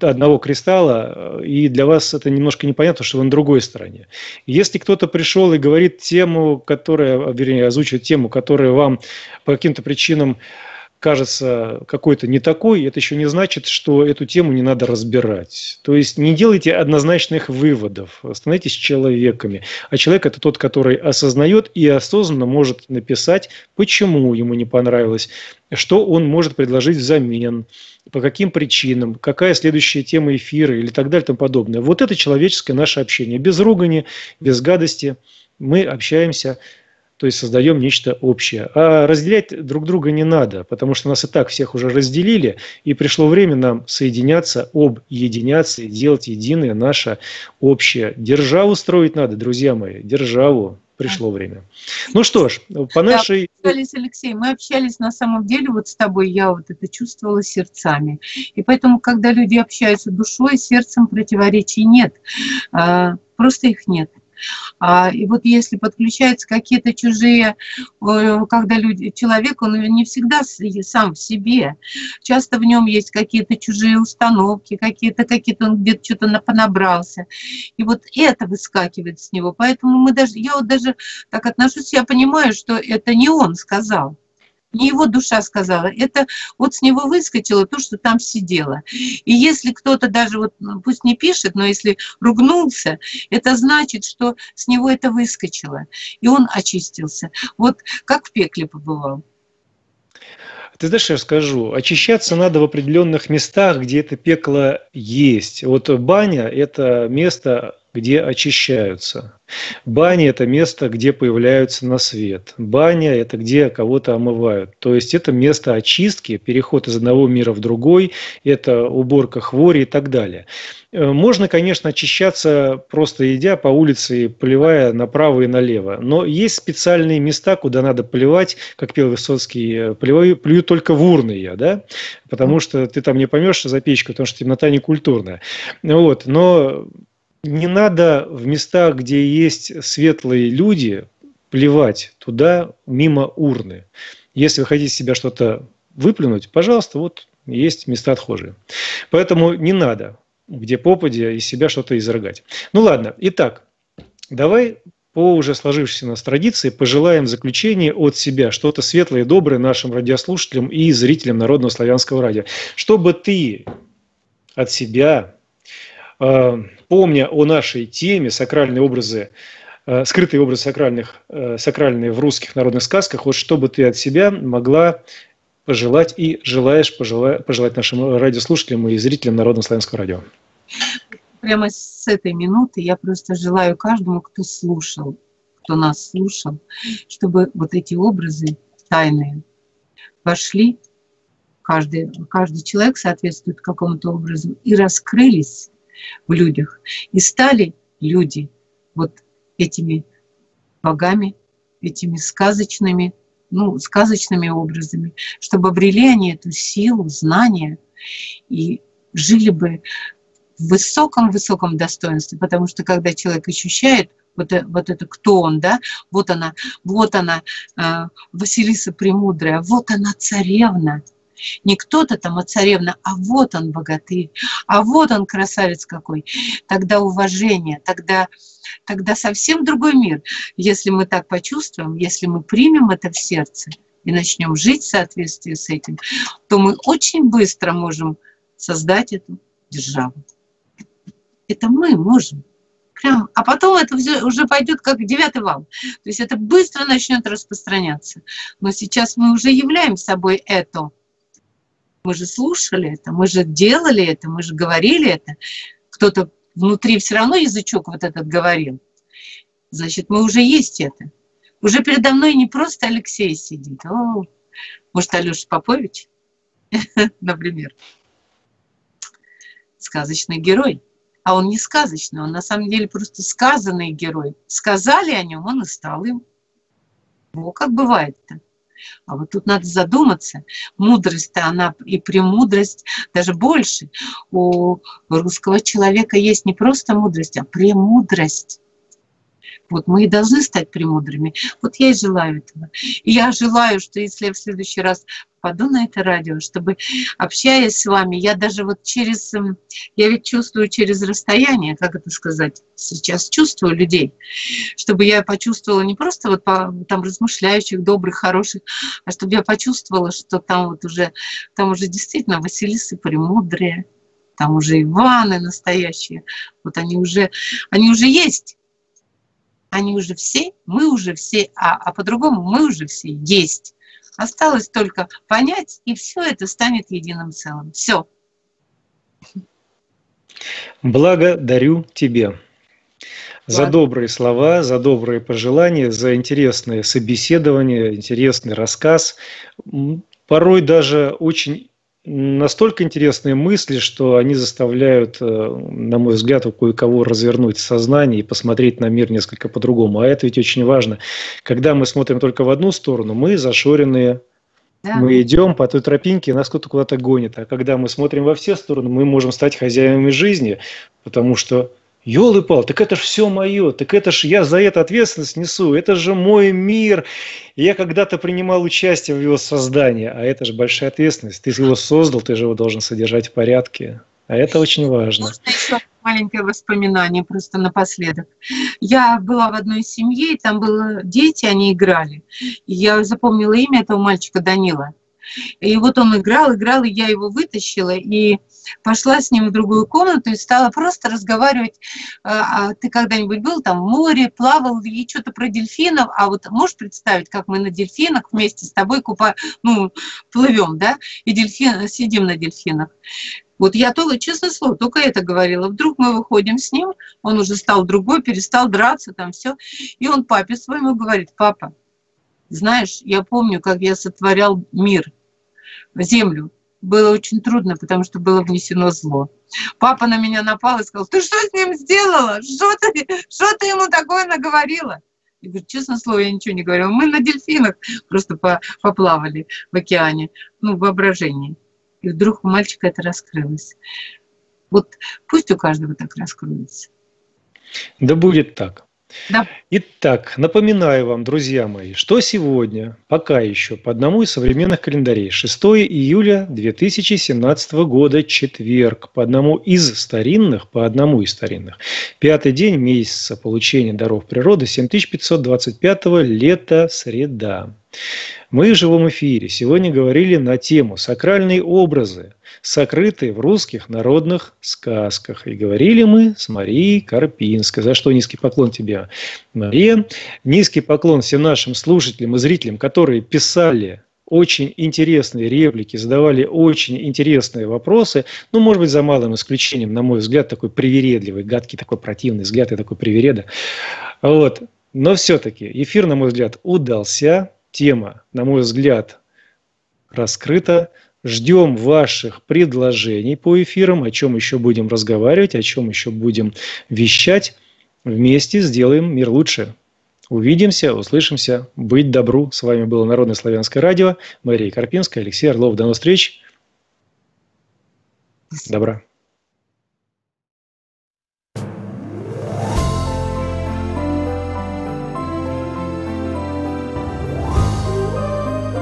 одного кристалла, и для вас это немножко непонятно, что вы на другой стороне. Если кто-то пришел и говорит тему, которая, вернее, озвучивает тему, которая вам по каким-то причинам кажется какой-то не такой, это еще не значит, что эту тему не надо разбирать. То есть не делайте однозначных выводов, становитесь человеками. А человек – это тот, который осознает и осознанно может написать, почему ему не понравилось, что он может предложить взамен, по каким причинам, какая следующая тема эфира или так далее и тому подобное. Вот это человеческое наше общение. Без ругани, без гадости мы общаемся – то есть создаем нечто общее. А разделять друг друга не надо, потому что нас и так всех уже разделили, и пришло время нам соединяться, объединяться и делать единое наше общее. Державу строить надо, друзья мои, державу. Пришло время. Ну что ж, по нашей... Да, общались, Алексей, мы общались на самом деле вот с тобой, я вот это чувствовала сердцами. И поэтому, когда люди общаются душой, сердцем противоречий нет. А, просто их нет. А, и вот если подключаются какие-то чужие, когда люди, человек, он не всегда сам в себе. Часто в нем есть какие-то чужие установки, какие-то, какие-то он где-то что-то понабрался. И вот это выскакивает с него. Поэтому мы даже, я вот даже так отношусь, я понимаю, что это не он сказал не его душа сказала, это вот с него выскочило то, что там сидело. И если кто-то даже, вот, ну, пусть не пишет, но если ругнулся, это значит, что с него это выскочило, и он очистился. Вот как в пекле побывал. Ты знаешь, я скажу, очищаться надо в определенных местах, где это пекло есть. Вот баня – это место где очищаются. Баня – это место, где появляются на свет. Баня – это где кого-то омывают. То есть это место очистки, переход из одного мира в другой, это уборка хвори и так далее. Э, можно, конечно, очищаться просто идя по улице и поливая направо и налево. Но есть специальные места, куда надо поливать, как пел Высоцкий, э, плюю, плюю только в урны я, да? Потому что ты там не поймешь за печку, потому что темнота не культурная. Вот. Но не надо в местах, где есть светлые люди, плевать туда мимо урны. Если вы хотите себя что-то выплюнуть, пожалуйста, вот есть места отхожие. Поэтому не надо, где попадя, из себя что-то изрыгать. Ну ладно, итак, давай по уже сложившейся у нас традиции пожелаем заключения от себя что-то светлое и доброе нашим радиослушателям и зрителям Народного славянского радио. Чтобы ты от себя помня о нашей теме сакральные образы, э, скрытые образы сакральных, э, сакральные в русских народных сказках, вот что бы ты от себя могла пожелать и желаешь пожелать, пожелать нашим радиослушателям и зрителям Народного славянского радио? Прямо с этой минуты я просто желаю каждому, кто слушал, кто нас слушал, чтобы вот эти образы тайные вошли, каждый, каждый человек соответствует какому-то образу, и раскрылись в людях. И стали люди вот этими богами, этими сказочными, ну, сказочными образами, чтобы обрели они эту силу, знания и жили бы в высоком-высоком достоинстве, потому что когда человек ощущает вот, э, вот это кто он, да, вот она, вот она, э, Василиса Премудрая, вот она царевна, не кто-то там, а царевна, а вот он богатырь, а вот он красавец какой. Тогда уважение, тогда, тогда совсем другой мир. Если мы так почувствуем, если мы примем это в сердце и начнем жить в соответствии с этим, то мы очень быстро можем создать эту державу. Это мы можем. Прям, а потом это уже пойдет как девятый вал. То есть это быстро начнет распространяться. Но сейчас мы уже являем собой это. Мы же слушали это, мы же делали это, мы же говорили это. Кто-то внутри все равно язычок вот этот говорил. Значит, мы уже есть это. Уже передо мной не просто Алексей сидит. О, может, Алеша Попович, *laughs* например. Сказочный герой. А он не сказочный, он на самом деле просто сказанный герой. Сказали о нем, он и стал им. Во как бывает-то. А вот тут надо задуматься. Мудрость-то она и премудрость даже больше. У русского человека есть не просто мудрость, а премудрость. Вот мы и должны стать премудрыми. Вот я и желаю этого. И я желаю, что если я в следующий раз попаду на это радио, чтобы, общаясь с вами, я даже вот через, эм, я ведь чувствую через расстояние, как это сказать, сейчас чувствую людей, чтобы я почувствовала не просто вот по, там размышляющих, добрых, хороших, а чтобы я почувствовала, что там вот уже, там уже действительно Василисы премудрые, там уже Иваны настоящие, вот они уже, они уже есть, они уже все, мы уже все, а, а по-другому мы уже все есть. Осталось только понять, и все это станет единым целым. Все. Благодарю тебе за добрые слова, за добрые пожелания, за интересное собеседование, интересный рассказ. Порой даже очень настолько интересные мысли, что они заставляют, э, на мой взгляд, у кое-кого развернуть сознание и посмотреть на мир несколько по-другому. А это ведь очень важно. Когда мы смотрим только в одну сторону, мы зашоренные, да. мы идем по той тропинке, нас кто-то куда-то гонит. А когда мы смотрим во все стороны, мы можем стать хозяевами жизни, потому что Ёлы пал, так это ж все мое, так это ж я за это ответственность несу, это же мой мир. Я когда-то принимал участие в его создании, а это же большая ответственность. Ты его создал, ты же его должен содержать в порядке. А это очень важно. Маленькое воспоминание просто напоследок. Я была в одной семье, и там были дети, они играли. Я запомнила имя этого мальчика Данила. И вот он играл, играл, и я его вытащила, и пошла с ним в другую комнату и стала просто разговаривать. А, а ты когда-нибудь был там в море, плавал и что-то про дельфинов, а вот можешь представить, как мы на дельфинах вместе с тобой купа, ну, плывем, да, и дельфин, сидим на дельфинах. Вот я только, честно слово, только это говорила. Вдруг мы выходим с ним, он уже стал другой, перестал драться, там все. И он папе своему говорит, папа, знаешь, я помню, как я сотворял мир, землю было очень трудно, потому что было внесено зло. Папа на меня напал и сказал, ты что с ним сделала? Что ты, что ты ему такое наговорила? Я говорю, честно слово, я ничего не говорила. Мы на дельфинах просто по, поплавали в океане, ну, в воображении. И вдруг у мальчика это раскрылось. Вот пусть у каждого так раскроется. Да будет так. Да. Итак, напоминаю вам, друзья мои, что сегодня, пока еще по одному из современных календарей, 6 июля 2017 года, четверг, по одному из старинных, по одному из старинных, пятый день месяца получения даров природы, 7525 лета, среда. Мы в живом эфире сегодня говорили на тему «Сакральные образы, сокрытые в русских народных сказках». И говорили мы с Марией Карпинской. За что низкий поклон тебе, Мария. Низкий поклон всем нашим слушателям и зрителям, которые писали очень интересные реплики, задавали очень интересные вопросы, ну, может быть, за малым исключением, на мой взгляд, такой привередливый, гадкий такой противный взгляд и такой привереда. Вот. Но все-таки эфир, на мой взгляд, удался тема, на мой взгляд, раскрыта. Ждем ваших предложений по эфирам, о чем еще будем разговаривать, о чем еще будем вещать. Вместе сделаем мир лучше. Увидимся, услышимся. Быть добру. С вами было Народное славянское радио. Мария Карпинская, Алексей Орлов. До новых встреч. Добра.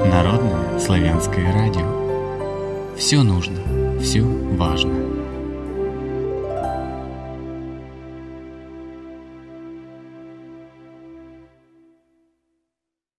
Народное славянское радио. Все нужно, все важно.